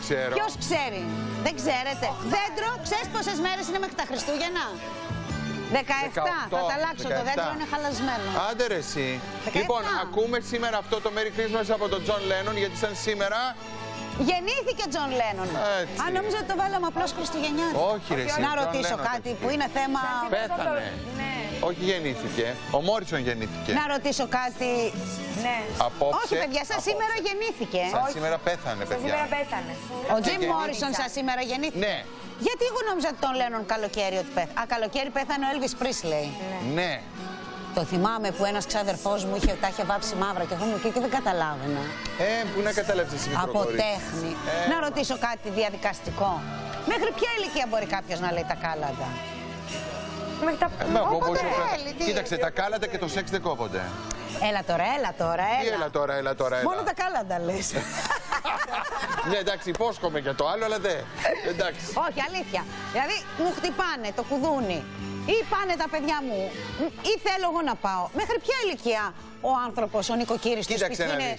Δεν ξέρω. Ποιος ξέρει; Δεν ξέρετε. Δέντρο, ξέρεις πόσες μέρες είναι μέχρι τα Χριστούγεννα; 17. Θα τα αλλάξω. Το 17. δέντρο είναι χαλασμένο. Άντε ρε εσύ. 17. Λοιπόν, ακούμε σήμερα αυτό το Merry Christmas από τον Τζον Λένον, γιατί σαν σήμερα... Γεννήθηκε ο Τζον Λένον. Έτσι. Αν νόμιζα ότι το βάλαμε απλώς Χριστουγεννιάτικο. Όχι ρε εσύ. Να John ρωτήσω Lennon κάτι το που είναι θέμα. Πέθανε. Ναι. Όχι γεννήθηκε. Ο Μόρισον γεννήθηκε. Να ρωτήσω κάτι. Ναι. Απόψε. Όχι, παιδιά, σαν απόψε. σήμερα γεννήθηκε. Σαν σήμερα πέθανε, Σαν σήμερα παιδιά. πέθανε. Ο Τζιμ γεννήθηκα. Μόρισον σαν σήμερα γεννήθηκε. Ναι, Γιατί εγώ νόμιζα ότι τον λένε καλοκαίρι ότι πέθανε. Α, καλοκαίρι πέθανε ο Elvis Presley. ναι. Το θυμάμαι που ένας ξαδερφός μου είχε, τα είχε βάψει μαύρα και εγώ ήμουν εκεί και δεν καταλάβαινα. Ε, πού να καταλάβεις εσύ μικρό Από κορίτσι. τέχνη. Ε, να ρωτήσω κάτι διαδικαστικό. Μέχρι ποια ηλικία μπορεί κάποιος να λέει τα κάλαντα. Μέχρι τα... Ε, μα, εγώ Όποτε μπορούσα να- θέλει, τι- Κοίταξε, τα κάλατα και το σεξ δεν κόβονται. Έλα τώρα, έλα τώρα, Τι έλα. έλα τώρα, έλα τώρα, έλα. Μόνο τα κάλαντα λες. Ναι, εντάξει, υπόσχομαι για το άλλο, αλλά δεν. Εντάξει. Όχι, αλήθεια. Δηλαδή μου χτυπάνε το κουδούνι ή πάνε τα παιδιά μου ή θέλω εγώ να πάω. Μέχρι ποια ηλικία ο άνθρωπος, ο νοικοκύρης του Κοίταξε σπιτιού να είναι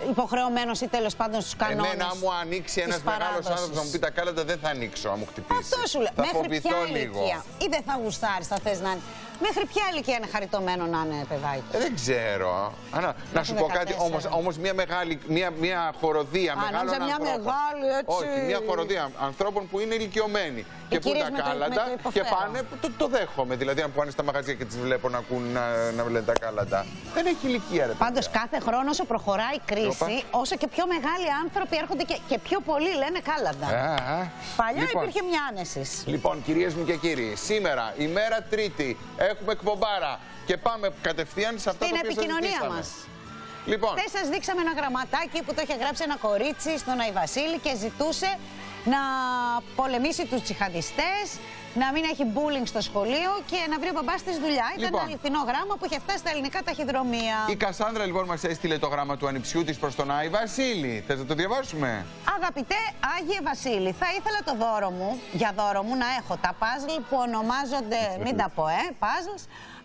δεις. υποχρεωμένος ή τέλος πάντων στους κανόνες Εμένα, αν μου ανοίξει της ένας μεγάλος παράδοσης. άνθρωπος να μου πει τα κάλατα, δεν θα ανοίξω, αν μου χτυπήσει. Αυτό σου λέω. Θα Μέχρι φοβηθώ ποια λίγο. ηλικία. Ή δεν θα γουστάρεις, θα θες να είναι. Μέχρι ποια ηλικία είναι χαριτωμένο να είναι παιδάκι. Ε, δεν ξέρω. Άνα, να σου πω κάτι, 14. όμως, όμως μια μεγάλη, μια, μια χοροδία Α, μεγάλων νόμιζα μια ανθρώπων. μεγάλη, έτσι. Όχι, μια χοροδία ανθρώπων που είναι ηλικιωμένοι. Και που κυρίες τα με το- κάλαντα με το και υποφέρω. πάνε, το, το δέχομαι. Δηλαδή, αν πάνε στα μαγαζιά και τις βλέπω να, ακούν, να, να λένε τα κάλαντα. Δεν έχει ηλικία, ρε Πάντως, παιδιά. κάθε χρόνο όσο προχωράει η κρίση, Όπα. όσο και πιο μεγάλοι άνθρωποι έρχονται και, και πιο πολλοί λένε κάλαντα. Α, α. Παλιά Λοιπόν, υπήρχε μια άνεση. Λοιπόν, κυρίες μου και κύριοι, σήμερα, ημέρα Τρίτη, έχουμε εκπομπάρα και πάμε κατευθείαν σε αυτό Στην το οποίο σας επικοινωνία ζητήσαμε. μας. Λοιπόν, Χθες σας δείξαμε ένα γραμματάκι που το είχε γράψει ένα κορίτσι στον Αϊ Βασίλη και ζητούσε να πολεμήσει τους τσιχαντιστές, να μην έχει bullying στο σχολείο και να βρει ο μπαμπάς της δουλειά. Ήταν Λοιπόν. αληθινό γράμμα που είχε φτάσει στα ελληνικά ταχυδρομεία. η Κασάνδρα λοιπόν μας έστειλε το γράμμα του ανιψιού της προς τον Άι Βασίλη. Θες να το διαβάσουμε; Αγαπητέ Άγιε Βασίλη, θα ήθελα το δώρο μου, για δώρο μου να έχω τα puzzle που ονομάζονται, μην τα πω ε, puzzles.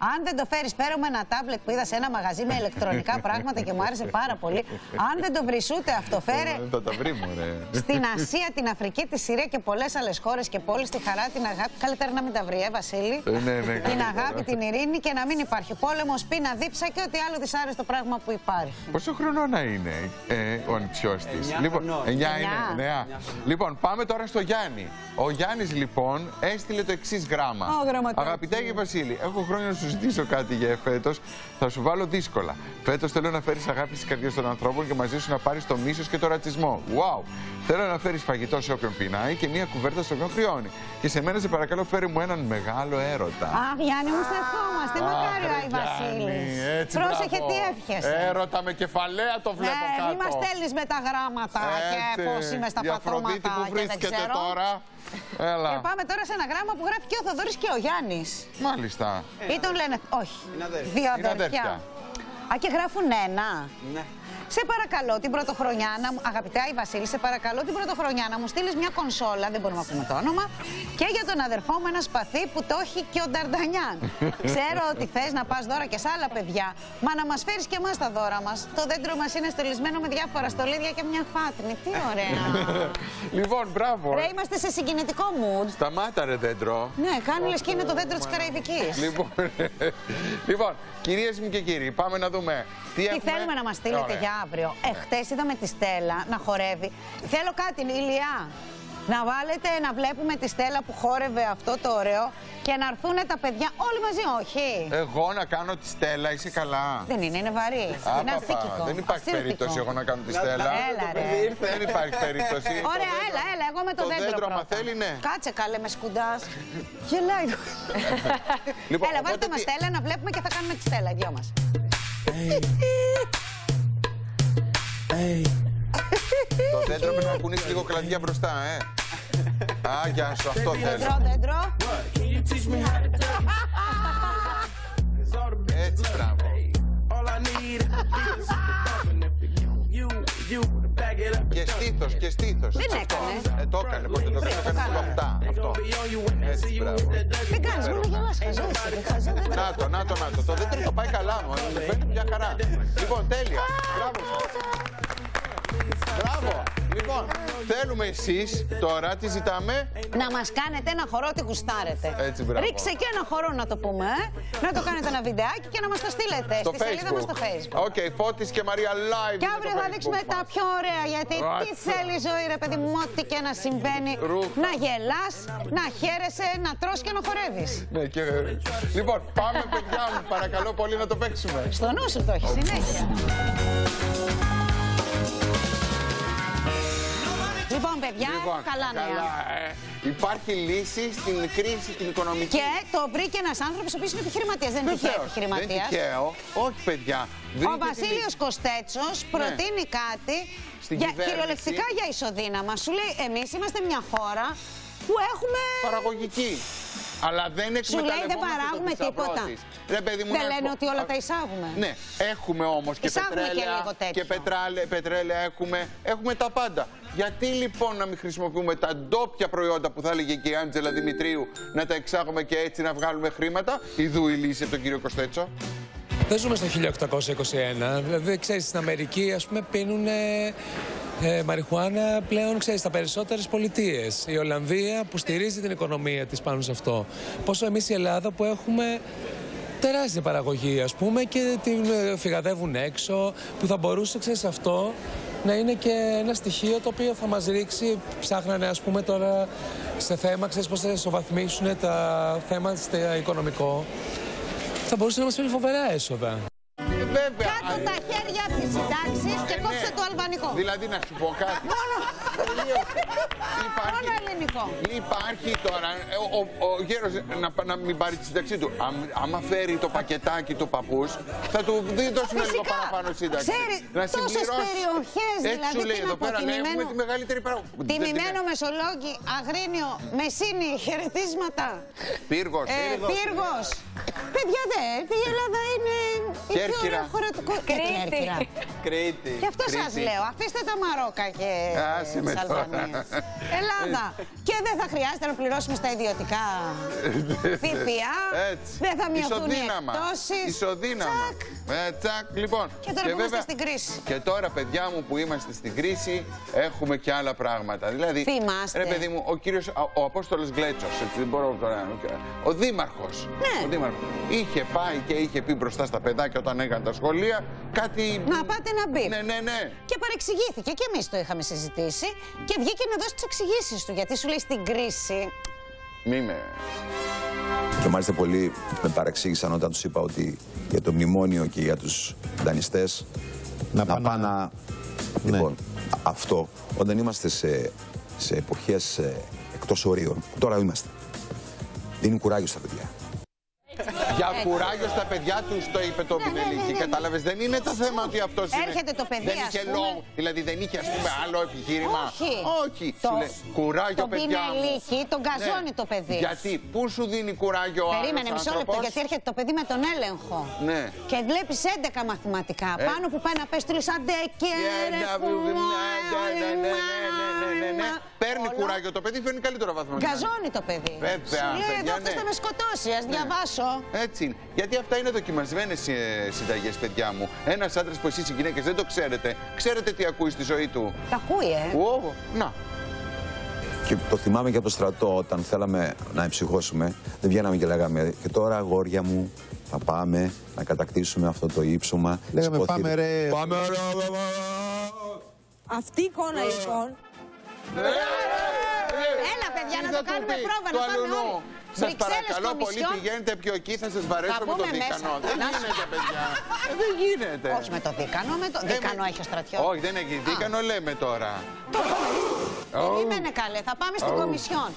Αν δεν το φέρεις πέρα μου ένα τάμπλετ που είδα σε ένα μαγαζί με ηλεκτρονικά πράγματα και μου άρεσε πάρα πολύ. Αν δεν το βρεις ούτε αυτό φέρε, Ε, Θα τα βρει μωρέ. Στην Ασία, την Αφρική, τη Συρία και πολλές άλλες χώρες και πόλεις, τη χαρά, την αγάπη. Καλύτερα να μην τα βρει, ε, Βασίλη. Ε, ναι, ναι, την καλύτερα. αγάπη, την ειρήνη και να μην υπάρχει πόλεμος, πείνα, δίψα και ό,τι άλλο δυσάρεστο πράγμα που υπάρχει. Πόσο χρονών να είναι ε, ο ανιψιός της; Εννιά Λοιπόν, χρονών. 9 είναι. Εννιά. νέα. Λοιπόν, πάμε τώρα στο Γιάννη. Ο Γιάννης λοιπόν έστειλε το εξής γράμμα. Ω, γραμματάκι. Αγαπητέ Άγιε Βασίλη, έχω χρόνια να σου ζητήσω κάτι για φέτος. Θα σου βάλω δύσκολα. Φέτος θέλω να φέρεις αγάπη στις καρδιές των ανθρώπων και μαζί σου να πάρεις το μίσος και το ρατσισμό. Wow! Θέλω να φέρεις φαγητό σε όποιον πεινάει και μία κουβέρτα σε όποιον χρειώνει. Και σε μένα σε παρακαλώ φέρει μου έναν μεγάλο έρωτα. Αχ, Γιάννη, μου στεθόμαστε. Μακάρι ο Αχ, Άι ρε, Βασίλης. Γιάννη, έτσι, Πρόσεχε μπράβο. τι εύχεσαι. Έρωτα με κεφαλαία το βλέπω Ναι, κάτω. μη μας στέλνεις με τα γράμματα και Έτσι. πώς είμαι στα Η Αφροδίτη πατώματα που και δεν βρίσκεται ξέρω. τώρα. Έλα. Και πάμε τώρα σε ένα γράμμα που γράφει και ο Θοδωρής και ο Γιάννης. Μάλιστα. Ή τον λένε, όχι, Είναι αδέρφια. δύο Είναι αδερφιά. αδέρφια. Α, και γράφουν ένα. Ναι. Σε παρακαλώ την πρωτοχρονιά να μου. Αγαπητέ Άι Βασίλη, σε παρακαλώ την πρωτοχρονιά να μου στείλεις μια κονσόλα, δεν μπορούμε να πούμε το όνομα, και για τον αδερφό μου ένα σπαθί που το έχει και ο Νταρντανιάν. Ξέρω ότι θες να πας δώρα και σε άλλα παιδιά, μα να μας φέρεις και εμάς τα δώρα μας. Το δέντρο μας είναι στολισμένο με διάφορα στολίδια και μια φάτνη. Τι ωραία. Λοιπόν, μπράβο. Ρε, είμαστε σε συγκινητικό mood. Σταμάτα ρε δέντρο. Ναι, κάνει λες και είναι το δέντρο της Καραϊβικής. Λοιπόν, λοιπόν, κυρίες μου και κύριοι, πάμε να δούμε τι, Τι έχουμε. θέλουμε να μας στείλετε Ωραία. για αύριο. Εχθέ είδαμε τη Στέλλα να χορεύει. Θέλω κάτι, Ηλιά. Να βάλετε να βλέπουμε τη Στέλλα που χόρευε αυτό το ωραίο και να έρθουν τα παιδιά όλοι μαζί, όχι; Εγώ να κάνω τη Στέλλα, είσαι καλά. Δεν είναι, είναι βαρύ. Α, είναι παπα, ασθήκικο. δεν υπάρχει Ασύρτικο. περίπτωση εγώ να κάνω τη Στέλλα. Έλα, ρε. Δεν υπάρχει περίπτωση. Το Ωραία, δέντρο- έλα, έλα, εγώ με το, το δέντρο. δέντρο, άμα πρώτα. θέλει, ναι. Κάτσε καλέ, με σκουντάς. Γελάει. Λοιπόν, έλα, οπότε βάλτε μας τι- Στέλλα να βλέπουμε και θα κάνουμε τη Στέλλα, οι δυο μα. Το δέντρο πρέπει να κουνήσει λίγο κλαδιά μπροστά, ε. Α, γεια σου, αυτό θέλω. Δέντρο, δέντρο. Έτσι, μπράβο. Και στήθος, και στήθος. Δεν Αυτό. έκανε. Ε, το έκανε, πότε το έκανε, το έκανε έκανε. με αυτά. Αυτό. Έτσι, μπράβο. Δεν κάνεις, μόνο γελάς, χαζό είσαι, δεν χαζό, δεν Να το, να το, να το. Το δέντρο το πάει καλά μου. ε, Μου φαίνεται μια χαρά. Λοιπόν, τέλεια. Μπράβο σας. Μπράβο. Λοιπόν, θέλουμε εσείς τώρα τι ζητάμε; Να μας κάνετε ένα χορό ότι γουστάρετε. Έτσι, μπράβο. Ρίξε και ένα χορό να το πούμε. Ε; Να το κάνετε ένα βιντεάκι και να μας το στείλετε Στο στη σελίδα μας στο Facebook. OK, Φώτης και Μαρία live. Και είναι αύριο το θα Facebook δείξουμε τα μας. πιο ωραία. Γιατί τι Ράτσα. θέλει η ζωή, ρε παιδί μου, ό,τι και να συμβαίνει. Ρούχα. Να γελάς, να χαίρεσαι, να τρως και να χορεύεις. Ναι, και... Λοιπόν, πάμε παιδιά μου, παρακαλώ πολύ να το παίξουμε. Στο νου σου το έχεις συνέχεια. Λοιπόν, παιδιά, Λοιπόν, καλά νέα. ε. Υπάρχει λύση στην κρίση την οικονομική. Και το βρήκε ένας άνθρωπος ο οποίος είναι επιχειρηματίας. Δεν είναι τυχαίο Βεβαίως, Δεν είναι επιχειρηματίας. τυχαίο. Όχι, παιδιά. Ο Βρήκε τη Βασίλειος λύση. Κοστέτσο προτείνει κάτι Στην για, κυβέρνηση. κυριολεκτικά για ισοδύναμα. Σου λέει, εμείς είμαστε μια χώρα που έχουμε. Παραγωγική. Αλλά δεν Σου λέει εκμεταλλευόμαστε δεν παράγουμε το τίποτα. θησαυρό της. Ρε, παιδί μου, Δεν να σου λένε πω- ότι όλα Α, τα εισάγουμε. Ναι, έχουμε όμως και Εισάγουμε και πετρέλαια λίγο τέτοιο. και πετράλαια, πετρέλαια έχουμε, έχουμε τα πάντα. Γιατί λοιπόν να μην χρησιμοποιούμε τα ντόπια προϊόντα που θα έλεγε και η Άντζελα Δημητρίου να τα εξάγουμε και έτσι να βγάλουμε χρήματα; Ιδού η λύση από τον κύριο Κοστέτσο. Δεν ζούμε στο 1821. Δηλαδή, ξέρεις, στην Αμερική, ας πούμε, πίνουν ε, ε, μαριχουάνα πλέον, ξέρεις, στα περισσότερες πολιτείες. Η Ολλανδία που στηρίζει την οικονομία της πάνω σε αυτό. Πόσο εμείς η Ελλάδα που έχουμε τεράστια παραγωγή, ας πούμε, και την ε, φυγαδεύουν έξω, που θα μπορούσε, ξέρεις, αυτό να είναι και ένα στοιχείο το οποίο θα μας ρίξει, ψάχνανε, ας πούμε, τώρα σε θέμα, ξέρεις, πώς θα ισοβαθμίσουν τα θέματα στο οικονομικό. Θα μπορούσε να μας φέρει φοβερά έσοδα. Ε, Βέβαια. Κάτω α, τα χέρια από τι συντάξει και ε, κόψτε ναι. το αλβανικό. Δηλαδή να σου πω κάτι. Μόνο, Υπάρχει, μόνο ελληνικό. υπάρχει τώρα ε, ο, ο, ο γέρος να, να μην πάρει τη σύνταξή του. Αμ, άμα φέρει το πακετάκι του παππούς, θα του δει δώσουμε λίγο Φυσικά. παραπάνω σύνταξη. Ξέρει, τόσες περιοχές, Έτσι δηλαδή, σου λέει τι εδώ να πω, πέρα, λέει, έχουμε τιμημένο- τη μεγαλύτερη παραγωγή. Τιμημένο Μεσολόγγι, Αγρίνιο, Μεσίνη, χαιρετίσματα. Πύργος. Ε, Πύργος. Παιδιά δε, η Ελλάδα είναι η πιο Κέρκυρα. ωραία χώρα του κόσμου. Κρήτη. Κέρκυρα. Κρήτη. Γι' αυτό σας Κρήτη. λέω, αφήστε τα Μαρόκα και Άσε με τις τώρα. Αλβανίες. Ελλάδα. και δεν θα χρειάζεται να πληρώσουμε στα ιδιωτικά ΦΠΑ. Έτσι. Δεν θα μειωθούν οι Ισοδύναμα. εκτόσεις. Ισοδύναμα. Τσακ. Ε, τσακ. Λοιπόν. Και τώρα που είμαστε στην κρίση. Και τώρα, παιδιά μου, που είμαστε στην κρίση, έχουμε και άλλα πράγματα. Δηλαδή, Θυμάστε. ρε παιδί μου, ο κύριος, ο, ο Απόστολος Γκλέτσος, έτσι δεν μπορώ τώρα, ο Δήμαρχος, Ναι. ο Δήμαρχος, είχε πάει και είχε πει μπροστά στα παιδάκια όταν έκανε τα σχολεία κάτι... Να πάτε να μπει. Ναι, ναι, ναι. Και παρεξηγήθηκε και εμείς το είχαμε συζητήσει και βγήκε να δώσει τις εξηγήσεις του γιατί σου λέει στην κρίση Μη με... Και μάλιστα πολλοί με παρεξήγησαν όταν τους είπα ότι για το μνημόνιο και για τους δανειστές να, πάνε- πάνε να... Ναι. Λοιπόν, αυτό όταν είμαστε σε, σε εποχές ε, εκτός ορίων, τώρα είμαστε, δίνει κουράγιο στα παιδιά. Για κουράγιο στα παιδιά του το είπε το Ναι, ναι, Μινελίκη. ναι, ναι. Κατάλαβες, δεν είναι το θέμα ότι αυτός είναι. Έρχεται το παιδί, Δεν ας είχε πούμε. λόγο. Δηλαδή δεν είχε, ας πούμε, άλλο επιχείρημα. Όχι. Όχι. Το- Σου λέει, κουράγιο, τον παιδιά. μου. Πινελίκη, τον γκαζώνει Ναι. το παιδί. Γιατί, πού σου δίνει κουράγιο ο Περίμενε άλλος μισό λεπτό άνθρωπος; γιατί έρχεται το παιδί με τον έλεγχο. Ναι. Και βλέπεις 11 μαθηματικά. Ε. Πάνω που πάει να πέσει, του λε αντέ και ρε, Ένα που- βου- ναι, ναι, ναι, ναι, ναι, ναι, ναι, ναι. Παίρνει Όλα. κουράγιο το παιδί, φέρνει καλύτερο βαθμό. Γκαζώνει το παιδί. Βέβαια, Σου λέει, παιδιά, εδώ αυτός ναι. θα με σκοτώσεις, ας διαβάσω. Έτσι είναι. Γιατί αυτά είναι δοκιμασμένες συνταγές, παιδιά μου. Ένας άντρας που εσείς οι γυναίκες δεν το ξέρετε, ξέρετε τι ακούει στη ζωή του. Τα ακούει, ε. Ω, να. Και το θυμάμαι και από το στρατό όταν θέλαμε να εμψυχώσουμε, δεν βγαίναμε και λέγαμε και τώρα αγόρια μου θα πάμε να κατακτήσουμε αυτό το ύψωμα. Λέγαμε Σπόθη- πάμε ρε. Πάμε ρε. Αυτή η εικόνα λοιπόν Έλα, παιδιά, Τι να θα το του κάνουμε πει, πρόβα, το να πάμε αλουνό. όλοι. Σας Βρυξέλλες, παρακαλώ πολύ, Κομισιόν. πηγαίνετε πιο εκεί, θα σας βαρέσω Θα με το μπούμε δίκανο. μέσα. Δεν Να- γίνεται, παιδιά. Ε, Δεν γίνεται. Όχι με το δίκανο, με το Ε, δίκανο με- έχει ο στρατιώ. Όχι, δεν έχει δίκανο, λέμε τώρα. Περίμενε καλέ, θα πάμε στην Αου. Κομισιόν.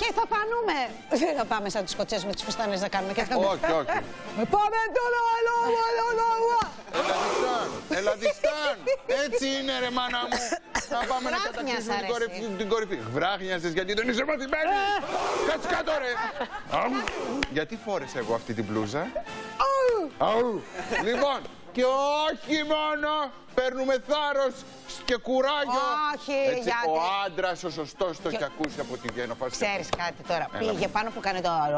Και θα πανούμε. Δεν θα πάμε σαν του σκοτσέ με τις φουστάνε να κάνουμε και θα Όχι, όχι. Πάμε τον άλλο, άλλο, άλλο. Ελαδιστάν, Ελαδιστάν. Έτσι είναι ρε μάνα μου. Να πάμε να Βράχνιας κατακτήσουμε την αρέσει. κορυφή. Την κορυφή. Βράχνιασες γιατί δεν είσαι μαθημένη. Κάτσε κάτω ρε. Αου. Γιατί φόρεσα εγώ αυτή την μπλούζα; Αου. Λοιπόν, και όχι μόνο παίρνουμε θάρρος και κουράγιο. Όχι, Έτσι, γιατί- Ο άντρας ο σωστός το Και- έχει ακούσει από την γενοφασία. Ξέρεις κάτι τώρα. Έλα. Πήγε πάνω που κάνει το. Αου.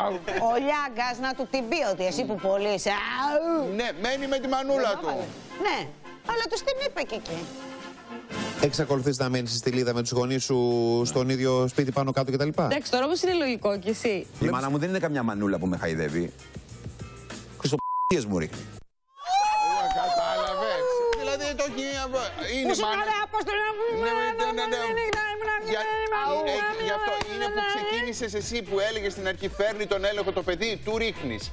Αου. Ο Λιάγκας να του την πει ότι εσύ που πολύ είσαι. αου. Ναι, μένει με τη μανούλα Δεν το του. έβαλε. Ναι, αλλά τους την είπε και εκεί. Εξακολουθείς να μένεις στη στυλίδα με τους γονείς σου στον ίδιο σπίτι πάνω κάτω κτλ. Εντάξει, τώρα όμως είναι λογικό κι εσύ. Η μάνα μου δεν είναι καμιά μανούλα που με χαϊδεύει. Χριστοπ***ιες μου ρίχνει. Κατάλαβε. Δηλαδή το έχει. Είναι μάνα. Ναι, ναι, ναι, ναι. Για, ε, ε, γι' αυτό είναι που ξεκίνησε εσύ που έλεγες στην αρχή: Φέρνει τον έλεγχο το παιδί, του ρίχνεις.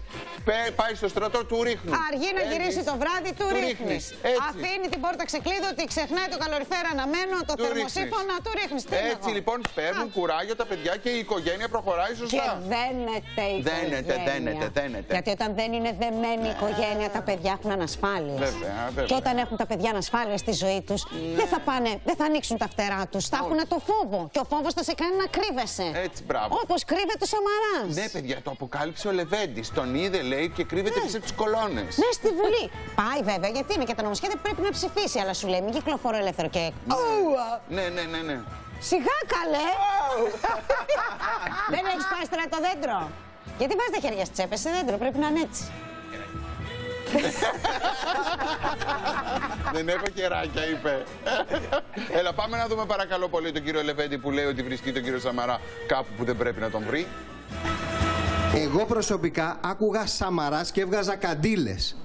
Πάει στο στρατό, του ρίχνει. Αργεί να γυρίσει το βράδυ, του ρίχνεις. Αφήνει την πόρτα ξεκλείδωτη, ξεχνάει το καλοριφέρα αναμένο, το θερμοσύφωνα, του ρίχνεις. Έτσι λοιπόν παίρνουν κουράγιο τα παιδιά και η οικογένεια προχωράει σωστά. Και δένεται η Δένεται, δένεται, δένεται. Γιατί όταν δεν είναι δεμένη η οικογένεια, τα παιδιά έχουν ανασφάλειες. Βέβαια, βέβαια. Και όταν έχουν τα παιδιά ανασφάλειες στη ζωή τους, δεν θα πάνε, δεν θα ανοίξουν τα φτερά τους. Θα έχουν το φόβο. Και ο φόβος θα σε κάνει να κρύβεσαι. Έτσι, μπράβο. Όπω κρύβεται ο Σαμαράς. Ναι, παιδιά, το αποκάλυψε ο Λεβέντης. Τον είδε, λέει, και κρύβεται πίσω από τις κολόνες. Ναι, στη Βουλή. Πάει βέβαια, γιατί είναι και το νομοσχέδιο που πρέπει να ψηφίσει. Αλλά σου λέει, μην κυκλοφορώ ελεύθερο και. Ναι, ναι, ναι, ναι. Σιγά καλέ! Δεν έχεις πάει στρα το δέντρο. Γιατί βάζει τα χέρια στις τσέπες, σε δέντρο πρέπει να είναι έτσι. Δεν έχω κεράκια, είπε. Έλα, πάμε να δούμε παρακαλώ πολύ τον κύριο Λεβέντη που λέει ότι βρίσκει τον κύριο Σαμαρά κάπου που δεν πρέπει να τον βρει. Εγώ προσωπικά άκουγα Σαμαράς και έβγαζα καντήλες.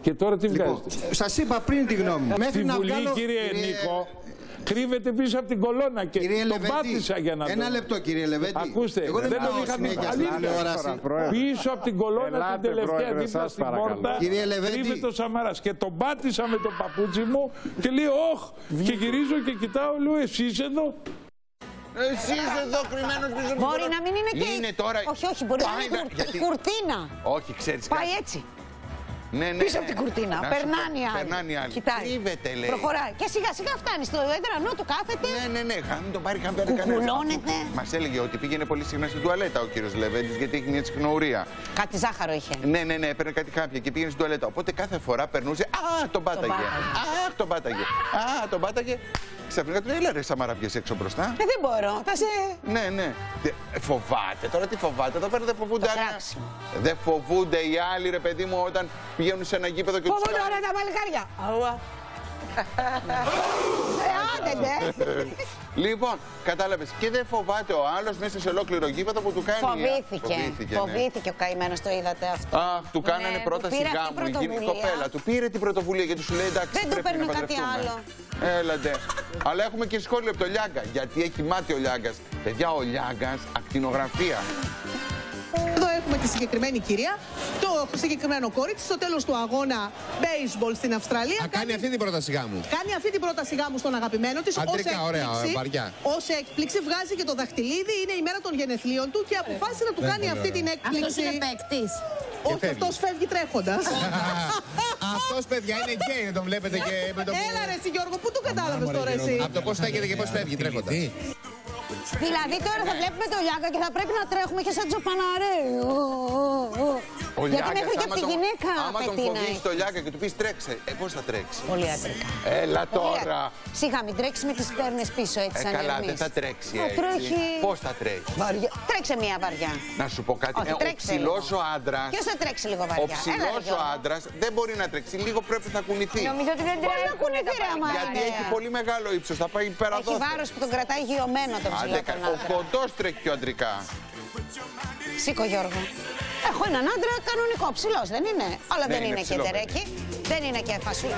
Και τώρα τι Λοιπόν, βγάζετε. σας είπα πριν τη γνώμη μου. Στη Βουλή, κύριε Νίκο, κρύβεται πίσω από την κολόνα και Κύριε τον Λεβέντη, πάτησα για να ένα δω. λεπτό κύριε Λεβέντη. Ακούστε, Εγώ δεν, δεν τον μιλάω είχα συνέχεια πει. στην Αλήθεια. τηλεόραση. Πίσω από την κολόνα την Ελάτε, τελευταία πρόεδρε, δίπλα σας στην παρακαλώ. πόρτα Κύριε Λεβέντη. κρύβεται ο Σαμαράς και τον πάτησα με το παπούτσι μου και λέει όχ και γυρίζω και κοιτάω λέω εσείς εδώ Εσύ είσαι εδώ κρυμμένος πίσω από την Μπορεί κολόνα. να μην είναι και. Είναι τώρα. Όχι, όχι, μπορεί να Πάει είναι να- κουρ- γιατί- κουρτίνα. Όχι, ξέρεις Πάει έτσι. Ναι, ναι, Πίσω ναι. από την κουρτίνα. Να σου Περνάνε πω, οι άλλοι. Περνάνε οι άλλοι. Κοιτάει. Κρύβεται, λέει. Προχωράει. Και σιγά σιγά φτάνει στο έδρανό του, κάθεται. Ναι, ναι, ναι. Χα, μην τον πάρει καμπέρα Κουκουλώνεται. Μας έλεγε ότι πήγαινε πολύ συχνά στην τουαλέτα ο κύριος Λεβέντης γιατί έχει μια τσιχνοουρία. Κάτι ζάχαρο είχε. Ναι, ναι, ναι, έπαιρνε κάτι κάποια και πήγαινε στην τουαλέτα. Οπότε κάθε φορά περνούσε. Α, τον πάταγε. πάταγε. Α, τον πάταγε. Α, τον πάταγε. Ξαφνικά του λέει, έλα ρε Σαμάρα, βγες έξω μπροστά. Ε, δεν μπορώ. Θα σε. Ναι, ναι. Τε- ε, Φοβάται. Τώρα τι φοβάται. Εδώ πέρα δεν φοβούνται Το άλλοι. κράξιμο. Δεν φοβούνται οι άλλοι, ρε παιδί μου, όταν πηγαίνουν σε ένα γήπεδο και του Φοβούνται όλα τα παλικάρια. Αουα. Ε, άντε, ντε. Λοιπόν, κατάλαβες. Και δεν φοβάται ο άλλος μέσα σε ολόκληρο γήπεδο που του κάνει. Φοβήθηκε. Φοβήθηκε, ναι. Φοβήθηκε ο καημένος, το είδατε αυτό. Αχ, του κάνανε Ναι, που πρόταση πήρε αυτή γάμου. η Η γυναίκα πρωτοβουλία. κοπέλα του πήρε την πρωτοβουλία γιατί σου λέει εντάξει. Δεν του πρέπει παίρνω να κάτι παντρευτούμε. άλλο. Έλαντε. Αλλά έχουμε και σχόλιο από το Λιάγκα. Γιατί έχει μάθει ο Λιάγκας. Παιδιά, ο Λιάγκας ακτινογραφία. Εδώ έχουμε τη συγκεκριμένη κυρία, το συγκεκριμένο κορίτσι, στο τέλος του αγώνα baseball στην Αυστραλία. Α, κάνει αυτή την πρόταση γάμου. Κάνει αυτή την πρόταση γάμου στον αγαπημένο της. Αντρικά, ως ωραία, έκπληξη- βαριά. Ως έκπληξη βγάζει και το δαχτυλίδι, είναι η μέρα των γενεθλίων του και αποφάσισε να του κάνει αυτή την έκπληξη. παίκτης. Όχι, φεύγει. αυτός φεύγει τρέχοντας. Αυτός παιδιά είναι γκέι, δεν τον βλέπετε και με το. Έλα ρε εσύ Γιώργο, πού το κατάλαβες τώρα εσύ; Από το πώς στέκεται και πώς φεύγει τρέχοντας. Δηλαδή τώρα θα βλέπουμε το Λιάγκα και θα πρέπει να τρέχουμε και σαν τζοπαναρέι. Ο Γιατί Λιάγκας, μέχρι και άμα από τη τον- γυναίκα Άμα τον απαιτεί να φοβήσει έχει. το Λιάγκα και του πεις τρέξε, ε, πώς θα τρέξει; Πολύ ιατρικά. Έλα Πολύ τώρα. ιατρικά. Σιγά, μην τρέξεις με τις πέρνες πίσω έτσι Ε, σαν καλά, εμείς. δεν θα τρέξει Θα έτσι. τρέχει. Πώς θα τρέξει; Βαριά. Τρέξε μία βαριά. Να σου πω κάτι. Όχι, Ε, ο τρέξε ψηλός λίγο. ο άντρα. Ποιος θα τρέξει λίγο Ο βαριά. Έλα, ρε, ψηλός ο Γιώργο. άντρας δεν μπορεί να τρέξει. Λίγο πρέπει να κουνηθεί. Νομίζω ότι δεν Μπορεί να τρέχουν κουνηθεί, τα ρε, άμα παλικάρια. Γιατί είναι. έχει πολύ μεγάλο ύψος. Θα πάει πέρα Έχει βάρος που τον κρατάει γειωμένο το ψηλό Άντε, τον ο άντρα. κοντός τρέχει πιο αντρικά. Σήκω Γιώργο. Έχω έναν άντρα κανονικό, ψηλός δεν είναι; Αλλά Ναι, δεν είναι είναι και ψηλό, τερέκι. Δεν είναι και φασού.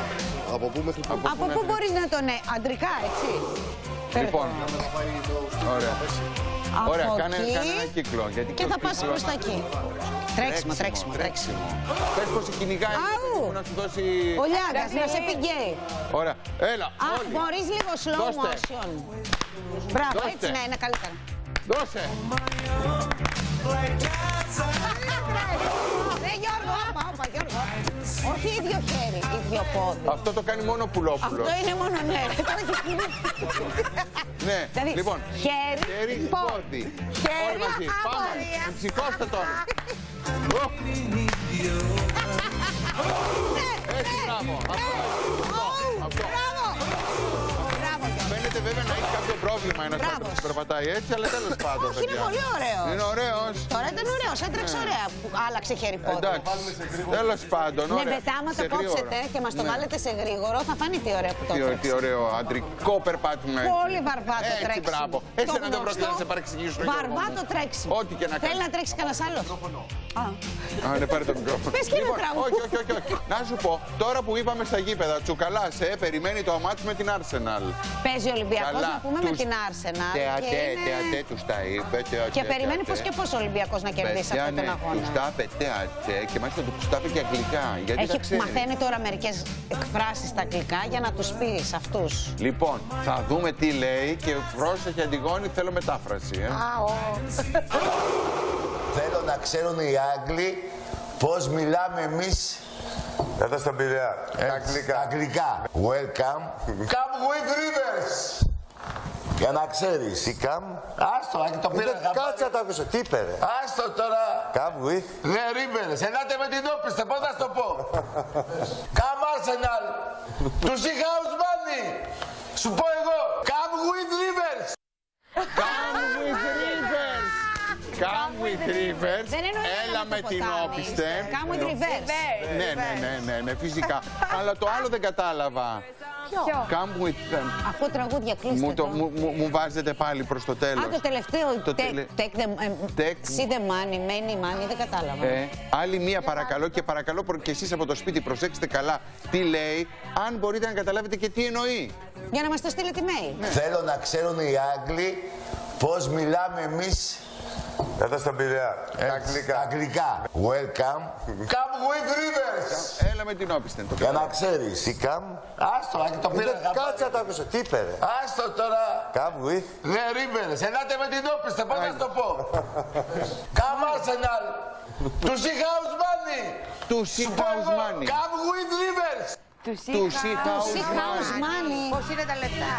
Από πού μέχρι πού. Από πού μπορείς να τον. ναι, αντρικά, έτσι. Φέρε Λοιπόν, το. ωραία. Από Ωραία, κάνε, εκεί κάνε ένα κύκλο. Γιατί Και το θα πας κύκλο- προς τα εκεί. Τρέξιμο, τρέξιμο, τρέξιμο. Πες πως σε κυνηγάει Αου. που να σου δώσει... Ο Λιάγκας, να σε πει γκέι. Ωραία, έλα, Α, όλοι. μπορείς λίγο slow Δώστε. motion. Μπράβο, Δώστε. έτσι ναι, είναι καλύτερα. Δώσε. Ρε Γιώργο, όπα, όπα, Γιώργο. Όχι ίδιο χέρι, ίδιο πόδι. Αυτό το κάνει μόνο ο Πουλόπουλος. Αυτό είναι μόνο ναι. Το έχει σκηνή. Ναι, Δηλαδή, λοιπόν, χέρι, χέρι, πόδι. πόδι. Χέρι, Όλοι μαζί, πάμε. απορία. Ψυχώστε τώρα. Ω. Έτσι, μπράβο. Αυτό. Αυτό. Πρόβλημα ένας Μπράβο, Μπράβο. του περπατάει έτσι, αλλά τέλος πάντων. Όχι, είναι πολύ ωραίος. Είναι ωραίος. Τώρα ήταν ωραίος, έτρεξε ωραία που άλλαξε χέρι πόδι. Εντάξει. Τέλος πάντων. Ναι, ωραία. μετά, άμα Σε το γρήγορο. κόψετε και μας το Ναι. βάλετε σε γρήγορο, θα φανεί τι ωραία που το Τι, έτρεξε. τι ωραίο αντρικό περπάτημα. έτσι. Πολύ βαρβάτο Έτσι, τρέξιμο. μπράβο. Το Εσένα δεν γνωστό πρόκειται να σε παρεξηγήσουν. Γιώργο μου. Βαρβάτο τρέξιμο. Ό,τι και να Θέλει κάνεις. να τρέξει κανένας άλλος; Α, Α, ναι, πάρε το μικρόφωνο. Πες και ένα τραγούδι. όχι, όχι, όχι, όχι. Να σου πω, τώρα που είπαμε στα γήπεδα, τσουκαλάς, ε, περιμένει το μάτς με την Arsenal. Παίζει ο Ολυμπιακός Καλά, να πούμε με τους- την Arsenal. Τε και ατέ, είναι- τε ατέ, τους τα είπε. τε ατέ, Και τε περιμένει ατέ. πώ και πώς ο Ολυμπιακός να κερδίσει Παιδιά, αυτόν τον ναι, αγώνα. Τους τα είπε τε ατέ και μάλιστα τους τα είπε και αγγλικά. Γιατί τα Έχει, ξέρεις. μαθαίνει τώρα μερικές εκφράσεις στα αγγλικά για να τους πεις σε αυτούς. Λοιπόν, θα δούμε τι λέει και πρόσεχε Αντιγόνη, θέλω μετάφραση. Ε. Θέλω να ξέρουν οι Άγγλοι πώς μιλάμε εμείς Εδώ στον Πειραιά. Τα τα αγγλικά. αγγλικά. Welcome. Come with rivers. Για να ξέρεις. Τι καμ; Άστο, άκη, το πήρα. Δεν κάτσε να το ακούσω. Τι είπε ρε; Άστο τώρα. Come with. Ναι, rivers. Ελάτε με την όπιστε. Πώς θα σου το πω. Come Arsenal. Τους είχα ως money. Σου πω εγώ. Come with rivers. Come with rivers. Come with rivers. Δεν εννοεί Έλα με με το την ποτάμι. όπιστε. Come with reverse. Ναι, ναι, ναι, ναι, ναι, φυσικά. Αλλά το άλλο δεν κατάλαβα. Ποιο; Come with them. Ακούω τραγούδια, κλείστε Μου, το, το. μου, μου, μου βάζετε πάλι προς το τέλος. Α, το τελευταίο. Το take, τελε- take the, ε, Take- see the money, many money, δεν κατάλαβα. Ε, άλλη μία παρακαλώ και παρακαλώ προ- και εσείς από το σπίτι προσέξτε καλά τι λέει, αν μπορείτε να καταλάβετε και τι εννοεί. Για να μας το στείλετε email. Θέλω να ξέρουν οι Άγγλοι πώς μιλάμε εμείς Εδώ στον Πειραιά. Τα τα αγγλικά. αγγλικά. Welcome. Come with rivers. Έλα με την όπισθεν. Το Για να ξέρεις. Τι καμ. Άστο, άκη, το πήρα. Δεν κάτσε να το ακούσω. Τι είπε ρε. Άστο τώρα. Come with. Ναι, rivers. Ελάτε με την όπιστε. Πώς θα σου το πω; Come Arsenal. Τους είχα ως money. Τους Σου see πω house εγώ. money. Come with rivers. Τους Τους see house See house money. money. Πώς είναι τα λεφτά;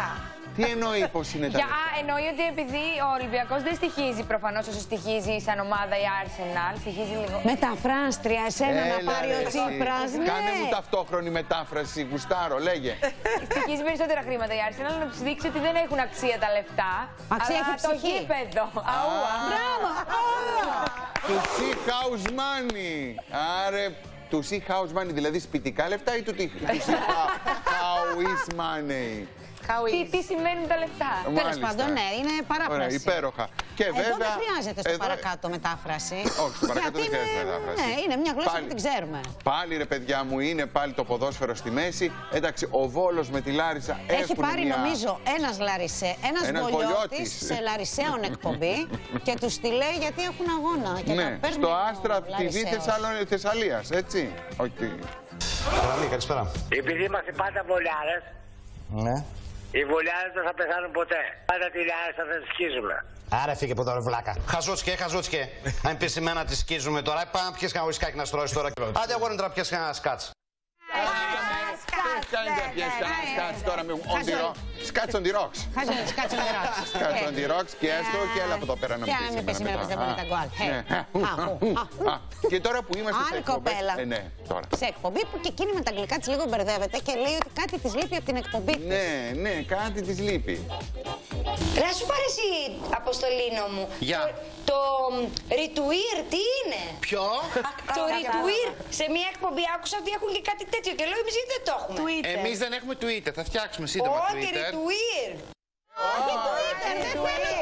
Τι εννοεί πως είναι τα Για, λεφτά; α, εννοεί ότι επειδή ο Ολυμπιακός δεν στοιχίζει προφανώς όσο στοιχίζει σαν ομάδα η Arsenal, στοιχίζει λίγο. Μεταφράστρια, εσένα να Έλα, πάρει ρε, ο εσύ. Τσίπρας, ναι. Κάνε μου ταυτόχρονη μετάφραση, γουστάρω, λέγε. Στοιχίζει περισσότερα χρήματα η Arsenal να τους δείξει ότι δεν έχουν αξία τα λεφτά. Αξία αλλά έχει το ψυχή. γήπεδο. Αούα. Μπράβο. Του see house money. Άρε, του see house money, δηλαδή σπιτικά λεφτά ή του τι- του see house money. Τι, τι σημαίνουν τα λεφτά; Τέλος Μάλιστα. πάντων, ναι, είναι παράφραση. Ωραία, υπέροχα. Και Εδώ βέβαια. δεν χρειάζεται στο εδώ- παρακάτω μετάφραση. Όχι, στο παρακάτω Γιατί δεν χρειάζεται είναι- μετάφραση. Ναι, είναι μια γλώσσα Πάλι. που την ξέρουμε. Πάλι ρε παιδιά μου, είναι πάλι το ποδόσφαιρο στη μέση. Εντάξει, ο Βόλος με τη Λάρισα Έχει έχουν πάρει μια... νομίζω ένας Λαρισέ, ένας Ένας Βολιώτης Βολιώτης. σε Λαρισαίων εκπομπή και τους τη λέει γιατί έχουν αγώνα. Και Ναι, τα παίρνει στο ο Άστρα TV Λαρισαίος. Θεσσαλο- Θεσσαλίας, έτσι. Όχι. Παραμεί, καλησπέρα. Επειδή είμαστε πάντα βολιάρες, Ναι. Οι βολιάρες δεν θα πεθάνουν ποτέ. Πάντα τη λιάρισα θα τη σκίζουμε. Άρα φύγε από εδώ, ρε βλάκα. Χαζούτσκε, χαζούτσκε. Αν πεις εμένα τη σκίζουμε τώρα, πάμε να πιει κανένα ουισκάκι να στρώσεις τώρα. Άντε, αγόρι να πιει κανένα σκάτς. Κάντε πιες κανένα σκάτς τώρα με on the rocks. Σκάτς on the rocks. Χάζε να τις κάτσε να γράψεις. Σκάτς on the rocks, πιες το και έλα από εδώ πέρα να Και μην αν πεις με πεις εμένα σήμερα μετά. δεν μπορεί να τα γκολ. Α, Hey. ναι. Α, ου, α, Α, Και τώρα που είμαστε σε Άλλη εκπομπές... κοπέλα. Ε, ναι, τώρα. Σε εκπομπή που και εκείνη με τα αγγλικά τη λίγο μπερδεύεται και λέει ότι κάτι τη λείπει από την εκπομπή της. Ναι, ναι, κάτι της λείπει. Να σου πάρει εσύ, Αποστολίνο μου. Γεια. Το, το retweet τι είναι; Ποιο; το retweet. Σε μια εκπομπή άκουσα ότι έχουν και κάτι τέτοιο και λέω εμείς γιατί δεν το έχουμε. Εμείς δεν έχουμε Twitter, θα φτιάξουμε σύντομα Όχι, Twitter. Retweet. Όχι, Twitter, δεν θέλει.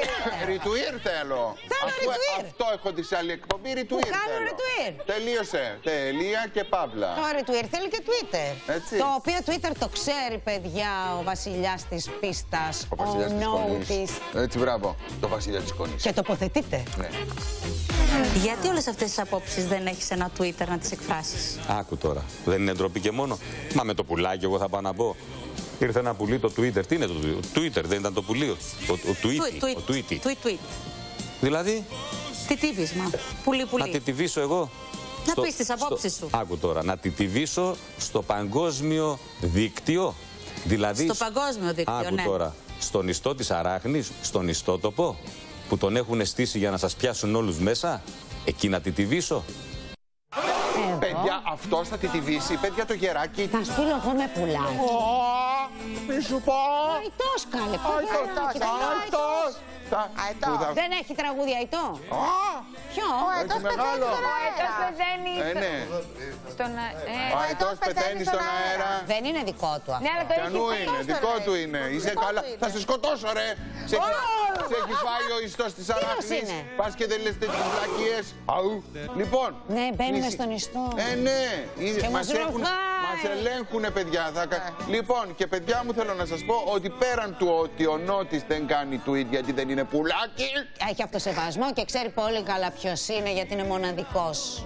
Ριτουίρ θέλω. Θέλω Αφού retweet. Αυτό έχω τη σε άλλη εκπομπή, ριτουίρ Που κάνω θέλω. retweet. Τελείωσε. Τελεία και παύλα. Το retweet θέλει και Twitter. Έτσι. Το οποίο Twitter το ξέρει, παιδιά, ο βασιλιάς της πίστας. Ο βασιλιάς της Κονής. Νόουτης. Έτσι, μπράβο. Το βασιλιά της Κονής. Και τοποθετείται. Ναι. Γιατί όλες αυτές τις απόψεις δεν έχεις ένα Twitter να τις εκφράσεις; Άκου τώρα. Δεν είναι ντροπή και μόνο; Μα με το πουλάκι, εγώ θα πάω να πω. Ήρθε ένα πουλί το Twitter. Τι είναι το Twitter, δεν ήταν το πουλί. Ο, ο, ο Tweety. Tweet, Ο Tweety. tweet, tweet. Δηλαδή, Τι τύβισμα. Πουλί, να πουλί. τιτιβήσω εγώ; Να πεις τις απόψεις σου. Άκου τώρα, να τιτιβήσω στο παγκόσμιο δίκτυο; Δηλαδή, Στο παγκόσμιο δίκτυο, άκου ναι. τώρα, στον ιστό της Αράχνης, στον ιστότοπο, που τον έχουν στήσει για να σας πιάσουν όλους μέσα, εκεί να τιτιβήσω. Παιδιά, αυτό θα τη τυβήσει. Παιδιά, το γεράκι. Θα στείλω εγώ με πουλάκι. Μη σου πω. Αϊτός καλέ. Αϊτός, αϊτός. Αυτά. Αετό. που θα- Δεν έχει τραγούδια αιτό. Ποιο; Ο Αετός Αετός μεγάλο. πεθαίνει στον αέρα. Ο Αετός πεθαίνει Ε, ναι. στον αέρα. Ο αετός πεθαίνει στον αέρα. Δεν είναι δικό του αυτό. Ναι, αλλά το έχει Κανού πει. είναι, δικό του είναι. Είσαι Δικό καλά. του είναι. Θα σε σκοτώσω, ρε. Σε έχει, σε έχει φάει ο ιστός της αράχνης. είναι; Πας και δεν λες τέτοιες βλακίες. Αου. Λοιπόν. Ναι, μπαίνουμε μισή- στον ιστό. Ε, ναι. Είναι- Και μας μας έχουν, ρουφάει. μας ελέγχουνε, παιδιά. Θα... κα- Λοιπόν, και παιδιά μου θέλω να σας πω ότι πέραν του ότι ο Νότης δεν κάνει tweet γιατί δεν είναι πουλάκι. Έχει αυτοσεβασμό και ξέρει πολύ καλά ποιος είναι γιατί είναι μοναδικός.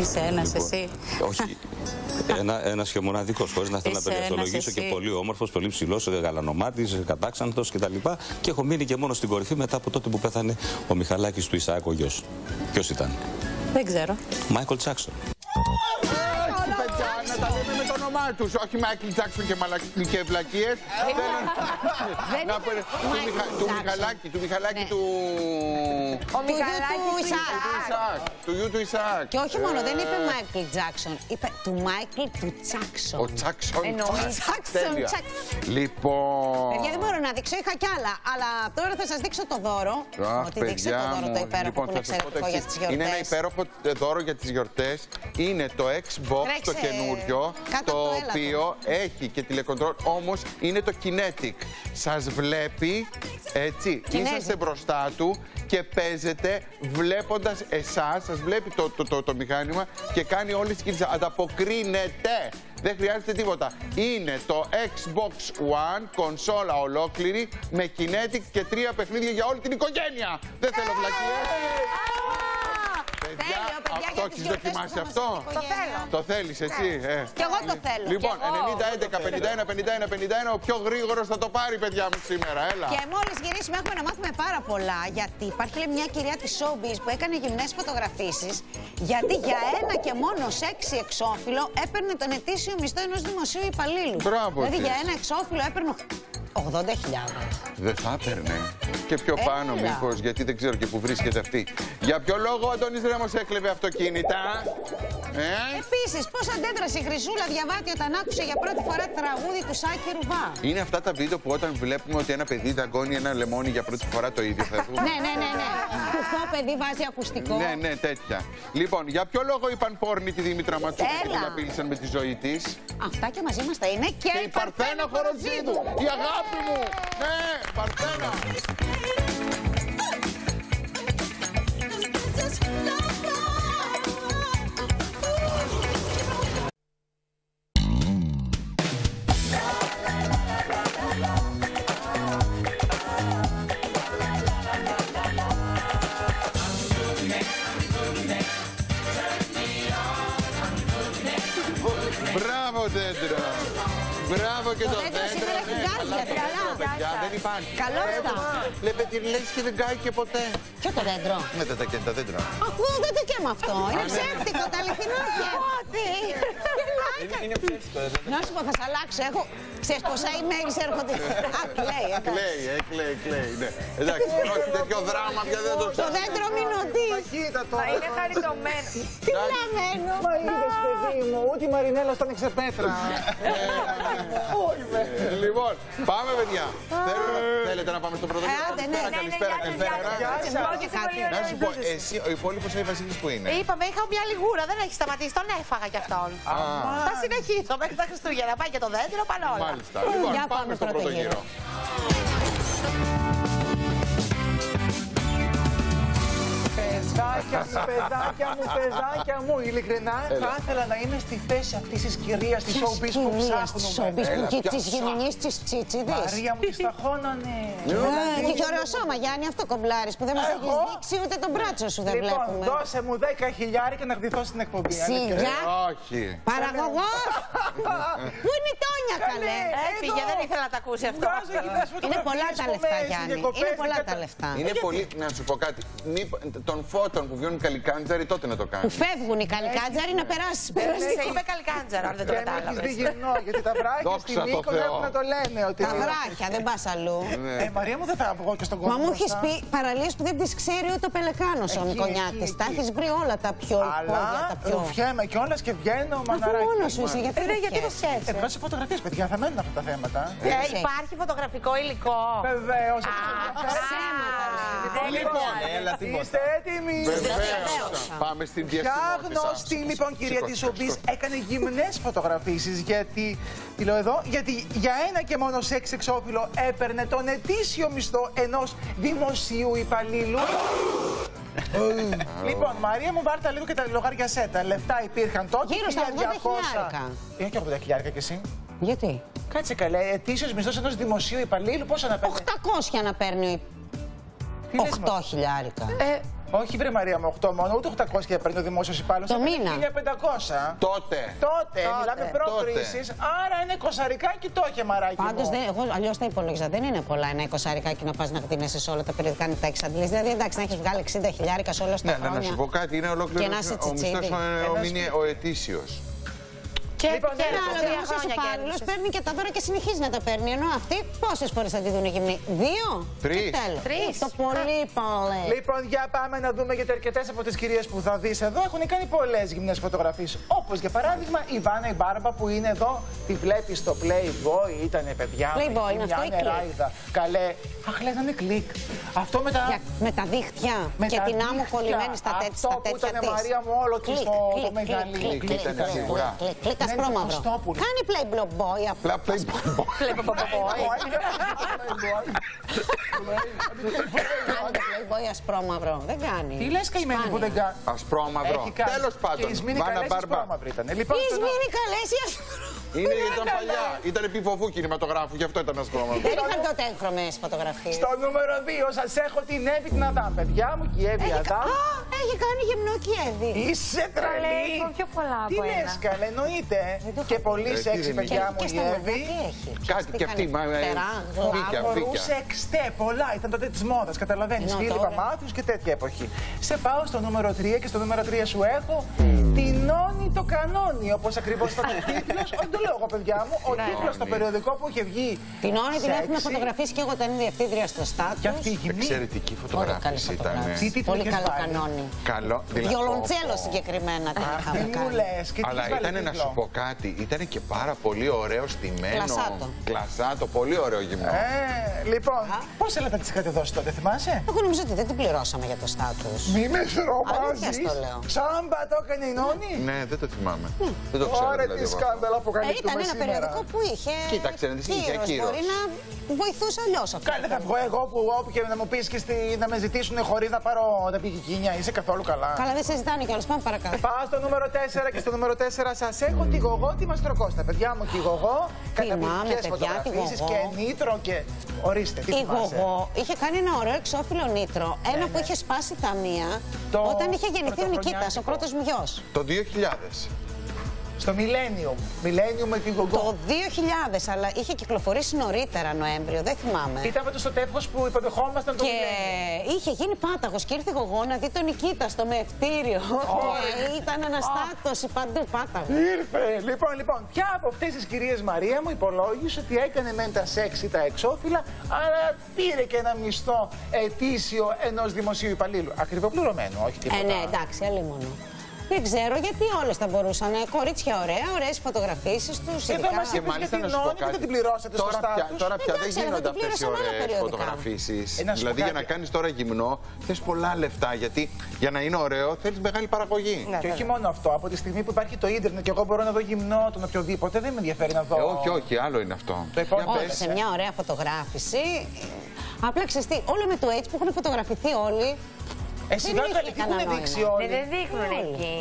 Είσαι ένας εσύ. Όχι. Ένα ένας και μοναδικός, χωρίς να θέλω να Είσαι περιευθολογήσω ένας και εσύ. πολύ όμορφος, πολύ ψηλός, γαλανομάτης, κατάξανθο κτλ. Και έχω μείνει και μόνο στην κορυφή μετά από τότε που πέθανε ο Μιχαλάκης του Ισάκ, ο γιος. Ποιος ήταν, Δεν ξέρω. Μάικλ Τζάξον. Όχι, παιδιά, να τα λέμε με το όνομά τους. Όχι Μάικλ Τζάξον και, μαλακ- και βλακίες. Θέλω Δεν να είναι περι- του, Michael Μιχα... του Jackson. Μιχαλάκη, του Μιχαλάκη Ναι. του... Ο Μιχαλάκης του του Ισάκ. του Ισάκ. Του γιου του Ισάκ. Και όχι μόνο, δεν είπε Ε, Μάικλ Τζάξον. Είπε του Μάικλ του Τσάξον. Ο Τσάξον. Εννοεί. Τσάξον, Τέλεια. Τσάξον. Λοιπόν... Παιδιά, δεν μπορώ να δείξω, είχα κι άλλα. Αλλά τώρα θα σας δείξω το δώρο. Αχ, Ότι δείξτε το δώρο το υπέροχο Λοιπόν, που θα είναι σας πω το εξαιρετικό για εξής. τις γιορτές. Είναι ένα υπέροχο ε, δώρο για τις γιορτές. Είναι το Xbox Τρέξε, το καινούριο, κάτω το από το έλατος. οποίο έχει και τηλεκοντρόλ, όμως είναι το Kinetic. Σας βλέπει, έτσι, Κινέζι. είσαστε μπροστά του και παίζετε βλέποντας εσάς, σας βλέπει το, το, το, το μηχάνημα και κάνει όλες τις κινήσεις. Ανταποκρίνεται. Δεν χρειάζεται τίποτα. Είναι το Xbox One, κονσόλα ολόκληρη, με Kinetic και τρία παιχνίδια για όλη την οικογένεια. Δεν θέλω βλακίες. Παιδιά, Τέλειο, παιδιά, αυτό για τις έχεις γιορτές δοκιμάσει που θα αυτό; μας Το θέλω. Το θέλεις εσύ, ε; Κι εγώ το θέλω. Λοιπόν, Κι εγώ. 90, 11, 51, 51, 51, ο πιο γρήγορος θα το πάρει, παιδιά μου, σήμερα. Έλα. Και μόλις γυρίσουμε, έχουμε να μάθουμε πάρα πολλά. Γιατί υπάρχει λέει, μια κυρία της Showbiz που έκανε γυμνές φωτογραφίσεις. Γιατί για ένα και μόνος σεξι εξώφυλλο έπαιρνε τον ετήσιο μισθό ενός δημοσίου υπαλλήλου. Μπράβο Δηλαδή της. για ένα εξώφυλλο έπαιρνε 80.000. Δεν θα έπαιρνε. Και πιο πάνω, Έλα. μήπως, γιατί δεν ξέρω και πού βρίσκεται αυτή. Για ποιο λόγο ο Αντώνης Ρέμος έκλεβε αυτοκίνητα. Ε; Επίσης, πώς αντέδρασε η Χρυσούλα Διαβάτη όταν άκουσε για πρώτη φορά τραγούδι του Σάκη Ρουβά; Είναι αυτά τα βίντεο που όταν βλέπουμε ότι ένα παιδί δαγκώνει ένα λεμόνι για πρώτη φορά το ίδιο. Θα πούμε. ναι, ναι, ναι, ναι. Κουφό παιδί βάζει ακουστικό. Ναι, ναι, τέτοια. Λοιπόν, για ποιο λόγο είπαν πόρνη τη Δήμητρα Ματσούκη και Έλα. την απείλησαν με τη ζωή της; Αυτά και μαζί μας θα είναι και, Και η Παρθένα Χοροτζίδου, η αγάπη μου. Ναι, Παρθένα. Μπράβο, δέντρο. Μπράβο και το δέντρο δέντρο. σήμερα έχει ναι, γκάζια, καλά το καλά. δέντρο, παιδιά, δεν υπάρχει. Καλό αυτά. Βλέπετε, λες και δεν κάει και ποτέ. Ποιο το δέντρο. Με τα τα- τα δέντρα. Αφού δεν το καίμα αυτό. Είναι ναι. ψεύτικο, τα αληθινά Ό,τι. Είναι ψεύτικο, δεν Να σου πω, θα σε αλλάξω. Έχω. Ξέρεις πόσα emails έρχονται. Α, κλαίει. εντάξει. Κλαίει, ε, κλαίει, κλαίει. Ναι. Εντάξει, όχι τέτοιο δράμα πια δεν το Το ξέρω. δέντρο μην οδεί. Θα είναι χαριτωμένο. Τι λαμένο. Μα είδες παιδί μου, ούτε η Μαρινέλα ήταν ξεπέτρα. Λοιπόν, πάμε παιδιά. Θέλουμε- Θέλετε να πάμε στο πρώτο Ε, γύρο. άντε, ναι, Καλησπέρα, ναι, ναι, καλησπέρα, γεια σας, καλησπέρα. γεια σας. πολύ Να ωραία σου πω, εμπειρία. εσύ, ο υπόλοιπο ο Βασίλης που είναι. Είπαμε, είχα μια λιγούρα, δεν έχει σταματήσει. Τον έφαγα κι αυτόν. Θα συνεχίσω μέχρι τα Χριστούγεννα. Πάει και το δέντρο, πάνε όλα. Μάλιστα. Λοιπόν, Για πάμε στο πρώτο γύρο. Παιδάκια μου, παιδάκια μου, παιδάκια μου. Ειλικρινά Έλα. θα ήθελα να είμαι στη θέση αυτής της κυρίας της showbiz που ψάχνουμε. Showbiz που Έλα, και πια- της γυμνής της τσίτσιδης. Μαρία μου, της ταχώνανε. Ε, Και έχει ωραίο σώμα, Γιάννη, αυτό κομπλάρεις που δεν μας Εγώ; έχεις δείξει ούτε τον μπράτσο σου δεν Λοιπόν, βλέπουμε. δώσε μου 10 χιλιάρικα να γδυθώ στην εκπομπή. Σιγά. Όχι. Παραγωγός! Πού είναι η Τόνια, καλέ! Έφυγε, δεν ήθελα να τα ακούσει αυτό. Βγάζω γυμνές Είναι πολλά φωτογραφίες τα που λεφτά, μες Γιάννη. διακοπές Είναι πολλά και τα τα- λεφτά. Είναι πολύ, να σου πω κάτι, μη- των φώτων που βγαίνουν καλικάντζαροι, τότε να το Που κάνει. φεύγουν οι καλικάτζαροι να περάσει. Σε είπε καλικάντζαρα, αν δεν το Δεν έχεις κατάλαβες. δει γυμνό, γιατί τα βράχια Δόξα στη τω Μύκονο Θεώ. έχουν να το λένε. Ότι Τα βράχια, δεν πας αλλού. Ναι. Ε, Μαρία μου δεν θα βγω και στον κόσμο. Μα μου έχεις μπροστά. πει παραλίες που δεν τις ξέρει ούτε ο Πελεκάνος ο Εκεί, Μικονιάτη. εκεί, Τα εκεί. έχεις βρει όλα τα πιο Αλλά υπόγεια, τα πιο. ρουφιέμαι κιόλα και βγαίνω Αφού μαναράκι. μόνος σου είσαι, γιατί Ε, δεν γιατί δεν χαίρεσαι. χαίρεσαι. Ε, βγάζω φωτογραφίες, παιδιά, θα μένουν αυτά τα θέματα. Ε, υπάρχει φωτογραφικό υλικό. Βεβαίως. Λοιπόν, Έλα, τίποτα. Είστε έτοιμοι; Βεβαίως. Πάμε στην Ποια διαστημότητα. γνωστή λοιπόν κυρία Σηκώστε, της Σομπή σηκώστε. έκανε γυμνές φωτογραφίσεις γιατί. Τι λέω εδώ, γιατί για ένα και μόνο σεξ εξώφυλλο έπαιρνε τον ετήσιο μισθό ενός δημοσίου υπαλλήλου. λοιπόν, Μαρία μου, πάρτε λίγο και τα λογάρια σέτα. Λεφτά υπήρχαν τότε. Γύρω στα 80 χιλιάρικα. Είναι και 80 χιλιάρικα κι εσύ. Γιατί; Κάτσε καλέ, ετήσιος μισθός ενός δημοσίου υπαλλήλου, πόσο να παίρνει; 800 να παίρνει Τι λες, 8 χιλιάρικα. Ε, όχι βρε Μαρία μου, 8 μόνο, ούτε 800 παίρνει ο δημόσιος υπάλληλος. Το μήνα. 1500. Τότε. Τότε, μιλάμε προ-κρίση, άρα είναι κοσαρικάκι το είχε μαράκι. Πάντως, μου. εγώ αλλιώς τα υπολόγιζα. Δεν είναι πολλά ένα εικοσάρικάκι να πας να χτινέσει όλα τα περιοδικά να τα εξαντλεί. Δηλαδή, εντάξει, να έχεις βγάλει 60 χιλιάρικα σε όλα στα Ναι, αλλά χρόνια. να σου πω κάτι, είναι ολόκληρο Και να είσαι ο μισθός τσιτσίδι. ο, μήνυ- ο ετήσιος. Και Λοιπόν, και ναι, Ένα άλλο τρία δημόσιο χρόνια υπάλληλο κέρδισες. παίρνει και τα δώρα και συνεχίζει να τα παίρνει. Ενώ αυτοί πόσε φορέ θα τη δουν γυμνή. Δύο. Τρεις. Και τέλος. Τρεις. Το πολύ πολύ. Λοιπόν, για πάμε να δούμε γιατί αρκετέ από τι κυρίε που θα δει εδώ έχουν κάνει πολλέ γυμνέ φωτογραφίε. Όπω για παράδειγμα η Βάνα η Μπάρμπα που είναι εδώ, τη βλέπει στο Playboy, ήταν παιδιά. μου, Playboy, εκεί είναι μια αυτό ή κλικ? νεράιδα. Καλέ. Αχ, λέγανε κλικ. Αυτό με τα. Για- με τα δίχτυα με και τα την άμμο δίχτυα. κολλημένη στα τέτοια Αυτό στα που τέτοια ήταν της. Μαρία μου όλο της Κλικ, το, κλικ, το κλικ, μεγαλύτερο. κλικ, Κλικ ήταν κλικ, σίγουρα. κλικ, κλικ, Ναι, ασπρόμαυρο. το Κωστόπουλο. Κάνει Playboy απλά. Απλά Playboy. Κάνει το Playboy ασπρόμαυρο. Δεν κάνει. Τι λες καημένη που δεν κάνει. Ασπρόμαυρο. Έχει κάνει. Τέλος Και πάντων. η Σμήνη Βάνα Καλέση Μπάρμπα. ασπρόμαυρη ήταν. Λοιπόν, Τι στο- σμήνει καλές η Είναι, ήταν παλιά. Ήταν επί φοβού κινηματογράφου, γι' αυτό ήταν ασπρόμαυρο. Δεν είχαν τότε έγχρωμε φωτογραφίες. Στο νούμερο 2 σας έχω την Εύη την Αδάμ. Παιδιά μου και η Εύη Αδάμ. Α, έχει κάνει γυμνό και η Εύη. Είσαι Καλέ, τρελή. έχω πιο πολλά Τι από λες, ένα. καλέ, εννοείται. Και πολύ Ε, τι σεξι, δεν παιδιά Και- μου και η στα μαλλιά Εύη. τι έχεις. Κάτι Τι και κάνει, αυτή. μα, ε, φτερά, Φύκια, γλάβο. φύκια. Φορούσε εξτέ πολλά, ήταν τότε της μόδας. Καταλαβαίνεις. Ενώ Φίλοι τώρα. Παμάτιου και τέτοια εποχή. Σε πάω στο νούμερο 3 και στο νούμερο 3 σου έχω την Νόνη το κανόνι. Όπως ακριβώς ήταν ο τίτλος. Όχι το λέω εγώ, παιδιά μου. Ο τίτλος στο περιοδικό που είχε βγει. Την Όνη την έχουμε Sexy. φωτογραφίσει και εγώ όταν είναι διευθύντρια στο στάτους. Και αυτή η γυμνή. Εξαιρετική Πολύ καλή φωτογράφηση ήταν. φωτογράφηση. Τι τίτλο Πολύ είχες καλό βάλει; κανόνι. Καλό. δηλαδή- Βιολοντσέλο Ω, ω. συγκεκριμένα την Αχ, είχαμε τι μου κάνει. λες. Και τι Αλλά έχεις βάλει ήταν να τίτλο; σου πω κάτι, ήταν και πάρα πολύ ωραίο στημένο. Κλασάτο. Κλασάτο, πολύ ωραίο γυμνό. Ε, λοιπόν, πόσα λεπτά τη είχατε δώσει τότε, θυμάσαι; Εγώ νομίζω ότι δεν την πληρώσαμε για το στάτους. Μη με Αλήθεια στρομάζεις. στο λέω. Τσάμπα το έκανε η Νόνη. Ναι, δεν το θυμάμαι. Δεν το ξέρω Ωραία, δηλαδή. τι εγώ. σκάνδαλα που Ε, καλύπτουμε ήταν ένα σήμερα. περιοδικό που είχε. Κοίταξε, να δεις, είχε κύρος. κύρος. Μπορεί να βοηθούσε αλλιώς αυτό. Καλέ θα βγω εγώ που όπου και να μου πεις και στη, να με ζητήσουν χωρίς να πάρω τα πηγικίνια. Είσαι καθόλου καλά. Καλά, δεν συζητάνε κιόλας. Πάμε παρακάτω. Πάω στο νούμερο 4 και στο νούμερο 4 σας έχω τη γογό τη Μαστροκώστα. Παιδιά μου, τη γογό. Θυμάμαι, Καταπληκτικές παιδιά, τη φωτογραφίσει Γογό. και νήτρο και. Ορίστε, τι Η θυμάσαι. Γογό είχε κάνει ένα ωραίο εξώφυλλο νήτρο. Ένα που είχε σπάσει τα μία Το όταν είχε γεννηθεί ο Νικήτας, ο πρωτοχρονιάτικο. πρώτος μου γιος. Το 2000. Στο Millennium. Millennium με τη γογό. Το 2000, αλλά είχε κυκλοφορήσει νωρίτερα Νοέμβριο, δεν θυμάμαι. Ήταν με το στο τεύχο που υποδεχόμασταν το Και Millennium. είχε γίνει πάταγος και ήρθε η γογό να δει τον Νικήτα στο μευτήριο. Και ήταν αναστάτωση παντού πάταγος. Ήρθε! Λοιπόν, λοιπόν, ποια από αυτές τις κυρίες Μαρία μου υπολόγισε ότι έκανε μεν τα σεξ ή τα εξώφυλλα, αλλά πήρε και ένα μισθό ετήσιο ενός δημοσίου υπαλλήλου. Ακριβοπληρωμένο, όχι τίποτα. Ε, ναι, εντάξει, άλλη μόνο. Δεν ξέρω γιατί όλες θα μπορούσαν. Ε, Κορίτσια ωραία, ωραίες φωτογραφίσεις τους. Εδώ μας Και είπες μάλιστα για να την σου πω Νόνη που δεν την πληρώσατε στο Τώρα πια, στάτους. τώρα πια δεν Εντάξει, αλλά γίνονται δεν την αυτές οι πλήρωσαν άλλα ωραίε περιοδικά. φωτογραφίσεις. Ε, να σου πω Δηλαδή για να κάτι. κάνεις τώρα γυμνό θες πολλά λεφτά. Γιατί για να είναι ωραίο θέλεις μεγάλη παραγωγή. Ναι. Και όχι μόνο αυτό, από τη στιγμή που υπάρχει το ίντερνετ και εγώ μπορώ να δω γυμνό τον οποιοδήποτε, δεν με ενδιαφέρει να δω. Ε, όχι, όχι, άλλο είναι αυτό. Το επόμενο Για Όχι, πες. σε μια ωραία φωτογράφηση. Απλά ξέρεις τι, όλο με το έτσι που έχουν φωτογραφηθεί όλοι. Εσύ δεν βέβαια είχε τι κανένα έχουν δείξει νόημα. όλοι. Δεν, δεν δείχνουν Όλοι. εκεί.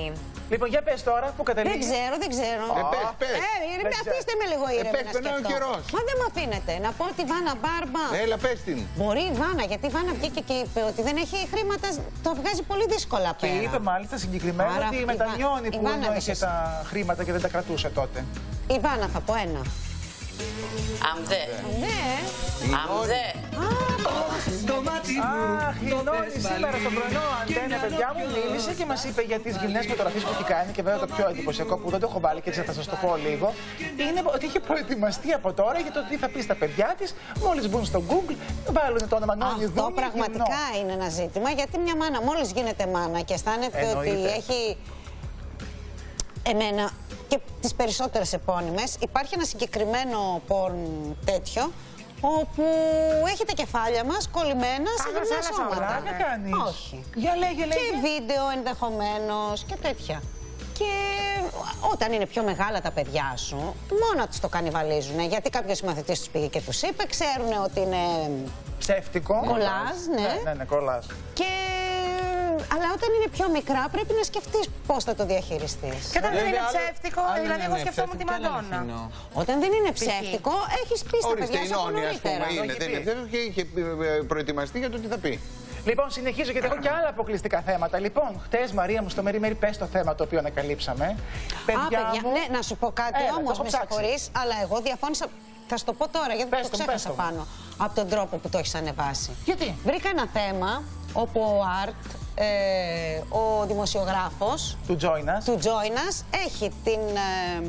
Λοιπόν, για πες τώρα που καταλήγει. Δεν ξέρω, δεν ξέρω. Ε, πες, πες. Ε, Δεν ρε, ξέρω. αφήστε με λίγο ήρεμη πες, να περνάει ο σκεφτώ. καιρός. Μα δεν μου αφήνετε. Να πω τη Βάνα Μπάρμπα. Έλα, πες την. Μπορεί η Βάνα, γιατί η Βάνα βγήκε και είπε ότι δεν έχει χρήματα, το βγάζει πολύ δύσκολα Και πέρα. είπε μάλιστα συγκεκριμένα Άρα ότι η Βα- μετανιώνει η που Βάνα ενώ δεν είχε σε- τα χρήματα και δεν τα κρατούσε τότε. Η Βάνα θα πω ένα. Αμδέ. Ναι. Αμδέ. Α, Αχ, η Νόνη σήμερα στο πρωινό αντένα, παιδιά μου, μίλησε και μας είπε για τις γυμνές φωτογραφίες που έχει κάνει. Και βέβαια το πιο εντυπωσιακό που δεν το έχω βάλει και έτσι θα σας το πω λίγο, είναι ότι έχει προετοιμαστεί από τώρα για το τι θα πει στα παιδιά της. Μόλις μπουν στο Google, βάλουν το όνομα Νόνη Αυτό Δούνη. πραγματικά είναι ένα ζήτημα γιατί μια μάνα μόλις γίνεται μάνα και αισθάνεται ότι Εννοείται. έχει εμένα και τις περισσότερες επώνυμες υπάρχει ένα συγκεκριμένο πορν τέτοιο όπου έχει τα κεφάλια μας κολλημένα σε Άλλα, γυμνά άλλα σώματα. σώματα, δεν κάνεις. Όχι. Για λέγε, λέγε. Και βίντεο ενδεχομένως και τέτοια. Και όταν είναι πιο μεγάλα τα παιδιά σου, μόνο τους το κανιβαλίζουν. Γιατί κάποιος μαθητής τους πήγε και τους είπε, ξέρουν ότι είναι Ψεύτικο. Κολλάζ, ναι. Ναι, ναι, ναι, κολλάζ. και... Αλλά όταν είναι πιο μικρά πρέπει να σκεφτείς πώς θα το διαχειριστείς. Και όταν δεν Βέβαια, είναι άλλο- ψεύτικο, άλλο δηλαδή είναι εγώ σκεφτόμουν τη ψεύτικο, άλλο Μαντόνα. αληθινό. Όταν δεν είναι ψεύτικο, έχεις πεις στα Ορίστε, παιδιά η σου από Νόνη, ας πούμε, νωρίτερα. είναι, δεν είναι ψεύτικο και είχε ε, προετοιμαστεί για το τι θα πει. Λοιπόν, συνεχίζω γιατί έχω και άλλα αποκλειστικά θέματα. Λοιπόν, χτες Μαρία μου στο Μέρι Μέρι, πες το θέμα το οποίο ανακαλύψαμε. Α, παιδιά, ναι, να σου πω κάτι Έλα, το όμως, έχω με ψάξει. συγχωρείς, αλλά εγώ διαφώνησα. Θα σου το πω τώρα, γιατί Πες το το, πες ξέχασα το. πάνω. Από τον τρόπο που το έχεις ανεβάσει. Γιατί; Βρήκα ένα θέμα όπου ο Αρτ, ε, ο δημοσιογράφος Του Join Us. του Join Us, έχει την ε,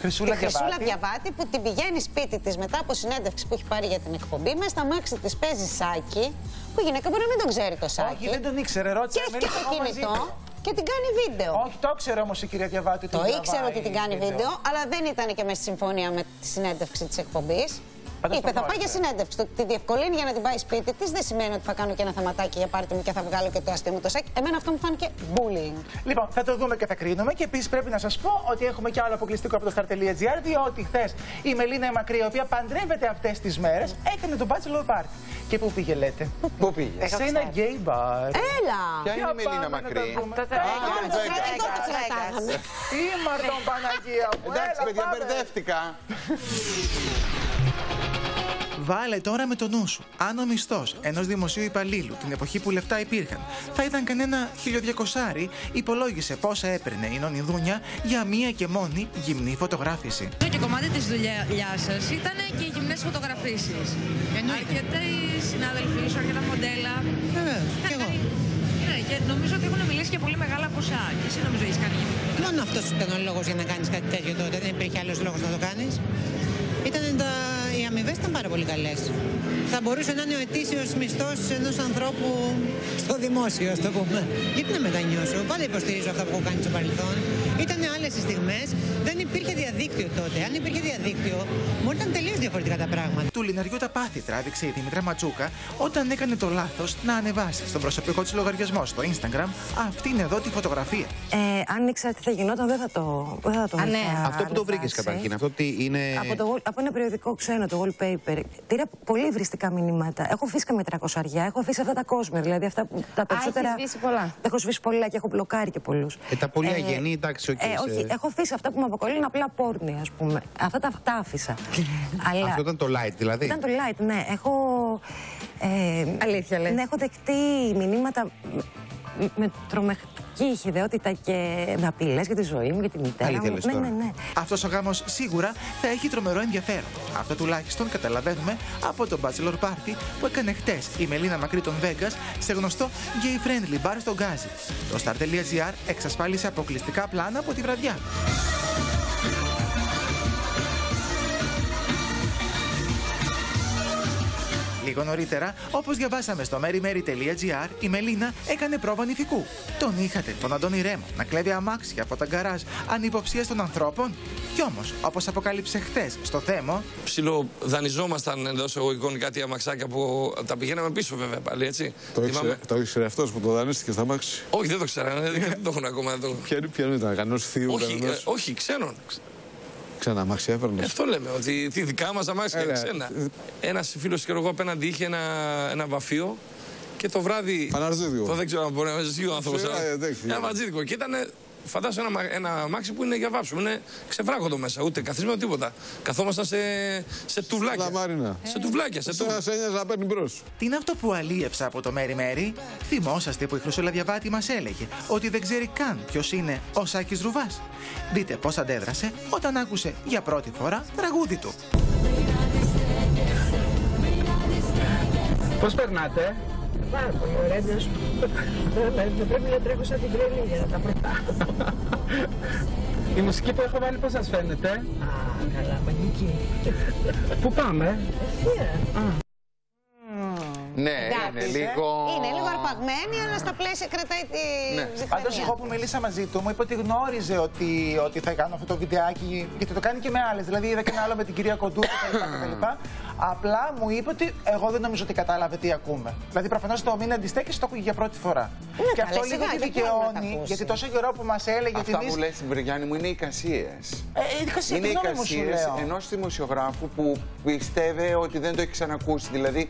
Χρυσούλα τη Χρυσούλα Διαβάτη. Διαβάτη που την πηγαίνει σπίτι της μετά από συνέντευξη που έχει πάρει για την εκπομπή. Με στα μάξι της παίζει σάκι, που η γυναίκα μπορεί να μην τον ξέρει το σάκι. Όχι, δεν τον ήξερε, ρώτησε. Και έχει και το κινητό και την κάνει βίντεο. Όχι, το ήξερε όμως η κυρία Διαβάτη. Το ήξερε ότι την κάνει βίντεο, αλλά δεν ήταν και μέσα στη συμφωνία με τη συνέντευξη της εκπομπής. Πάντως Είπε, το θα πάει για γνώριζε. συνέντευξη. Το ότι τη διευκολύνει για να την πάει σπίτι της δεν σημαίνει ότι θα κάνω και ένα θεματάκι για πάρτι μου και θα βγάλω και το αστείο μου το σάκι. Εμένα αυτό μου φάνηκε bullying. Λοιπόν, θα το δούμε και θα κρίνουμε. Και επίσης πρέπει να σας πω ότι έχουμε και άλλο αποκλειστικό από το star.gr. Διότι χθες η Μελίνα η Μακρύ, η οποία παντρεύεται αυτές τις μέρες, έκανε το bachelor party. Και πού πήγε, λέτε; Πού πήγε; Σε ένα gay bar. Έλα! Ποια είναι η Για Μελίνα πάμε να Μακρύ; τα δούμε. Αυτό τα- Vegas, Α, το Vegas. Vegas. Εδώ το κρατάγαμε. Ήμαρτον Παναγία μου. Εντάξει, Έλα, παιδιά, πάμε. μπερδεύτηκα. Βάλε τώρα με το νου σου. Αν ο μισθός ενός δημοσίου υπαλλήλου την εποχή που λεφτά υπήρχαν θα ήταν κανένα 1200, υπολόγισε πόσα έπαιρνε η Νονιδούνια για μία και μόνη γυμνή φωτογράφηση. Και κομμάτι της δουλειάς σας ήταν και οι γυμνές φωτογραφίσεις. Αρκετοί συνάδελφοι σου, αρκετά μοντέλα. Βέβαια, Είχαν κι εγώ. κάνει- Ναι, και νομίζω ότι έχουν μιλήσει και πολύ μεγάλα ποσά. Και εσύ νομίζω έχεις κάνει γυμνή. Μόνο αυτός ήταν ο λόγος για να κάνεις κάτι τέτοιο τότε. Δεν υπήρχε άλλος λόγος να το κάνεις. Ήταν τα... Οι αμοιβές ήταν πάρα πολύ καλές. Θα μπορούσε να είναι ο ετήσιος μισθός ενός ανθρώπου στο δημόσιο, ας το πούμε. Γιατί να μετανιώσω; Πάντα υποστηρίζω αυτά που έχω κάνει στο παρελθόν. Ήταν άλλες οι στιγμές. Δεν υπήρχε διαδίκτυο τότε. Αν υπήρχε διαδίκτυο, μπορεί να ήταν τελείως διαφορετικά τα πράγματα. Του Λιναριού τα πάθη τράβηξε η Δημητρά Ματσούκα όταν έκανε το λάθος να ανεβάσει στον προσωπικό της λογαριασμός στο Instagram αυτήν εδώ τη φωτογραφία. Ε, αν ήξερα τι θα γινόταν, δεν θα το, δεν θα το Α, ναι. είχα Αυτό που το βρήκες ανεβάσει. καταρχήν, αυτό τι είναι. Από, το, wall- από ένα περιοδικό ξένο, το wallpaper. Πήρα πολύ βριστικά μηνύματα. Έχω αφήσει με 300 αριά, έχω αφήσει αυτά τα κόσμια. Δηλαδή αυτά που τα περισσότερα. έχεις σβήσει πολλά. Έχω σβήσει πολλά και έχω μπλοκάρει και πολλούς. Ε, τα πολύ αγενή, εντάξει, οκ, Ε, σε- όχι, έχω αφήσει αυτά που με αποκαλούν απλά πόρνη, ας πούμε. Αυτά τα, τα άφησα. Αλλά... Αυτό ήταν το light, δηλαδή. Ήταν το light, ναι. Έχω. Ε, Αλήθεια λες. Ναι, έχω δεκτεί μηνύματα με, με τρομακτική χειδαιότητα και με απειλέ για τη ζωή μου, για τη μητέρα Αλήθεια μου. λες ναι, τώρα. ναι, ναι. Αυτός ο γάμος σίγουρα θα έχει τρομερό ενδιαφέρον. Αυτό τουλάχιστον καταλαβαίνουμε από το Bachelor Party που έκανε χτες η Μελίνα Μακρύ των Vegas σε γνωστό gay friendly bar στο Γκάζι. Το Star.gr εξασφάλισε αποκλειστικά πλάνα από τη βραδιά. Λίγο νωρίτερα, όπως διαβάσαμε στο merrymerry.gr, η Μελίνα έκανε πρόβα νηφικού. Τον είχατε, τον Αντώνη Ρέμο, να κλέβει αμάξια από τα γκαράζ ανυποψία των ανθρώπων. Κι όμως, όπως αποκάλυψε χθες στο θέμα, Ψιλοδανιζόμασταν εντό εισαγωγικών κάτι αμαξάκια που τα πηγαίναμε πίσω βέβαια πάλι, έτσι. Το Θυμάμαι- ήξερε, το ήξερε αυτός που το δανείστηκε στα μάξι. Όχι, δεν το ξέρα, δεν δεν το έχουν ακόμα. δεν το- Ποιο, ποιο ήταν, κανένας θείο, όχι, κανένα. ε, όχι, ξένον. Ξανά μάξι έφερνε. Αυτό λέμε, ότι τι δικά μας αμάξια Έλα. ξένα. Ένα φίλος και εγώ απέναντι είχε ένα, ένα βαφείο και το βράδυ. Φαναρτζίδικο. Το δεν ξέρω αν μπορεί να ζει ο άνθρωπος. Ε, εντάξει. Ένα βατζίδικο. Και ήταν. Φαντάζομαι ένα, μα- ένα αμάξι που είναι για βάψιμο. Είναι ξεβράκοντο μέσα, ούτε καθίσμα τίποτα. Καθόμασταν σε, σε τουβλάκια. Λαμάρινα. Σε τουβλάκια, σε Σε τουβλ... ένα σε ένοιαζε να παίρνει μπρος. τι είναι αυτό που αλίευσα από το Μέρι Μέρι. Θυμόσαστε που η Χρυσούλα Διαβάτη μας έλεγε ότι δεν ξέρει καν ποιος είναι ο Σάκης Ρουβάς. Δείτε πώς αντέδρασε όταν άκουσε για πρώτη φορά τραγούδι του. Πώς περνάτε; Πάρα πολύ ωραία. Να σου πω. Δεν πρέπει να τρέχω σαν την τρελή για να τα προτάξω. Η μουσική που έχω βάλει πώς σας φαίνεται; Α, καλά, μαγική. Πού πάμε; Ναι, Εντάξει, είναι λίγο. Είναι λίγο αρπαγμένη, αλλά στα πλαίσια κρατάει τη Πάντως, εγώ ζευγαρία. που μίλησα μαζί του, μου είπε ότι γνώριζε ότι, ότι θα κάνω αυτό το βιντεάκι. Γιατί το κάνει και με άλλες. Δηλαδή, είδα και ένα άλλο με την κυρία Κοντού κτλ. Απλά μου είπε ότι εγώ δεν νομίζω ότι κατάλαβε τι ακούμε. Δηλαδή, προφανώς το μην αντιστέκει, το ακούγε για πρώτη φορά. Είναι και καλέ, αυτό λίγο σιγά, τη γιατί άλλο να τα δικαιώνει, ακούσει. γιατί τόσο καιρό που μας έλεγε ότι Αυτά εμείς- που λες, Μπριγιάννη μου, είναι εικασίες. Ε, ε, εικασίες, είναι τη γνώμη μου σου εικασίες λέω. ενός δημοσιογράφου που πιστεύει ότι δεν το έχει ξανακούσει. Δηλαδή,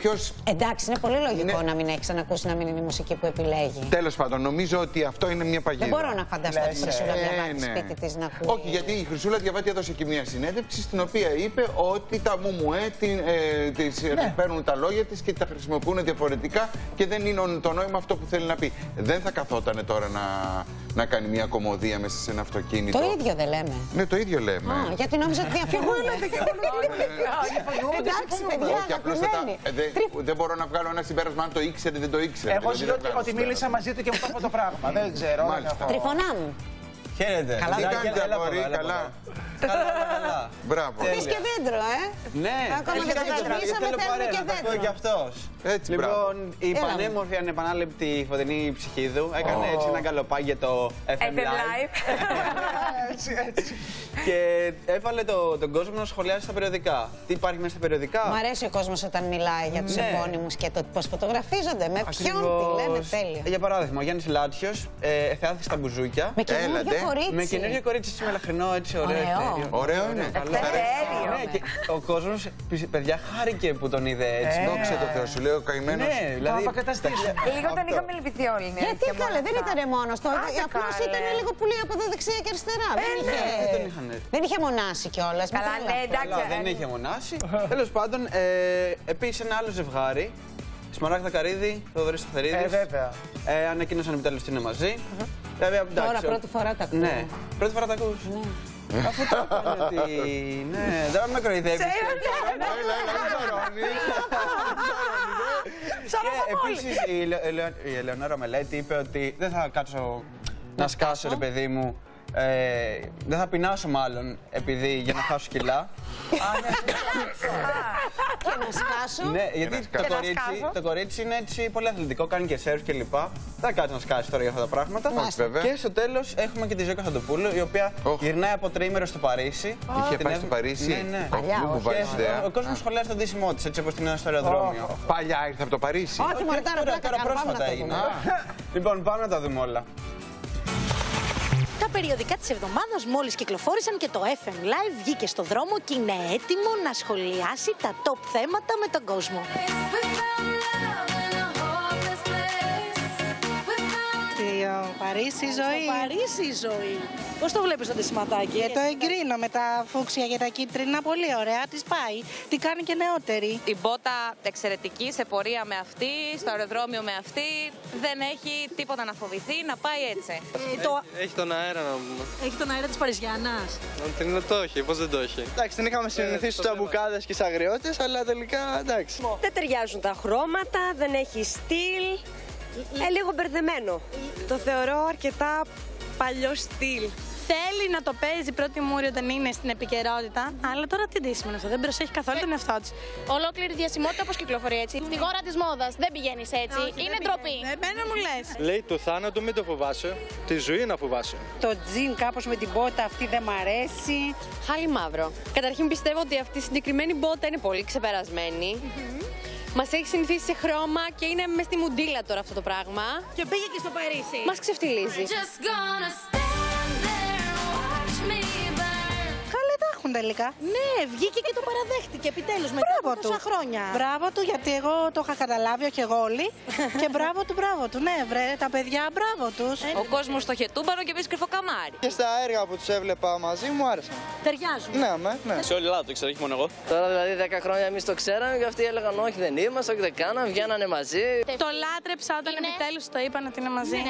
ποιο. Εντάξει, είναι πολύ λογικό Είναι- να μην έχεις ξανακούσει να μην είναι η μουσική που επιλέγει. Τέλος πάντων, νομίζω ότι αυτό είναι μια παγίδα. Δεν μπορώ να φανταστώ τη Χρυσούλα Ε, Διαβάτη ναι. σπίτι της να ακούει. Όχι, γιατί η Χρυσούλα Διαβάτη έδωσε και μια συνέντευξη στην οποία είπε ότι τα μουμουέ την, ε, τις, Ναι. παίρνουν τα λόγια της και τα χρησιμοποιούν διαφορετικά και δεν είναι το νόημα αυτό που θέλει να πει. Δεν θα καθόταν τώρα να, να κάνει μια κομμωδία μέσα σε ένα αυτοκίνητο. Το ίδιο δεν λέμε. Ναι, το ίδιο λέμε. Α, γιατί νόμιζα ότι διαφωνούμε. Εντάξει, παιδιά, Όχι, απλούστατα αγαπημένοι. ε, δεν, δεν μπορώ να βγάλω ένα συμπέρασμα αν το ήξερε ή δεν το ήξερε. Εγώ Δηλαδή, σου δεν λέω ότι, βγάλω ότι συμπέρασμα. μίλησα μαζί του και μου είπε αυτό το πράγμα. Δεν ξέρω. δεν Μάλιστα. έχω- Τριφωνά μου. Χαίρετε. Καλά, τι Έλα, κάνετε, έλα, αγόρι, έλα, έλα, καλά. Καλά, καλά, καλά. Μπράβο. Πες και δέντρο, ε; Ναι, Ακόμα έχει και κάτι τα τέτοιο. γαμίσαμε, Θέλω θέλουμε παρέα, και να τα ακούει δέντρο. και αυτός. Έτσι, Λοιπόν, η Έλα. πανέμορφη ανεπανάληπτη φωτεινή ψυχίδου έκανε Ω. έτσι ένα καλοπάκι για το FM FM Live. Live. Έτσι, έτσι. Και έβαλε το, τον κόσμο να σχολιάσει στα περιοδικά. Τι υπάρχει μέσα στα περιοδικά; Μ' αρέσει ο κόσμος όταν μιλάει για τους Ναι. επώνυμους και το πώς φωτογραφίζονται. Με ποιον Ακριβώς. τι λένε, τέλειο. Για παράδειγμα, ο Γιάννης Λάτσιο ε, εθεάθη στα μπουζούκια. Με καινούργιο Έλατε. Κορίτσι. Με καινούργιο κορίτσι έτσι με λαχρινό, έτσι ωραίο. Ωραίο. εθέριο. Ωραίο είναι. Καλό. Εθέριο. Ναι, και ο κόσμος, παιδιά, χάρηκε που τον είδε έτσι. Ε. Δόξα τω Θεώ, σου λέω ο καημένος. Ναι, δηλαδή. Το αποκαταστήσουμε. Λίγο τον Αυτό. είχαμε λυπηθεί όλοι. είναι Γιατί αλήθεια, καλέ, μόνος δεν αυτά. ήταν μόνος το. Άντε, Απλώ καλέ. ήταν λίγο πουλί από εδώ δεξιά και αριστερά. δεν, είχε... δεν είχαν έρθει. δεν είχε μονάσει κιόλας. Καλά, ναι, εντάξει. Καλά, δεν ε, είχε μονάσει. Τέλος πάντων, ε, επίσης ένα άλλο ζευγάρι. Σμαράγδα Καρίδη, Θοδωρή Σταθερίδης. Ε, βέβαια. Ε, ανακοίνωσαν επιτέλους ότι είναι μαζί. Βέβαια, εντάξει, Τώρα ο- πρώτη φορά τα ακούω. Ναι, πρώτη φορά τα ακούς. Αφού το είπαν ότι. Ναι, δεν με κοροϊδεύει. Επίση, η, Ελε- Ελε- η Ελεονόρα Μελέτη είπε ότι δεν θα κάτσω να σκάσω, ρε παιδί μου. Ε, δεν θα πεινάσω μάλλον επειδή για να χάσω κιλά. Και να σκάσω. ναι, γιατί το σκάσω. κορίτσι, σκάσω. το κορίτσι είναι έτσι πολύ αθλητικό, κάνει και σερφ και λοιπά. Δεν θα κάτσει να σκάσει τώρα για αυτά τα πράγματα. Μάλιστα. Βέβαια. Και στο τέλος έχουμε και τη Ζωή Κωνσταντοπούλου, η οποία Οχ. γυρνάει από τριήμερο στο Παρίσι. Είχε Την πάει έβ- στο Παρίσι. Ναι, ναι. Παλιά, Μου όχι. βάζεις Και ιδέα. ο κόσμος σχολιάζει τον ντύσιμό της, έτσι όπως την είναι στο αεροδρόμιο. Παλιά ήρθε από το Παρίσι. Όχι, μωρέ, τώρα Τώρα, πλάκα τώρα κάνω, πάμε να πρόσφατα το έγινε. δούμε. Λοιπόν, πάμε να τα δούμε όλα. Τα περιοδικά της εβδομάδας μόλις κυκλοφόρησαν και το FM Live βγήκε στο δρόμο και είναι έτοιμο να σχολιάσει τα top θέματα με τον κόσμο. Το Παρίσι ζωή. Το Παρίσι η ζωή. Πώς το βλέπεις το ντυσιματάκι. Και το εγκρίνω με τα φούξια και τα κίτρινα. Πολύ ωραία. Τη πάει. Τι κάνει και νεότερη. Η μπότα εξαιρετική σε πορεία με αυτή, στο αεροδρόμιο με αυτή. Δεν έχει τίποτα να φοβηθεί, να πάει έτσι. το... Έχει τον αέρα να πούμε. Έχει τον αέρα της Παριζιάνας. Αν την το έχει, πώς δεν το έχει. Εντάξει, την είχαμε συνηθίσει στους τσαμπουκάδε και στους αγριώτες, αλλά τελικά εντάξει. Δεν ταιριάζουν τα χρώματα, δεν έχει στυλ. Ε, λίγο μπερδεμένο. Το θεωρώ αρκετά παλιό στυλ. Θέλει να το παίζει πρώτη μούρη όταν είναι στην επικαιρότητα, αλλά τώρα τι ντύσιμο είναι αυτό, δεν προσέχει καθόλου τον εαυτό της. Ολόκληρη διασημότητα πώ κυκλοφορεί έτσι. Στη χώρα της μόδας δεν πηγαίνεις έτσι. είναι ντροπή. Εμένα μου λες. Λέει του θάνατου μην το φοβάσαι, τη ζωή να φοβάσαι. Το τζιν κάπως με την μπότα αυτή δεν μ' αρέσει. Χάλι μαύρο. Καταρχήν πιστεύω ότι αυτή η συγκεκριμένη μπότα είναι πολύ ξεπερασμένη. Μας έχει συνηθίσει σε χρώμα και είναι μες στη μουντίλα τώρα αυτό το πράγμα. Και πήγε και στο Παρίσι. Μας ξεφτιλίζει. Καλά τα έχουν τελικά; Ναι, βγήκε και το παραδέχτηκε επιτέλους μετά από τόσα χρόνια. Μπράβο του, γιατί εγώ το είχα καταλάβει, όχι εγώ όλοι. και μπράβο του, μπράβο του. Ναι, βρε, τα παιδιά, μπράβο τους. Ο κόσμος στο χετούμπαρο και βρίσκει κρυφοκαμάρι. Και στα έργα που τους έβλεπα μαζί μου άρεσαν. Ταιριάζουν. Ναι, ναι, ναι. Σε όλη η Ελλάδα το ξέρω, όχι μόνο εγώ. Τώρα δηλαδή 10 χρόνια εμείς το ξέραμε και αυτοί έλεγαν όχι δεν είμαστε, όχι δεν κάναμε, βγαίνανε μαζί. Το λάτρεψα όταν επιτέλους το είπαν ότι είναι μαζί.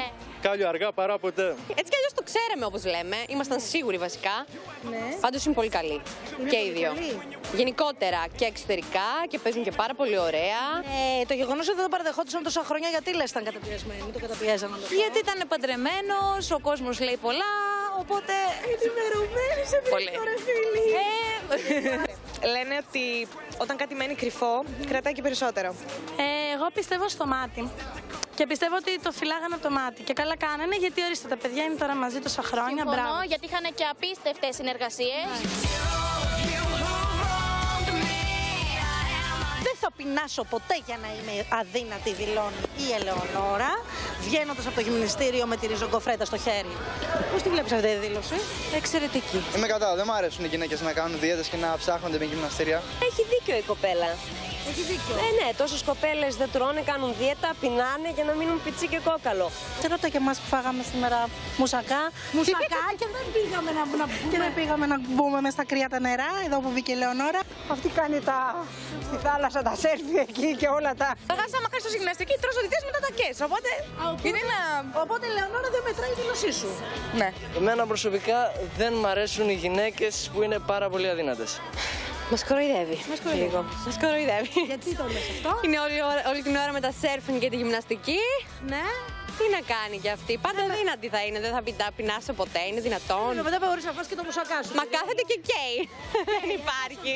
Κάλιο αργά παρά ποτέ. Έτσι κι αλλιώς το ξέραμε όπως λέμε. Ήμασταν σίγουροι βασικά. Ναι. Πάντως είναι πολύ καλή. Καλοί. και οι δύο. Γενικότερα και εξωτερικά και παίζουν και πάρα πολύ ωραία. Ε, το γεγονός ότι δεν το παραδεχόντουσαν τόσα χρόνια, γιατί λες ήταν καταπιεσμένοι, το καταπιέζαν όλο αυτό. Γιατί ήταν παντρεμένος, ο κόσμος λέει πολλά, οπότε. Ενημερωμένοι σε Πολύ. ρε φίλοι. Λένε ότι όταν κάτι μένει κρυφό, κρατάει και περισσότερο. Ε, εγώ πιστεύω στο μάτι. Και πιστεύω ότι το φυλάγανε από το μάτι. Και καλά κάνανε, γιατί ορίστε τα παιδιά είναι τώρα μαζί τόσα χρόνια. Συμφωνώ, Μπράβο. γιατί είχαν και απίστευτες συνεργασίες. Δεν πεινάσω ποτέ για να είμαι αδύνατη, δηλώνει η Ελεονόρα, βγαίνοντας από το γυμναστήριο με τη ριζογκοφρέτα στο χέρι. Πώς τη βλέπεις αυτή τη δήλωση, Εξαιρετική. Είμαι κατά, δεν μου αρέσουν οι γυναίκες να κάνουν δίαιτες και να ψάχνονται με γυμναστήρια. Έχει δίκιο η κοπέλα. Έχει δίκιο. Ε, ναι, τόσες κοπέλες δεν τρώνε, κάνουν δίαιτα, πεινάνε για να μείνουν πιτσί και κόκαλο. Και ρώτα και εμάς που φάγαμε σήμερα μουσακά. Μουσακά και δεν πήγαμε να, να Και δεν πήγαμε να μπούμε μες στα κρύα τα νερά, εδώ που μπήκε η Λεωνόρα. Αυτή κάνει τα στη θάλασσα, τα σέλφι εκεί και όλα τα. Εγώ, άμα κάνεις το γυμναστική, τρως οδητές μετά τα κες. Οπότε. είναι να... Οπότε, Λεωνόρα, δεν μετράει η δήλωσή σου. Ναι. Εμένα προσωπικά δεν μ' αρέσουν οι γυναίκες που είναι πάρα πολύ αδύνατες. Μας κοροϊδεύει. Μας κοροϊδεύει. Μας κοροϊδεύει. Γιατί το λες αυτό; Είναι όλη, ώρα- όλη την ώρα με τα σέρφινγκ και τη γυμναστική. Ναι. Τι να κάνει κι αυτή. Πάντα δύνατη θα είναι. Δεν θα πεινά, πεινάσαι ποτέ. Είναι δυνατόν. Και μετά μπορεί να φας και το μουσακά σου. Μα κάθεται και γκέι. Δεν υπάρχει.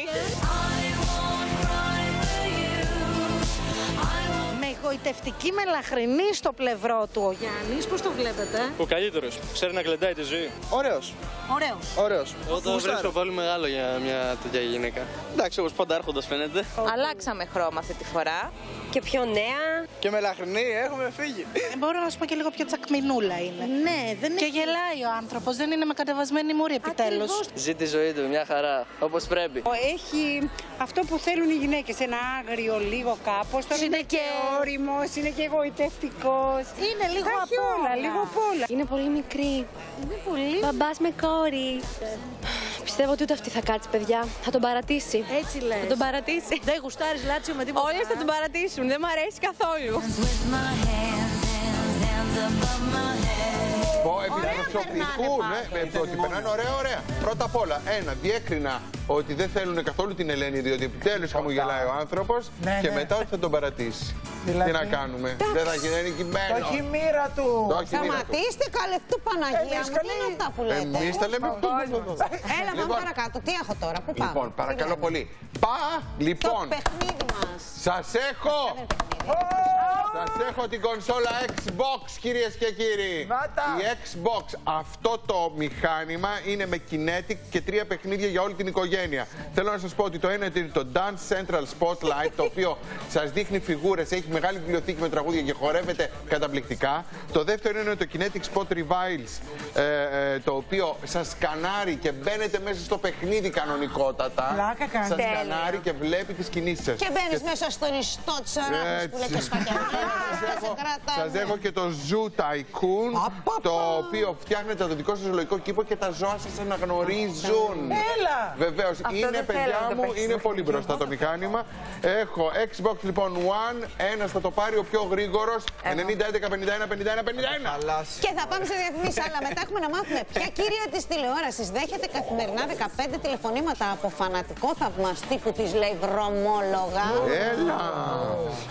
Με εγωιτευτική μελαχρινή στο πλευρό του ο Γιάννης, πώς το βλέπετε; Ο καλύτερος. Ξέρει να γλεντάει τη ζωή. Ωραίος. Ωραίος. Ωραίος. Εγώ το βρίσκω πολύ μεγάλο για μια τέτοια γυναίκα. Εντάξει, όπως πάντα άρχοντας φαίνεται. Αλλάξαμε χρώμα αυτή τη φορά. Και πιο νέα. Και μελαχρινή έχουμε φύγει. Ε, Μπορώ να σου πω και λίγο πιο τσακμινούλα είναι. Ναι, δεν Και γελάει ο άνθρωπος, δεν είναι με κατεβασμένη μούρη επιτέλους. Ζει τη ζωή του, μια χαρά, όπως πρέπει. Έχει αυτό που θέλουν οι γυναίκες, ένα άγριο λίγο κάπως. Είναι είναι και και- όριμο, είναι και εγωιτευτικό. Είναι λίγο Τα έχει απ' όλα, όλα. λίγο απ' όλα. Είναι πολύ μικρή. Είναι πολύ. Μπαμπάς με κόρη. Πιστεύω ότι ούτε αυτή θα κάτσει, παιδιά. Θα τον παρατήσει. Έτσι λες. Θα τον παρατήσει. Δεν γουστάρεις λάτσιο με τίποτα. Όλες θα τον παρατήσουν. Δεν μ' αρέσει καθόλου. Πω, επειδή προσωπικού, ναι, με- ότι περνάνε ωραία, ωραία. Πρώτα απ' όλα, ένα, διέκρινα ότι δεν θέλουν καθόλου την Ελένη, διότι επιτέλους χαμογελάει ο άνθρωπος Ναι, και ναι. μετά ότι θα τον παρατήσει. Δηλαδή; Τι να κάνουμε, δεν θα γίνει είναι Το νικημένο. έχει η μοίρα του. Το έχει μοίρα του. Σταματήστε καλέ του Παναγία Εμείς μου. Τι είναι αυτά που λέτε. Εμείς τα λέμε. Έλα, πάμε Λοιπόν. παρακάτω. Τι έχω τώρα, πού πάμε; Λοιπόν, παρακαλώ πολύ. Πα, λοιπόν, Το παιχνίδι μας. σας έχω. Σας έχω την κονσόλα Xbox κυρίες και κύριοι. Βάτα. Η Xbox, αυτό το μηχάνημα είναι με Kinetic και τρία παιχνίδια για όλη την οικογένεια. Θέλω να σας πω ότι το ένα είναι το Dance Central Spotlight, το οποίο σας δείχνει φιγούρες, έχει μεγάλη βιβλιοθήκη με τραγούδια και χορεύεται καταπληκτικά. Το δεύτερο είναι το Kinetic Spot Reviles, ε, ε, το οποίο σας σκανάρει και μπαίνετε μέσα στο παιχνίδι κανονικότατα. Πλάκα κάνει. Σας Τέλεια. σκανάρει και βλέπει τις κινήσεις σας. Και μπαίνεις μέσα στον ιστό της αράπης που λέει και Έτσι. σφακιανά. Σας έχω και το Zoo Tycoon, το οποίο φτιάχνετε το δικό σας ζωολογικό κήπο και τα ζώα σας αναγνωρίζουν. Έλα. Βεβαίως, είναι δεν θέλω παιδιά να το μου, παίξεις είναι στο πολύ μπροστά το μηχάνημα. Έχω Xbox λοιπόν One, ένα θα το πάρει ο πιο γρήγορο. 90, 11, 51, 51, 51. Και θα πάμε σε διαφημίσεις, αλλά μετά έχουμε να μάθουμε ποια κυρία της τηλεόρασης δέχεται καθημερινά 15 τηλεφωνήματα από φανατικό θαυμαστή που της λέει βρωμόλογα. Έλα!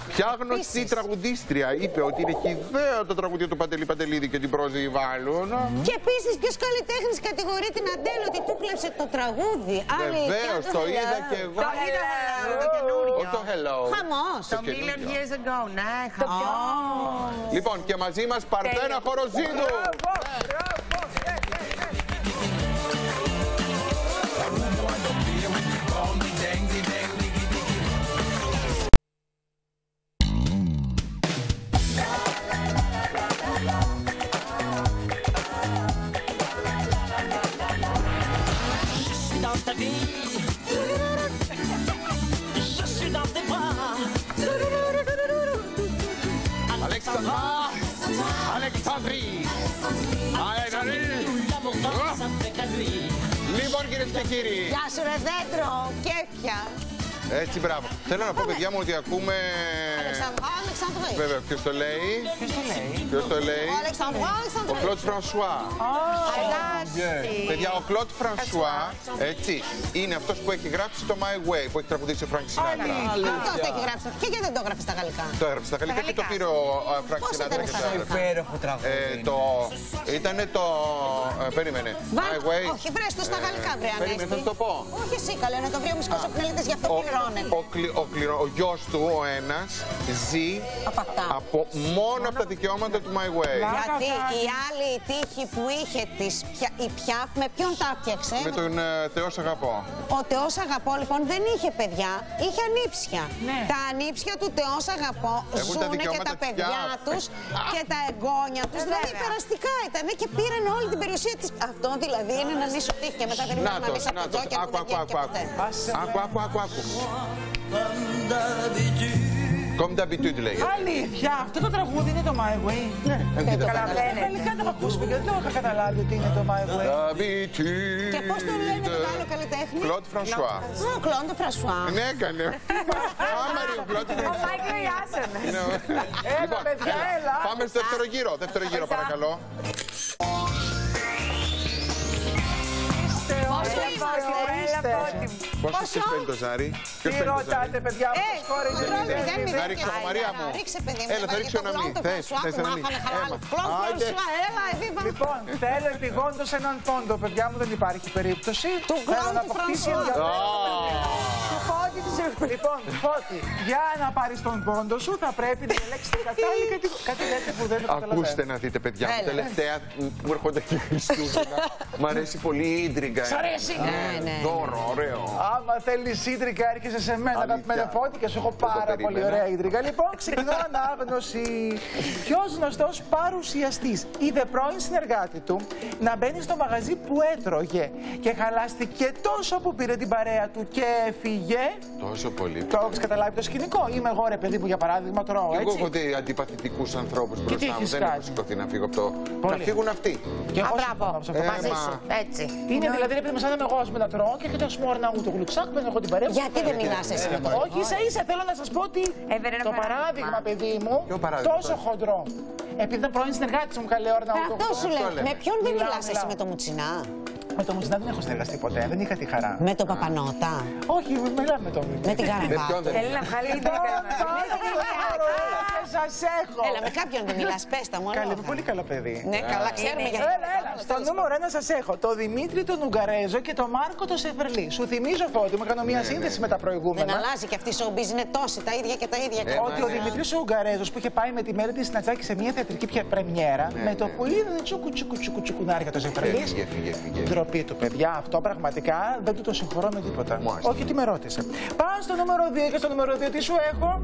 Ποια γνωστή τραγουδίστρια είπε ότι είναι χιδαίο το τραγουδί του Παντελή Παντελίδη και την προσβάλλουν. Και επίσης, ποιος καλλιτέχνης κατηγορεί την Αντέλ ότι του κλέψε το τραγούδι; Άλλη, Βεβαίως, ποια το hello. είδα και εγώ. Το είδα το καινούριο. Όχι το hello. Χαμός. Το Το καινούριο. Million Years Ago, ναι, χαμός. Λοιπόν, και μαζί μας Παρθένα Χοροζίδου. Je Αλεξάνδρη, Αεναρή. L'amour dans ça fait la nuit. Λοιπόν, κυρίες και κύριοι, Γεια σου, ρε δέντρο, κέφια. Έτσι μπράβο. Θέλω να πω, παιδιά μου, ότι ακούμε. Αλεξανδρά, Αλεξανδρή. Βέβαια, ποιος το λέει. Ποιος το λέει; Ποιος το λέει. Ο Αλεξανδρά, Ο Αλεξανδρή. Κλοντ Φρανσουά. Αλάς. Παιδιά, ο Κλοντ Φρανσουά, έτσι, είναι αυτός που έχει γράψει το My Way, που έχει τραγουδήσει ο Φρανκ Σινάτρα. Αυτό το έχει γράψει. Και γιατί δεν το έγραφε στα γαλλικά. Το έγραψε στα γαλλικά και το πήρε ο Φρανκ Πώς Σινάτρα ήταν και στα το γαλλικά; έγραψε. Υπέροχο τραγούδι. Ε, το... Ήτανε το... ε, περίμενε. Βάλ- My Way. Όχι, βρες το στα Ε, γαλλικά, βρε Περίμενε, θα Ανέστη. σου το πω. Όχι εσύ, καλέ, να το βρει ο μουσικός επιμελητής, γι' αυτό Ο, πληρώνεται. ο, κλη- ο, κληρο- ο γιος του, ο ένας, ζει από, μόνο από τα δικαιώματα του My Way. Γιατί η άλλη τύχη που είχε της, πια, η Πιάφ, με ποιον τα φτιάξε. Με τον ε, Θεό Σαραπό. Ο Θεός αγαπώ λοιπόν δεν είχε παιδιά, είχε ανήψια. Τα ανήψια του Θεός αγαπώ Έχουν τα ζουνε και δικαιώματα τα της παιδιά Πιάφ. τους και τα εγγόνια τους. δηλαδή περαστικά ήταν και πήραν όλη την περιουσία της. Αυτό δηλαδή είναι να νήσου τύχη και μετά δεν υπάρχει να Νάτος, νήσου από το νάτος. τζόκερ που Άκου, δεν άκου, βγαίνει και άκου, ποτέ. άκου. Άκου, άκου, άκου, άκου. Comme d'habitude λέγεται. Αλήθεια, αυτό το τραγούδι είναι το My Way. Ναι, Ε, τι το καταλαβαίνετε. Γαλλικά το έχω ακούσει, γιατί δεν το είχα καταλάβει ότι είναι το My Way. D'habitude. Και πώς τον λένε τον άλλο καλλιτέχνη; Κλοντ Φρανσουά. Ο Κλόντο Φρασουά. Ναι, έκανε. Άμαρη ο Κλοντ Ο Φρανσουά. Μάικλ Ιάσεν. Ναι. Έλα, παιδιά, έλα. Πάμε στο δεύτερο γύρο. Δεύτερο γύρο, παρακαλώ. Πόσο είμαστε, Πόσο εσείς παίρνει το ζάρι; Ποιος Τι παίρνει το ζάρι; ρωτάτε, παιδιά, Ε, πώς χώρες δεν Ρώμη, δεν είναι. μη Να ρίξω, Μαρία μου. Ρίξε, παιδί μου. Έλα, θα γιατί ρίξω το ένα μη. Κλόντο Θες, Φρανσουά θες που ένα μη. μάθαμε χαλάλη. Έμα. Κλόντο Άντε. Φρανσουά, έλα, εβίβα. Λοιπόν, θέλω επιγόντως έναν πόντο, παιδιά μου, δεν υπάρχει περίπτωση. Του Θέλω Κλόντου να αποκτήσει Φρανσουά. ενδιαφέρον. Του Φώτη της Ευρώπης. Λοιπόν, Φώτη, για να πάρεις τον πόντο σου θα πρέπει να διαλέξεις την κατάλληλη κατηγορία. Κάτι λέτε που δεν το καταλαβαίνω. Ακούστε να δείτε, παιδιά μου. Έλα. Τελευταία που έρχονται και Χριστούγεννα. Μ' αρέσει πολύ η ίντριγκα. Σ' αρέσει; Ναι, ναι. Δώρο, ωραίο. Άμα θέλεις ίντρικα, έρχεσαι σε μένα, Αλήθεια. αγαπημένο Φώτη, και σου έχω πάρα πολύ περίμενα. ωραία ίντρικα. Λοιπόν, ξεκινώ ανάγνωση. Ποιος γνωστός παρουσιαστής είδε πρώην συνεργάτη του να μπαίνει στο μαγαζί που έτρωγε και χαλάστηκε τόσο που πήρε την παρέα του και έφυγε; Τόσο πολύ. Το έχεις καταλάβει το σκηνικό; Είμαι εγώ, ρε παιδί μου, για παράδειγμα, τρώω Εγώ έτσι; έχω δει αντιπαθητικούς ανθρώπους μπροστά μου. έχεις Δεν κάνει; έχω σηκωθεί να φύγω από το. Πολύ. Θα φύγουν αυτοί. Και εγώ Α, μπράβο. συμφωνώ σε αυτό. Ε, Μαζί μα. σου, έτσι. Είναι δηλαδή, ρε παιδί μου, σαν να είμαι εγώ, ας πούμε, να τρώω και έρχεται ο Σμόρνα μου το γλουξάκ, παίρνω εγώ την παρέα μου. Γιατί δεν μιλάς εσύ με τον Όχι, ίσα ίσα θέλω να σας πω ότι Έφερε ένα το παράδειγμα, παιδί μου, Ποιο παράδειγμα, τόσο τώρα; χοντρό. Επειδή ήταν πρώην συνεργάτης μου, καλή ώρα να μου το Αυτό σου λέω. λέμε. Με ποιον δεν Μιλάω, μιλάς εσύ μιλάω. με το Μουτσινά; Με το Μουτσινά δεν έχω συνεργαστεί ποτέ, δεν είχα τη χαρά. Με τον Παπανότα. Όχι, μιλάμε με τον Με την Με ποιον Καραγκάτου. δεν. Θέλει να βγάλει ίντρικα. Σας έχω. Έλα, με κάποιον δεν μιλάς, πες τα μου. Καλή, όλα. είμαι πολύ καλό παιδί. Ναι, καλά, ξέρουμε γιατί. Έλα, έλα. Στο νούμερο ένα σας έχω το Δημήτρη τον Ουγγαρέζο και το Μάρκο το Σεφερλί. Σου θυμίζω, Φώτη, μου κάνω μια σύνδεση με τα Δεν προηγούμενα. αλλάζει και αυτή η showbiz, είναι τόση, τα ίδια και τα ίδια. Ε, Ότι ο Δημητρή ο Ουγγαρέζος που είχε πάει με τη μέρα της Σνατσάκη σε μια θεατρική πια πρεμιέρα, με το που είδε τσούκου τσούκου τσούκου τσουκουνάρια το Σεφερλί. Έφυγε, φύγε, φύγε. Ντροπή του, παιδιά. Αυτό πραγματικά δεν του το συγχωρώ με τίποτα. Μάλιστα. Όχι ότι με ρώτησε. Πάω στο νούμερο 2 και στο νούμερο 2 τι σου έχω;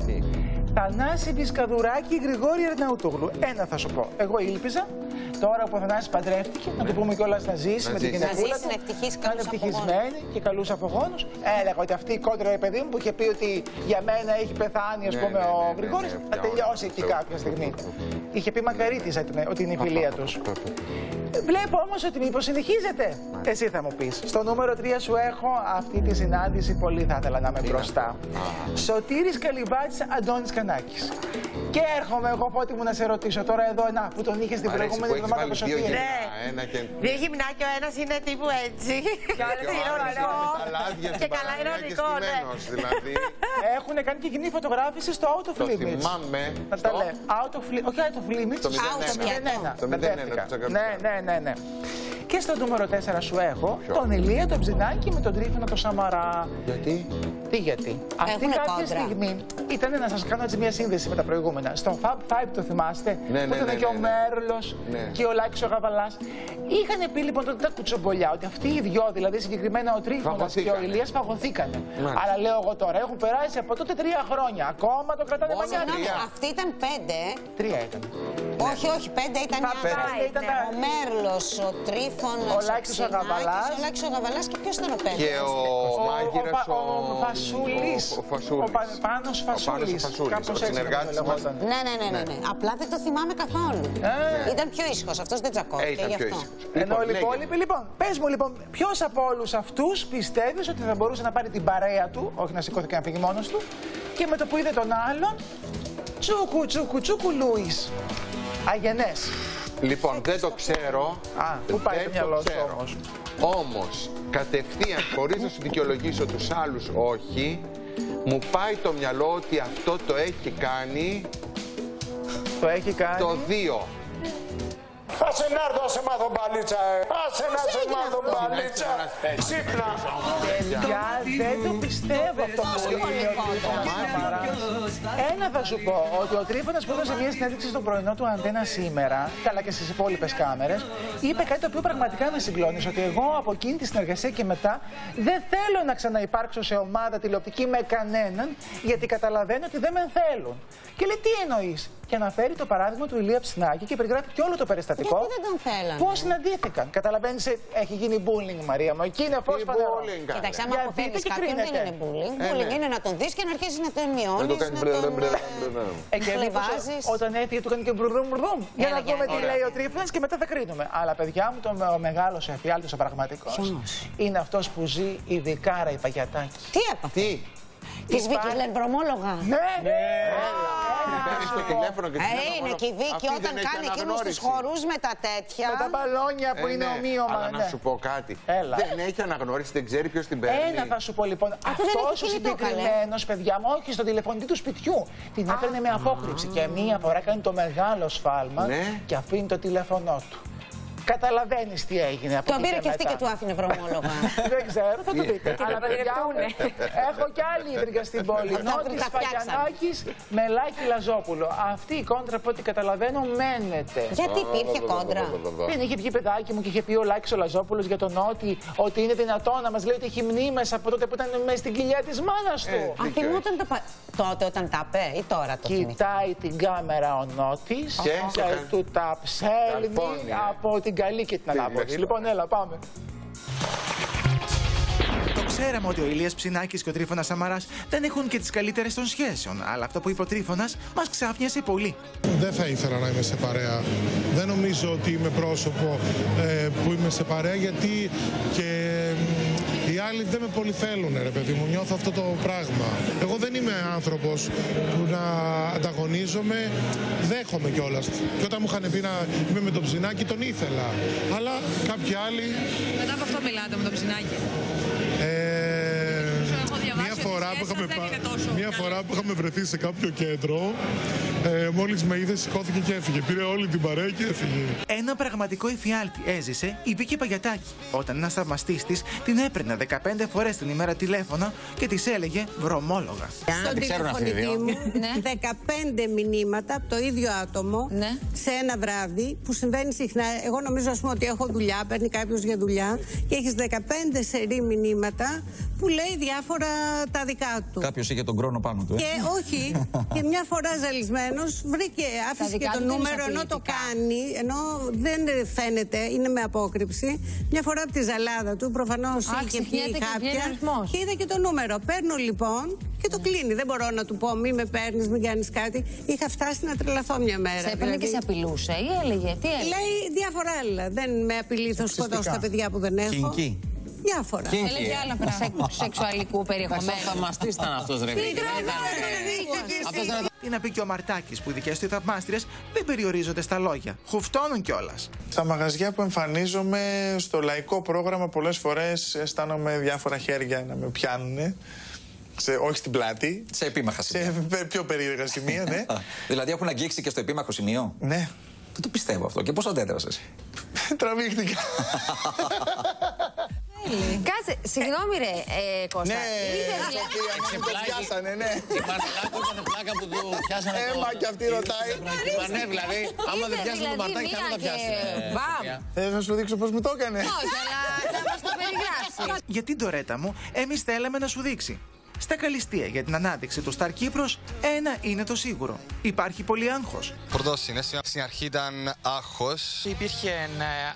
Θανάση Μπισκαδουράκη, Γρηγόρη Ερναούτογλου. Ένα θα σου πω. Εγώ ήλπιζα τώρα που ο Θανάσης παντρεύτηκε, να του πούμε κιόλας να ζήσει Να με την ζήσει. γυναικούλα Να ζήσει, του. να ευτυχείς, να είναι καλούς ευτυχισμένη και καλούς απογόνους. Έλεγα ότι αυτή η κόντρα, ρε παιδί μου, που είχε πει ότι για μένα έχει πεθάνει, ας Ναι, πούμε, ναι, ναι, ο ναι, Γρηγόρης, ναι, θα πια τελειώσει όλα. εκεί κάποια στιγμή. Είχε πει μακαρίτησα την- ότι είναι η φιλία τους. Βλέπω όμως ότι μήπως συνεχίζεται. Εσύ θα μου πεις. Στο νούμερο 3 σου έχω αυτή τη συνάντηση. Πολύ θα ήθελα να είμαι μπροστά. Σωτήρης Καλυμπάτης Αντώνης Κανάκης. Και έρχομαι εγώ πότε μου να σε ρωτήσω τώρα εδώ ένα που τον είχες την Μ' αρέσει προηγούμενη που έχεις εβδομάδα βάλει το δύο Σωτήρη. γυμνά. Ένα και. Δύο γυμνάκια, ο ένας είναι τύπου έτσι. Και ο άλλος Και ο είναι άλλος ηρωνικό. είναι με σαλάδια Και στην καλά παραλία και ηρωνικό, ναι. στημένος, δηλαδή. Έχουν κάνει και κοινή φωτογράφηση στο Out of Το Limits. θυμάμαι. Να τα Στο- λέω. Out of Limits. Όχι Out of Limits. Το 01. Το 01. Το 01 Μπερδεύτηκα. του Τσακαμπιά. Ναι, ναι, ναι, ναι. Και στο νούμερο 4 σου έχω τον Ηλία τον Ψινάκη με τον Τρίφωνα τον Σαμαρά. Γιατί; Τι γιατί; Αυτή Έχουνε κάποια κόντρα. στιγμή ήταν να σας κάνω έτσι μια σύνδεση με τα προηγούμενα. Στο Fab Five το θυμάστε; Ναι, που ναι, ήταν ναι, και ο ναι, ναι. Μέρλος Ναι. και ο Λάκης ο Γαβαλάς. Είχαν πει λοιπόν τότε τα κουτσομπολιά ότι αυτοί οι δυο, δηλαδή συγκεκριμένα ο Τρίφωνας και ο Φαγωθήκανε. Ηλίας, φαγωθήκανε. Μάλιστα. Αλλά λέω εγώ τώρα, έχουν περάσει από τότε τρία χρόνια. Ακόμα το κρατάνε Μόνο μανιά. Συγγνώμη, τρία. αυτή ήταν πέντε, ε. Τρία ήταν. Όχι, όχι, πέντε ήταν η Πέντε άλλη. ήταν τα- Ο Μέρλος, ο Τρίφωνας, Ο Λάκης ο Γαβαλάς. ο Λάκης ο Γαβαλάς και ποιος ήταν ο πέντε. Και ο μάγειρας ο, ο, Φασούλης. Ο, ο Φασούλης. Ο Πα, Πάνος Φασούλης. Φασούλης, Κάπως ο έτσι συνεργάτης το λεγόταν. Ναι, ναι, ναι, ναι, ναι. Απλά δεν το θυμάμαι καθόλου. Ήταν πιο ήσυχος, αυτός δεν Ε, τσακώθηκε ήταν γι' πιο αυτό. ήσυχος. Ενώ Λοιπόν, όλοι οι λέγε. υπόλοιποι, λοιπόν, πες μου λοιπόν, ποιος από όλους αυτούς πιστεύεις ότι θα μπορούσε να πάρει την παρέα του, όχι να σηκώθηκε να φύγει μόνος του, και με το που είδε τον άλλον, τσούκου τσούκου τσούκου Λούις. Αγενές. Λοιπόν, δεν το ξέρω. Α, πού πάει δεν το μυαλό σου ξέρω. όμως; Όμως, κατευθείαν, χωρίς να σου δικαιολογήσω τους άλλους όχι, μου πάει το μυαλό ότι αυτό το έχει κάνει Το έχει κάνει. το 2. Άσε να έρθω να σε μάθω μπαλίτσα, ε. Άσε να σε μάθω μπαλίτσα. Ξύπνα. Παιδιά, δεν το πιστεύω αυτό που είναι ο Τρίφωνας Σαμαράς. Ένα θα σου πω, ότι ο Τρίφωνας που έδωσε μια συνέντευξη στο πρωινό του Αντένα σήμερα, καλά και στις υπόλοιπες κάμερες, είπε κάτι το οποίο πραγματικά με συγκλώνησε, ότι εγώ από εκείνη τη συνεργασία και μετά δεν θέλω να ξαναυπάρξω σε ομάδα τηλεοπτική με κανέναν, γιατί καταλαβαίνω ότι δεν με θέλουν. Και λέει, τι εννοείς; Και αναφέρει το παράδειγμα του Ηλία Ψινάκη και περιγράφει και όλο το περιστατικό. Γιατί δεν τον θέλανε; Πώς συναντήθηκαν. Καταλαβαίνεις, έχει γίνει bullying, Μαρία μου. Εκεί είναι φω Τι πανερό. bullying, κάνε. Κοίταξε, άμα Γιατί αποφεύγεις δεν κάποιον δεν κρίνεται. είναι bullying. Ε, bullying ναι. είναι να τον δεις και να αρχίσει να τον μειώνει. Δεν το κάνεις να μπλε, τον. μπλε, ε, μπλε, μπλε, μπλε. Ε, και μήπως Χλεβάζεις. Όταν έφυγε, του έκανε και μπρουδούμ μπρουδούμ. Για Έλα, να δούμε τι Γιάννη. λέει ο Τρίφωνα και μετά θα κρίνουμε. Αλλά παιδιά μου, το ο μεγάλος εφιάλτης, ο πραγματικός, είναι αυτός που ζει ειδικά ρε η Παγιατάκη. Τι έπαθε; Τι, Της Βίκης λένε δρομόλογα. Ναι, παίρνεις το τηλέφωνο και Ε, της λένε είναι μόνο, και η Βίκη αυτή δεν όταν έχει κάνει εκείνους τους αναγνώριση. χορούς με τα τέτοια. με τα μπαλόνια που Ε, είναι ναι, ομοίωμα. Αλλά ναι. να σου πω κάτι. Έλα. Δεν έχει αναγνώριση, δεν ξέρει ποιος την παίρνει. Ένα θα σου πω λοιπόν. Αφού δεν Αυτός έχει ο κινητό, καλέ. συγκεκριμένος, παιδιά μου, όχι στο τηλεφωνητή του σπιτιού. Την έπαιρνε με απόκρυψη και μία φορά κάνει το μεγάλο σφάλμα Ναι. και αφήνει το τηλέφωνό του. Καταλαβαίνεις τι έγινε από Τον εκεί πήρε και αυτή μετά. και του άφηνε βρωμόλογα. Δεν ξέρω, θα το δείτε. Και Αλλά να παιδιά μου, παντρευτούνε. έχω κι άλλη ιδρύκα στην πόλη. Τα Νότης τα φτιάξαν. Παγιανάκης με Λάκη Λαζόπουλο. Αυτή η κόντρα από ό,τι καταλαβαίνω μένεται. Γιατί υπήρχε κόντρα; Δεν είχε βγει παιδάκι μου και είχε πει ο Λάκης ο Λαζόπουλος για τον Νότι ότι είναι δυνατό να μας λέει ότι έχει μνήμες από τότε που ήταν μέσα στην κοιλιά της μάνας του. Ε, Α, θυμόταν το πα- τότε όταν τα πέ ή τώρα το θυμήθηκε. Κοιτάει την κάμερα ο Νότης Και; και του τα ψέλνει Καρπώνει, ε. από την καλή και την ανάποδη. λες Λοιπόν, έλα, πάμε. Το ξέραμε ότι ο Ηλίας Ψινάκης και ο Τρίφωνας Σαμαράς δεν έχουν και τις καλύτερες των σχέσεων, αλλά αυτό που είπε ο Τρίφωνας μας ξάφνιασε πολύ. Δεν θα ήθελα να είμαι σε παρέα. Δεν νομίζω ότι είμαι πρόσωπο ε, που είμαι σε παρέα γιατί και μ, οι άλλοι δεν με πολύ θέλουν, ρε παιδί μου. Νιώθω αυτό το πράγμα. Εγώ δεν είμαι άνθρωπος που να ανταγωνίζομαι. Δέχομαι κιόλας. Και όταν μου είχαν πει να είμαι με τον ψινάκι, τον ήθελα. Αλλά κάποιοι άλλοι. Μετά από αυτό μιλάτε με το ψινάκι. Ε, έχω διαβάσει μία, ότι φορά η που σχέση είχαμε, σας δεν πα- είναι τόσο μία καλή. φορά που είχαμε βρεθεί σε κάποιο κέντρο, ε, μόλις με είδε σηκώθηκε και έφυγε. Πήρε όλη την παρέα και έφυγε. Ένα πραγματικό εφιάλτη έζησε η Βίκη Παγιατάκη, όταν ένας θαυμαστή τη την έπαιρνε 15 φορές την ημέρα τηλέφωνο και της έλεγε βρωμόλογα. Στον τηλεφωνητή μου 15 μηνύματα από το ίδιο άτομο σε ένα βράδυ που συμβαίνει συχνά. Εγώ νομίζω ας πούμε, ότι έχω δουλειά, παίρνει κάποιος για δουλειά και έχεις 15 σερή μηνύματα που λέει διάφορα τα δικά του. Κάποιος είχε τον κρόνο πάνω του. Ε. Και όχι, και μια φορά ζαλισμένος βρήκε, άφησε και δικά το του δεν νούμερο είναι ενώ το απειλητικά. κάνει, ενώ δεν φαίνεται, είναι με απόκρυψη. Μια φορά από τη ζαλάδα του, προφανώς Α, είχε πιει ξεχνιέται και βγαίνει χάπια. αριθμός. Και είδα και το νούμερο. Παίρνω λοιπόν και το κλείνει. Δεν μπορώ να του πω μη με παίρνεις, μην κάνεις κάτι. Είχα φτάσει να τρελαθώ μια μέρα. Σε έπαιρνε και σε απειλούσε ή έλεγε, τι έλεγε; Λέει διάφορα άλλα. Δεν με απειλεί, θα σκοτώσω τα παιδιά που δεν έχω. Κινκί. Διάφορα. Έλεγε άλλα πράγματα. Σεξουαλικού περιεχομένου. θαυμαστή ήταν αυτός, ρε. Τι φίλε. τραβάτε, Τι να πει και ο Μαρτάκης, που οι δικές του θαυμάστριες δεν περιορίζονται στα λόγια. Χουφτώνουν κιόλας. Στα μαγαζιά που εμφανίζομαι στο λαϊκό πρόγραμμα πολλές φορές αισθάνομαι διάφορα χέρια να με πιάνουν. Σε, όχι στην πλάτη. Σε επίμαχα σημεία. Σε πε- πιο περίεργα σημεία, ναι. δηλαδή έχουν αγγίξει και στο επίμαχο σημείο; ναι. Δεν το πιστεύω αυτό. Και πώς αντέδρασες; Τραβήχτηκα. Κάτσε, συγγνώμη ρε, ε, Κώστα. Ναι, Είδε από δηλαδή- τι, αφού το πιάσανε, ναι. Η Μαρσελάκη έκανε πλάκα που του πιάσανε το... Έμα και αυτή ρωτάει. Η Μανέ δηλαδή, άμα δεν Είδε πιάσανε το δηλαδή μαρτάκι θα μία δεν τα και πιάσει. μπαμ. Θες να σου δείξω πώς μου το έκανε; Όχι, αλλά θα μας το περιγράψεις. Γιατί Ντορέτα μου, εμείς θέλαμε να σου δείξει. Στα καλυστία για την ανάδειξη του Σταρ Κύπρος, ένα είναι το σίγουρο. Υπάρχει πολύ άγχος. Προδόσυνε. Στην αρχή ήταν άγχος. Υπήρχε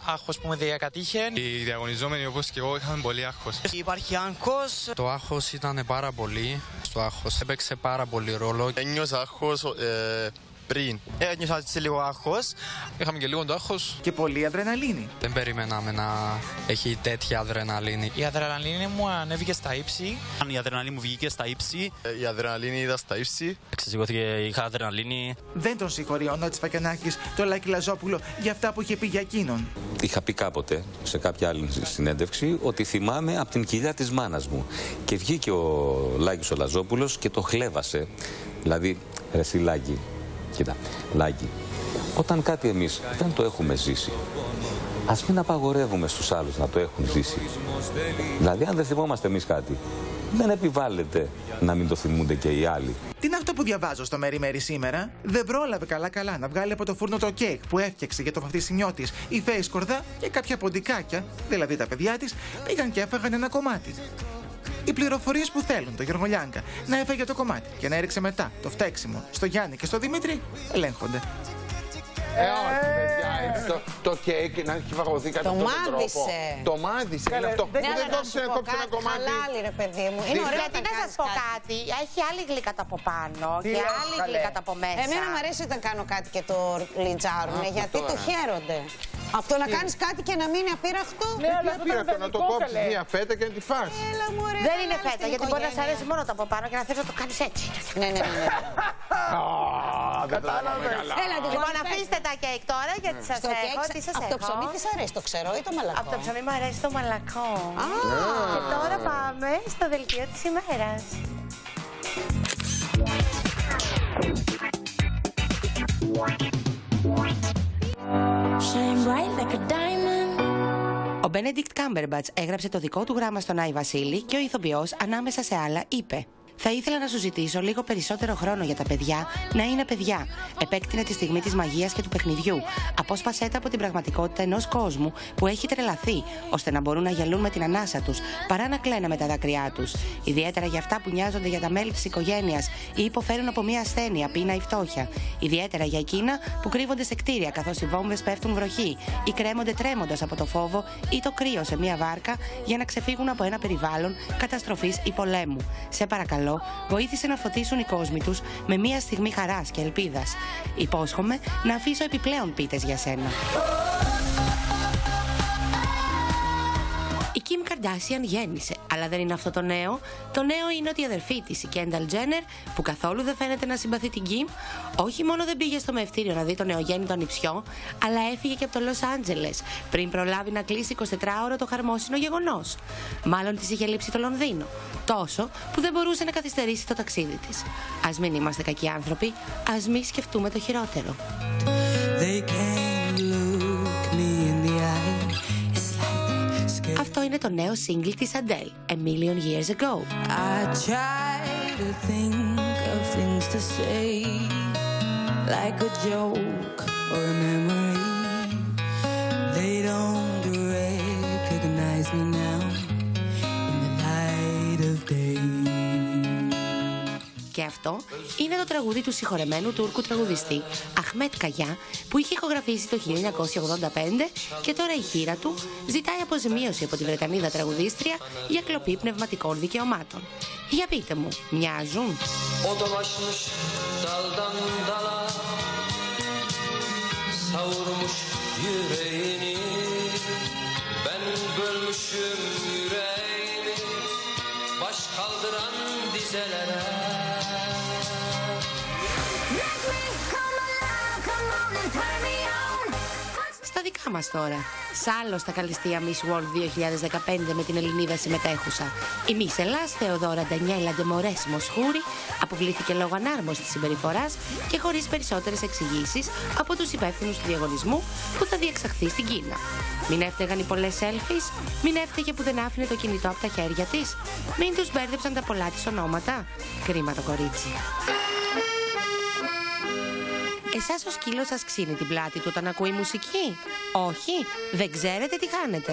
άγχος που με διακατήχε. Οι διαγωνιζόμενοι όπως και εγώ είχαμε πολύ άγχος. Υπάρχει άγχος. Το άγχος ήταν πάρα πολύ. Στο άγχος έπαιξε πάρα πολύ ρόλο. Ένιωσα άγχος, ε, πριν. Ε, νιώθα έτσι λίγο άγχος. Είχαμε και λίγο το άγχος. Και πολύ αδρεναλίνη. Δεν περιμέναμε να έχει τέτοια αδρεναλίνη. Η αδρεναλίνη μου ανέβηκε στα ύψη. Η αδρεναλίνη μου βγήκε στα ύψη. Ε, Η αδρεναλίνη είδα στα ύψη. Ξεσηκώθηκε, είχα αδρεναλίνη. Δεν τον συγχωρεί ο Νότης Πακιανάκης το Λάκη Λαζόπουλο για αυτά που είχε πει για εκείνον. Είχα πει κάποτε σε κάποια άλλη συνέντευξη ότι θυμάμαι από την κοιλιά της μάνας μου. Και βγήκε ο Λάκης ο Λαζόπουλος και το χλέβασε. Δηλαδή, ρε εσύ Λάκη, κοίτα, Λάκη, όταν κάτι εμείς δεν το έχουμε ζήσει, ας μην απαγορεύουμε στους άλλους να το έχουν ζήσει. Δηλαδή, αν δεν θυμόμαστε εμείς κάτι, δεν επιβάλλεται να μην το θυμούνται και οι άλλοι. Τι είναι αυτό που διαβάζω στο Μέρι Μέρι σήμερα; Δεν πρόλαβε καλά-καλά να βγάλει από το φούρνο το κέικ που έφτιαξε για το βαφτισινιό της η Φέης Σκορδά και κάποια ποντικάκια, δηλαδή τα παιδιά της, πήγαν και έφαγαν ένα κομμάτι. Οι πληροφορίες που θέλουν το Γεργολιάνκα να έφαγε το κομμάτι και να έριξε μετά το φταίξιμο στο Γιάννη και στο Δημήτρη ελέγχονται. Ε, όχι, παιδιά, έτσι το, το κέικ να έχει φαγωθεί κατά Το αυτόν τον τρόπο. μάδισε. Το μάδισε. Είναι αυτό. Ναι, που αλλά δεν να κόψει σου ένα πω κόψει ένα κάτι, κομμάτι. Χαλάλι, ρε παιδί μου. Είναι Τι- ωραίο Γιατί όταν να σα κάνεις πω κάτι. κάτι, έχει άλλη γλυκάτα από πάνω Τι και λέω, άλλη καλέ. γλυκάτα από μέσα. Εμένα μου αρέσει όταν κάνω κάτι και το λιτζάρουνε, Α, γιατί αυτό, το ε. χαίρονται. Αυτό να κάνεις κάτι και να μείνει απείραχτο; Ναι, αλλά αυτό να το κόψεις μία φέτα και να τη φας. Έλα μου ρε, Δεν καλά, είναι στην φέτα, γιατί μπορεί να σ' οικογένεια. αρέσει μόνο το από πάνω και να θες να το κάνεις έτσι. Ναι, ναι, ναι. Δεν τα λέμε καλά. Έλα, την Λοιπόν, κόρη αφήστε τα κέικ τώρα γιατί σας Στο έχω. κέικ, Τι σας από το έχω. ψωμί της αρέσει το ξερό ή το μαλακό. Από το ψωμί μου αρέσει το μαλακό. Α. Και τώρα πάμε στο δελτίο της ημέρας. Shine bright like a diamond. Ο Benedict Cumberbatch έγραψε το δικό του γράμμα στον Άι Βασίλη και ο ηθοποιός ανάμεσα σε άλλα είπε θα ήθελα να σου ζητήσω λίγο περισσότερο χρόνο για τα παιδιά να είναι παιδιά. Επέκτηνε τη στιγμή της μαγείας και του παιχνιδιού. Απόσπασέ τα από την πραγματικότητα ενός κόσμου που έχει τρελαθεί, ώστε να μπορούν να γελούν με την ανάσα τους, παρά να κλαίνε με τα δάκρυά τους. Ιδιαίτερα για αυτά που νοιάζονται για τα μέλη της οικογένειας ή υποφέρουν από μια ασθένεια, πείνα ή φτώχεια. Ιδιαίτερα για εκείνα που κρύβονται σε κτίρια καθώς οι βόμβες πέφτουν βροχή ή κρέμονται τρέμοντας από το φόβο ή το κρύο σε μια βάρκα για να ξεφύγουν από ένα περιβάλλον καταστροφής ή πολέμου. Σε παρακαλώ, βοήθησε να φωτίσουν οι κόσμοι τους με μια στιγμή χαράς και ελπίδας. Υπόσχομαι να αφήσω επιπλέον πίτες για σένα. Η Kim Kardashian γέννησε, αλλά δεν είναι αυτό το νέο. Το νέο είναι ότι η αδερφή της, η Kendall Jenner, που καθόλου δεν φαίνεται να συμπαθεί την Kim, όχι μόνο δεν πήγε στο μευτήριο να δει το νεογέννητο ανιψιό, αλλά έφυγε και από το Λος Άντζελες πριν προλάβει να κλείσει 24ωρο το χαρμόσυνο γεγονός. Μάλλον της είχε λείψει το Λονδίνο. Τόσο που δεν μπορούσε να καθυστερήσει το ταξίδι της. Ας μην είμαστε κακοί άνθρωποι, ας μην σκεφτούμε το χειρότερο. They can't Αυτό είναι το νέο single της Adele, A Million Years Ago. I try to think of things to say, like a joke or a memory. They don't recognize me αυτό είναι το τραγούδι του συγχωρεμένου Τούρκου τραγουδιστή Αχμέτ Καγιά που είχε ηχογραφήσει το 1985 και τώρα η χείρα του ζητάει αποζημίωση από τη Βρετανίδα τραγουδίστρια για κλοπή πνευματικών δικαιωμάτων. Για πείτε μου, μοιάζουν; O dolaşmış δικά μας τώρα. Σάλλο στα καλυστία Miss World 2015 με την Ελληνίδα συμμετέχουσα. Η Miss Ελλάς Θεοδόρα Ντανιέλα Ντεμορές Μοσχούρη αποβλήθηκε λόγω ανάρμοστης συμπεριφοράς και χωρίς περισσότερες εξηγήσεις από τους υπεύθυνους του διαγωνισμού που θα διεξαχθεί στην Κίνα. Μην έφταιγαν οι πολλές selfies, μην έφταιγε που δεν άφηνε το κινητό από τα χέρια της, μην τους μπέρδεψαν τα πολλά της ονόματα. Κρίμα το κορίτσι. Εσάς ο σκύλος σας ξύνει την πλάτη του όταν ακούει μουσική; Όχι, δεν ξέρετε τι κάνετε.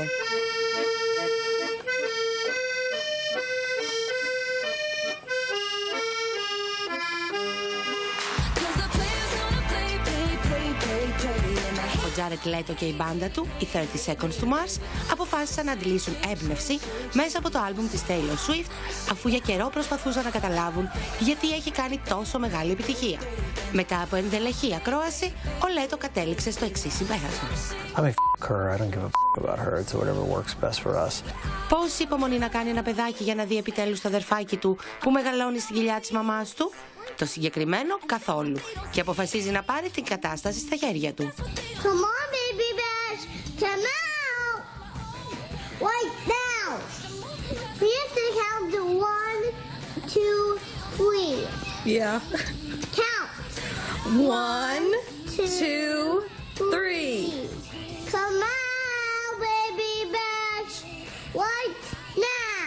Τζάρετ Λέτο και η μπάντα του, οι 30 Seconds to Mars, αποφάσισαν να αντιλήσουν έμπνευση μέσα από το άλμπουμ της Taylor Swift, αφού για καιρό προσπαθούσαν να καταλάβουν γιατί έχει κάνει τόσο μεγάλη επιτυχία. Μετά από ενδελεχή ακρόαση, ο Λέτο κατέληξε στο εξής συμπέρασμα. I may f her. I don't give a f about her. It's whatever works best for us. Πόση υπομονή να κάνει ένα παιδάκι για να δει επιτέλους το αδερφάκι του που μεγαλώνει στη κοιλιά της μαμάς του; Το συγκεκριμένο καθόλου. Και αποφασίζει να πάρει την κατάσταση στα χέρια του. Come on, baby bash. Come out. Right now. We have to count to one, two, three. Yeah. Count. One, two, three. Come out, baby bash. Right now.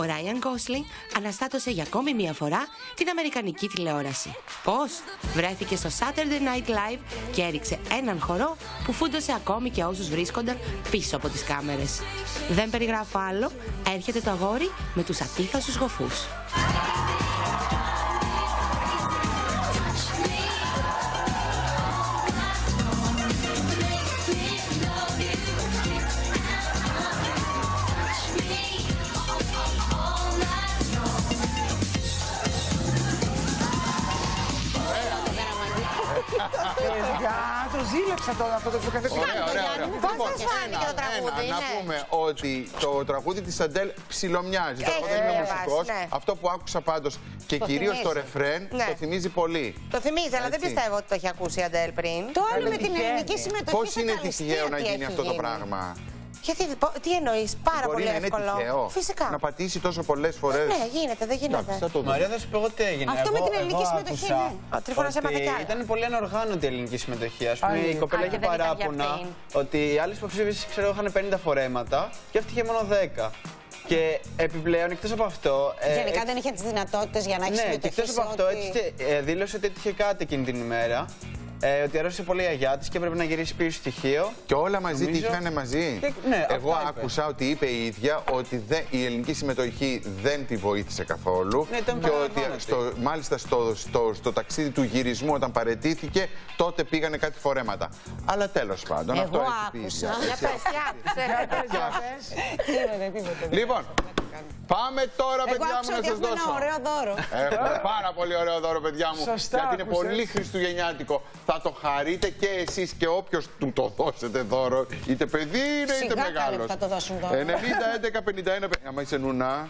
Ο Ράιαν Γκόσλινγκ αναστάτωσε για ακόμη μία φορά την Αμερικανική τηλεόραση. Πώς; Βρέθηκε στο Saturday Night Live και έριξε έναν χορό που φούντωσε ακόμη και όσους βρίσκονταν πίσω από τις κάμερες. Δεν περιγράφω άλλο, έρχεται το αγόρι με τους ατίθασους γοφούς. Παιδιά, το ζήλεψα τώρα αυτό το ψοκαθετικό. Ωραία, ωραία, ωραία. Πώς Λοιπόν, σας φάνηκε το ένα, τραγούδι, ένα, Να ναι. πούμε ότι το τραγούδι της Αντέλ ψιλομοιάζει. Το Έχει τραγούδι είναι διαβάσει, μουσικός. ναι. Αυτό που άκουσα πάντως και Το κυρίως το θυμίζει. ρεφρέν Ναι. το θυμίζει πολύ. Το θυμίζει, αλλά δεν Έτσι. πιστεύω ότι το έχει ακούσει η Αντέλ πριν. Το άλλο με την ελληνική συμμετοχή. Πώς σε είναι καλυστία τυχαίο να τι γίνει έχει αυτό το γίνει. πράγμα; Γιατί, πο- τι εννοείς, πάρα Μπορεί πολύ να είναι εύκολο. τυχαίο. Φυσικά. Να πατήσει τόσο πολλές φορές. Ναι, γίνεται, δεν γίνεται. Εντάξει, θα το δούμε. Μαρία, θα σου πω εγώ τι έγινε. Αυτό με Εγώ- την ελληνική εγώ συμμετοχή, άκουσα ναι. Ο Τρίφωνας ότι έμαθε κι άλλα. Ήταν πολύ ανοργάνωτη η ελληνική συμμετοχή. Α πούμε, Α, η κοπέλα α, είχε και δεν ήταν για παράπονα αυτήν. ότι οι άλλες υποψήφιες ξέρω είχαν 50 φορέματα και αυτή είχε μόνο 10. Και επιπλέον, εκτός από αυτό. ε, Γενικά ε, δεν είχε τις δυνατότητες για να έχεις ναι, και συμμετοχή. εκτός από σε αυτό, ό,τι- έτυχε, ε, δήλωσε ότι έτυχε κάτι εκείνη την ημέρα. Ε, ότι αρρώστησε πολύ η αγιά της και έπρεπε να γυρίσει πίσω στοιχείο. Και όλα μαζί Νομίζω- τύχανε μαζί. Και- ναι, Εγώ αυτά είπε. άκουσα ότι είπε η ίδια ότι δεν- η ελληνική συμμετοχή δεν τη βοήθησε καθόλου. Ναι, ήταν και ότι παραπάνω στο, μάλιστα στο, στο, στο ταξίδι του γυρισμού, όταν παρετήθηκε, τότε πήγανε κάτι φορέματα. Αλλά τέλος πάντων, Εγώ αυτό έχει πει η άκουσα. ίδια. Για Έτσι. πες, τι άκουσες. Τίποτα, τίποτα. Λοιπόν, πάμε τώρα, Εγώ παιδιά μου, άκουσα να ότι σας έχουμε δώσω. ένα ωραίο δώρο. Έχουμε πάρα πολύ ωραίο δώρο, παιδιά μου. Σωστά γιατί είναι άκουσες. πολύ χριστουγεννιάτικο. Θα το χαρείτε και εσείς και όποιος του το δώσετε δώρο, είτε παιδί είναι είτε Σιγά καλέ μεγάλος. που θα το δώσουν δώρο. 90, 11, 51, 50. Άμα είσαι νουνά,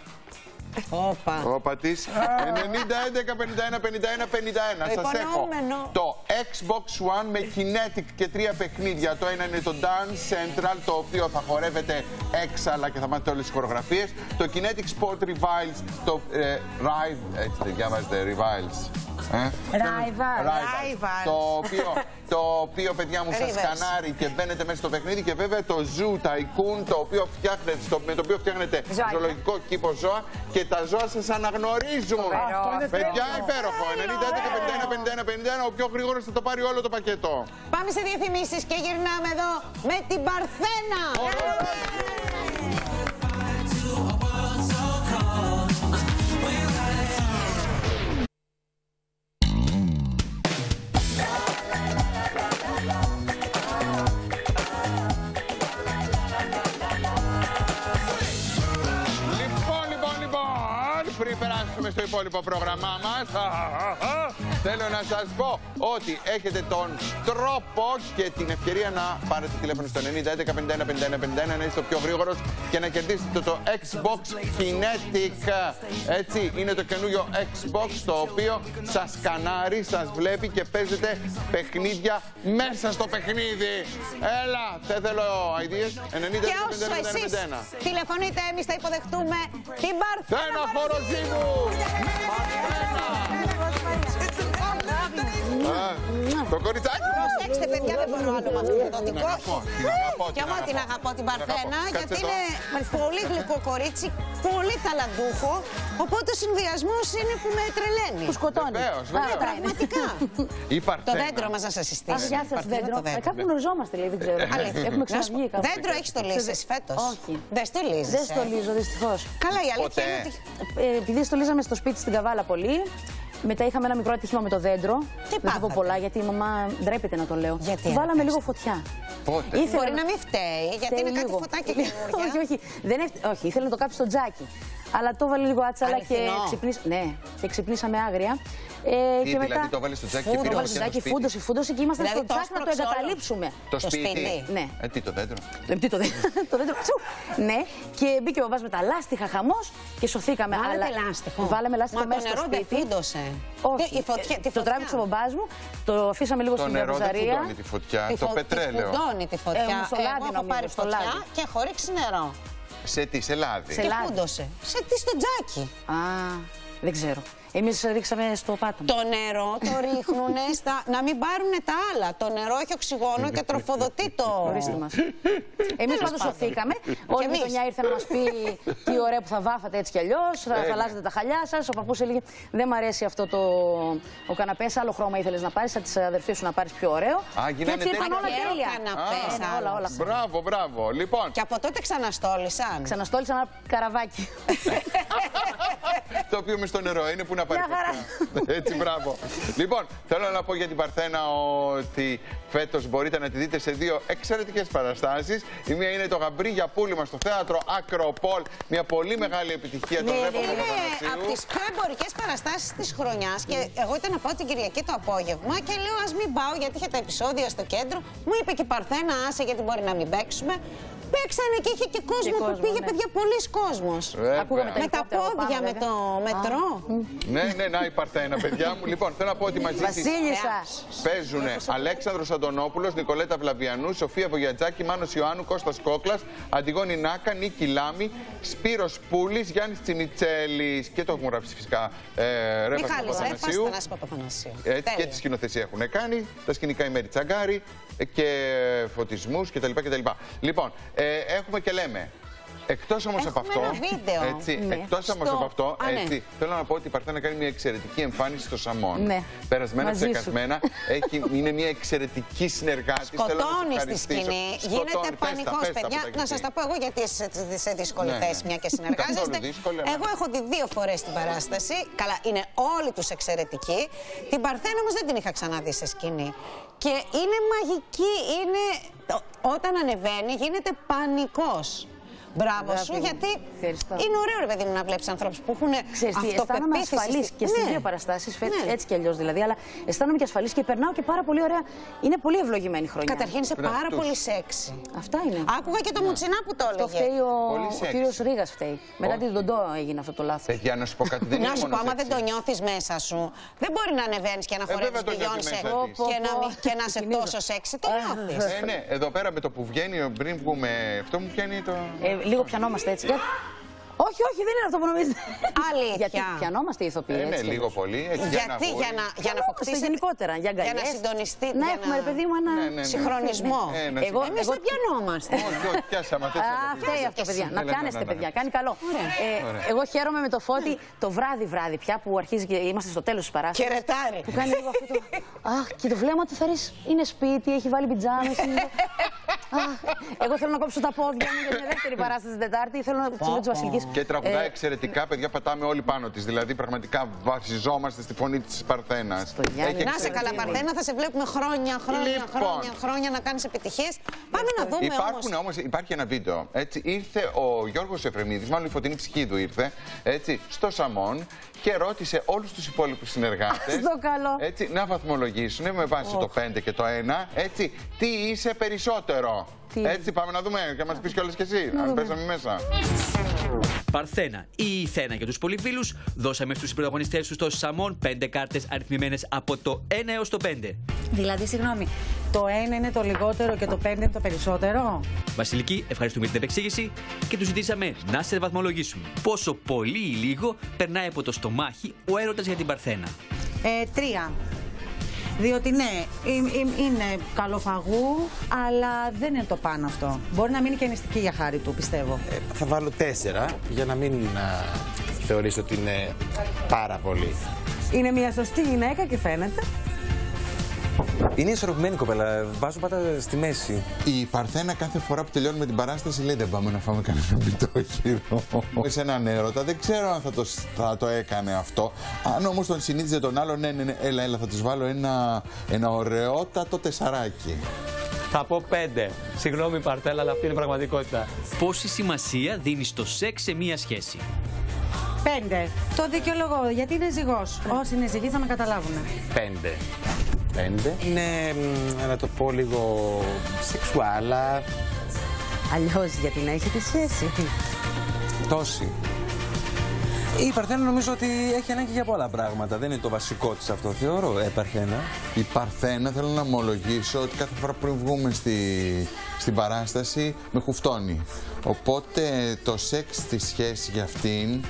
Όπα. όπα της. 90, 11, 51, 51, 51. Σας έχω Υπονοούμενο. το Xbox One με Kinetic και τρία παιχνίδια. Το ένα είναι το Dance Central, το οποίο θα χορεύετε έξαλα και θα μάθετε όλες τις χορογραφίες. Το Kinetic Sport Rivals, το ε, Rive, έτσι δεν διαβάζετε, Rivals. Ε; Rivals. Rivals. Το οποίο, το οποίο, παιδιά μου, σας Rivers. σκανάρει και μπαίνετε μέσα στο παιχνίδι. Και βέβαια το Zoo Tycoon, το οποίο φτιάχνετε, στο, με το οποίο φτιάχνετε Ζωάκια. ζωολογικό κήπο ζώα και τα ζώα σας αναγνωρίζουν. Αυτό είναι Παιδιά, τέλειο. υπέροχο. 90, 11, 51, 51, 51. Ο πιο γρήγορος θα το πάρει όλο το πακέτο. Πάμε σε διαφημίσεις και γυρνάμε εδώ με την Παρθένα. Πριν περάσουμε στο υπόλοιπο πρόγραμμά μας, θέλω να σας πω ότι έχετε τον τρόπο και την ευκαιρία να πάρετε τηλέφωνο στο 90 11 51 51 51 να είστε ο πιο γρήγορος και να κερδίσετε το Xbox Kinetic. Έτσι, είναι το καινούριο Xbox το οποίο σας σκανάρει, σας βλέπει και παίζετε παιχνίδια μέσα στο παιχνίδι. Έλα, δεν θέλω ideas. 90 Και όσο 11 51 εσείς 51. τηλεφωνείτε, εμείς θα υποδεχτούμε την Παρθένα. Ένα χοροσύνου! Το κοριτσάκι μου! Προσέξτε, παιδιά, δεν μπορώ άλλο με αυτό το Την δικό. αγαπώ, την αγαπώ, Και την εγώ την αγαπώ. αγαπώ την Την Παρθένα, αγαπώ. γιατί Κάτσε είναι πολύ γλυκό κορίτσι, πολύ ταλαντούχο. Οπότε ο συνδυασμός είναι που με τρελαίνει. Που σκοτώνει. Βεβαίως, Α, βεβαίως. Πραγματικά. Η Το Παρθένα. δέντρο μας να σας Α, συστήσει. γεια σας, Παρθένα, δέντρο. το Ε, κάπου γνωριζόμαστε, λέει, δεν ξέρω. Αλήθεια. Έχουμε Να σου ξαναβγεί πω, κάπου. Δέντρο έχεις στολίσει φέτος; Όχι. Δεν στολίζει. Δεν στολίζω, δυστυχώς. Καλά, η αλήθεια Ποτέ. είναι ότι. Ε, επειδή στολίζαμε στο σπίτι στην Καβάλα πολύ, Μετά είχαμε ένα μικρό ατύχημα με το δέντρο. Δεν θα πω πολλά γιατί η μαμά ντρέπεται να το λέω. Γιατί, Βάλαμε λίγο φωτιά. Πότε; Μπορεί να μην φταίει, γιατί Φταίει είναι κάτι λίγο. φωτάκια καινούργια. όχι, όχι. Δεν έφ- όχι, ήθελε να το κάψει στο τζάκι. Αλλά το έβαλε λίγο άτσαλα και, Αληθινό. ξυπνήσ... ναι, και ξυπνήσαμε άγρια. Ε, Τι, και δηλαδή μετά... το βάλες στο τζάκι και Φούντο, πήρε το βάλε φωτιά στο στο τζάκι, σπίτι. φούντωσε, φούντωσε και ήμασταν Δηλαδή στο το τζάκι να το έσπρωξε όλο. εγκαταλείψουμε. Το, Το σπίτι. σπίτι. Ναι. Ε, τι το δέντρο. Ε, Τι το δέντρο. το δέντρο. τσου. Ναι, και μπήκε ο μπαμπάς με τα λάστιχα χαμός και σωθήκαμε. Βάλετε αλλά... λάστιχο. Βάλαμε λάστιχο Μα το μέσα στο νερό δεν σπίτι. φούντωσε. Όχι, Τι, η φωτιά- ε, τη το φωτιά. τράβηξε ο μπαμπάς μου, το αφήσαμε λίγο Το στην νερό δεν καβουζαρία. φουντώνει τη φωτιά, Τη το φω- πετρέλαιο. Τη φουντώνει τη φωτιά. Ε, στο λάδι Εγώ έχω νομίζω, πάρει στο φωτιά λάδι. και έχω ρίξει νερό. Σε τι, σε λάδι. Σε Και λάδι. φούντωσε. Σε τι στο τζάκι. Α, δεν ξέρω. Εμείς ρίξαμε στο πάτωμα. Το νερό το ρίχνουν στα... να μην πάρουν τα άλλα. Το νερό έχει οξυγόνο και τροφοδοτεί το. Ορίστε μας. Εμείς πάντως σωθήκαμε. Όλη η εμείς. γειτονιά ήρθε να μας πει τι ωραία που θα βάφατε έτσι κι αλλιώς. Θα, Ε, θα ναι. αλλάζετε τα χαλιά σας. Ο παππούς έλεγε Δεν μ' αρέσει αυτό το ο καναπές. Άλλο χρώμα ήθελες να πάρεις. Θα τη αδερφή σου να πάρεις πιο ωραίο. Α, και γίνανε έτσι ήρθαν τέτοια. όλα Και τέλεια. καναπές, Ε, ναι, όλα, όλα. Μπράβο, μπράβο. Λοιπόν, Και από τότε ξαναστόλισαν. Ξαναστόλισα ένα καραβάκι. το οποίο μες στο νερό είναι που να πάρει Μια χαρά. φωτιά. Έτσι, μπράβο. λοιπόν, θέλω να πω για την Παρθένα ότι φέτος μπορείτε να τη δείτε σε δύο εξαιρετικές παραστάσεις. Η μία είναι το γαμπρί για πούλημα στο θέατρο Ακροπόλ. Μια πολύ μεγάλη επιτυχία των Ναι, Ρέπο ναι, είναι Παπαθανασίου. από τις πιο εμπορικέ παραστάσεις της χρονιάς. Και εγώ ήταν να πάω την Κυριακή το απόγευμα και λέω: Α μην πάω γιατί είχε τα επεισόδια στο κέντρο. Μου είπε και η Παρθένα, άσε γιατί μπορεί να μην παίξουμε. Παίξανε και είχε και κόσμο, που κόσμο, πήγε, ναι. παιδιά, πολλοί κόσμος. Βέβαια. Ακούγαμε Με τα ελικόπτερα από πόδια, πάνω, με βέβαια. το μετρό. Ναι, ναι, να η Παρθένα, παιδιά μου. Λοιπόν, θέλω να πω ότι μαζί της Βασίλισσα. παίζουν Αλέξανδρος Αντωνόπουλος, Νικολέτα Βλαβιανού, Σοφία Βογιατζάκη, Μάνος Ιωάννου, Κώστας Κόκλας, Αντιγόνη Νάκα, Νίκη Λάμη, Σπύρος Πούλης, Γιάννης Τσιμιτσέλης και το έχουμε γράψει φυσικά ε, Ρέπας Μιχάλης Ρέπας, Παπαθανασίου. Θανάσης Παπαθανασίου. Έτσι, και Τέλεια. τη σκηνοθεσία έχουν κάνει. Τα σκηνικά η Μέρη Τσαγκάρη ε, και φωτισμού κτλ. κτλ. Λοιπόν, ε, έχουμε και λέμε. Εκτός όμως από Έχουμε αυτό. ένα βίντεο. Έτσι, Ναι. εκτός όμως Στο- από αυτό, Α, ναι. έτσι, θέλω να πω ότι η Παρθένα κάνει μια εξαιρετική εμφάνιση στο Σαμόν. Ναι. Περασμένα, Μαζί σου. ψεκασμένα. Έχει, είναι μια εξαιρετική συνεργάτη. Σκοτώνεις στη σκηνή, γίνεται πανικός, παιδιά. Να σας τα πω εγώ γιατί σε, σε δύσκολη Ναι, ναι. θέση, μια και Καθόλου συνεργάζεστε. δύσκολη, αλλά- Εγώ έχω δει δύο φορές την παράσταση. Καλά, είναι όλοι τους εξαιρετικοί. Την Παρθένα όμως δεν την είχα ξαναδεί σε σκηνή. Και είναι μαγική. Είναι... Όταν ανεβαίνει, γίνεται πανικός. Μπράβο σου, Αγάπη μου. γιατί Ευχαριστώ. είναι ωραίο ρε παιδί μου να βλέπεις ανθρώπους που έχουν Ξέρεις τι, αισθάνομαι αυτοπεποίθηση. ασφαλής στη- και στις Ναι. δύο παραστάσεις, Ναι. έτσι κι αλλιώς δηλαδή. Αλλά αισθάνομαι και ασφαλής και περνάω και πάρα πολύ ωραία. Είναι πολύ ευλογημένη χρονιά. Καταρχήν είσαι Μπράβο, πάρα τους. πολύ σεξι. Αυτά είναι. Άκουγα και το μουτσινά που το Αυτό έλεγε. φταίει ο, Πολύ ο σεξ. κύριος Ρίγα φταίει. Μετά Όχι. την Ντοντό έγινε αυτό το λάθος. Παιδιά, να σου πω κάτι. Δεν Να είναι σου μόνο πω, άμα σεξι. δεν το νιώθεις μέσα σου, δεν μπορεί να ανεβαίνεις και να Ε, χορεύεις βέβαια το νιώθεις Beyoncé μέσα της. και να, μην- και να σε Κινείδα. τόσο σεξι. Το νιώθεις. Ε, ναι, εδώ πέρα με το που βγαίνει, πριν βγούμε, αυτό μου πιάνει το. Ε, λίγο πιανόμαστε έτσι. Για- Όχι, όχι, δεν είναι αυτό που νομίζετε. Αλήθεια. Γιατί πιανόμαστε οι ηθοποιοί. Ε, ναι, έτσι κι λίγο αλλιώς. πολύ. Έτσι, Γιατί βούρι. για να, για να αποκτήσετε. γενικότερα, για για να αγκαλιές. συντονιστείτε. Να για έχουμε, ρε παιδί μου, ένα Ναι, ναι, ναι. συγχρονισμό. Ε, να Εγώ- Εμείς εγώ- δεν πιανόμαστε. Όχι, όχι, πιάσαμε. Α, τέτοια φταίει δεν αυτό, είναι. παιδιά. Ναι, Να ναι, πιάνεστε, ναι, ναι. παιδιά. Κάνει καλό. Ε, Ωραία. εγώ χαίρομαι με το φώτι το βράδυ-βράδυ πια που αρχίζει και είμαστε στο τέλος της παράστασης. Χαιρετάρι. Που κάνει λίγο αυτό το. Αχ, και το βλέμμα του Θαρή είναι σπίτι, έχει βάλει πιτζάμες. Αχ, εγώ θέλω να κόψω τα πόδια μου για μια δεύτερη παράσταση την Τετάρτη. Θέλω να τη Βασιλική. Και τραγουδάει Ε, εξαιρετικά, παιδιά, πατάμε όλοι πάνω της. Δηλαδή, πραγματικά βασιζόμαστε στη φωνή της Παρθένας. Γιάννη. Να σε καλά, Παρθένα, θα σε βλέπουμε χρόνια, χρόνια, Λοιπόν. χρόνια, χρόνια να κάνεις επιτυχίες. Πάμε να δούμε Υπάρχουν όμω. όμως, υπάρχει ένα βίντεο. Έτσι, ήρθε ο Γιώργος Εφρεμίδης, μάλλον η Φωτεινή Ψυχίδου ήρθε, έτσι, στο Σαμόν και ρώτησε όλους τους υπόλοιπους συνεργάτες Στο καλό. έτσι, να βαθμολογήσουν με βάση το 5 και το 1, έτσι, τι είσαι περισσότερο. Τι. Έτσι, πάμε να δούμε και να μας πεις κιόλας κι εσύ, αν πέσαμε μέσα. Παρθένα ή η Θένα για τους πολυφίλους, δώσαμε στους πρωταγωνιστές τους στο Σαμόν 5 κάρτες αριθμημένες από το 1 έως το 5. Δηλαδή, συγγνώμη, το 1 είναι το λιγότερο και το 5 είναι το περισσότερο; Βασιλική, ευχαριστούμε για την επεξήγηση και τους ζητήσαμε να σε βαθμολογήσουν πόσο πολύ ή λίγο περνάει από το στομάχι ο έρωτας για την Παρθένα; Ε, τρία. Διότι ναι, ε, ε, είναι καλοφαγού, αλλά δεν είναι το πάνω αυτό. Μπορεί να μείνει και νηστική για χάρη του, πιστεύω. Θα βάλω τέσσερα για να μην α, θεωρήσω ότι είναι πάρα πολύ. Είναι μια σωστή γυναίκα και φαίνεται. Είναι ισορροπημένη η κοπέλα. Βάζω πάντα στη μέση. Η Παρθένα κάθε φορά που τελειώνουμε την παράσταση λέει δεν πάμε να φάμε κανένα πιτόχυρο. Σε έναν έρωτα δεν ξέρω αν θα το, θα το έκανε αυτό. Αν όμως τον συνήθιζε τον άλλο, ναι, ναι, ναι, έλα, έλα, θα τους βάλω ένα, ένα ωραιότατο τεσσαράκι. Θα πω πέντε. Συγγνώμη Παρτέλα, αλλά αυτή είναι η πραγματικότητα. Πόση σημασία δίνει το σεξ σε μία σχέση; Πέντε. Το δικαιολογώ, γιατί είναι ζυγός. Όσοι είναι ζυγοί θα με καταλάβουν. Πέντε. Πέντε. Είναι, μ, να το πω λίγο σεξουάλα. Αλλιώς γιατί να έχετε σχέση. Τόση. Η Παρθένα νομίζω ότι έχει ανάγκη για πολλά πράγματα. Δεν είναι το βασικό της αυτό, θεωρώ, ε, Παρθένα. Η Παρθένα θέλω να ομολογήσω ότι κάθε φορά πριν βγούμε στη, στην παράσταση με χουφτώνει. Οπότε το σεξ στη σχέσης για αυτήν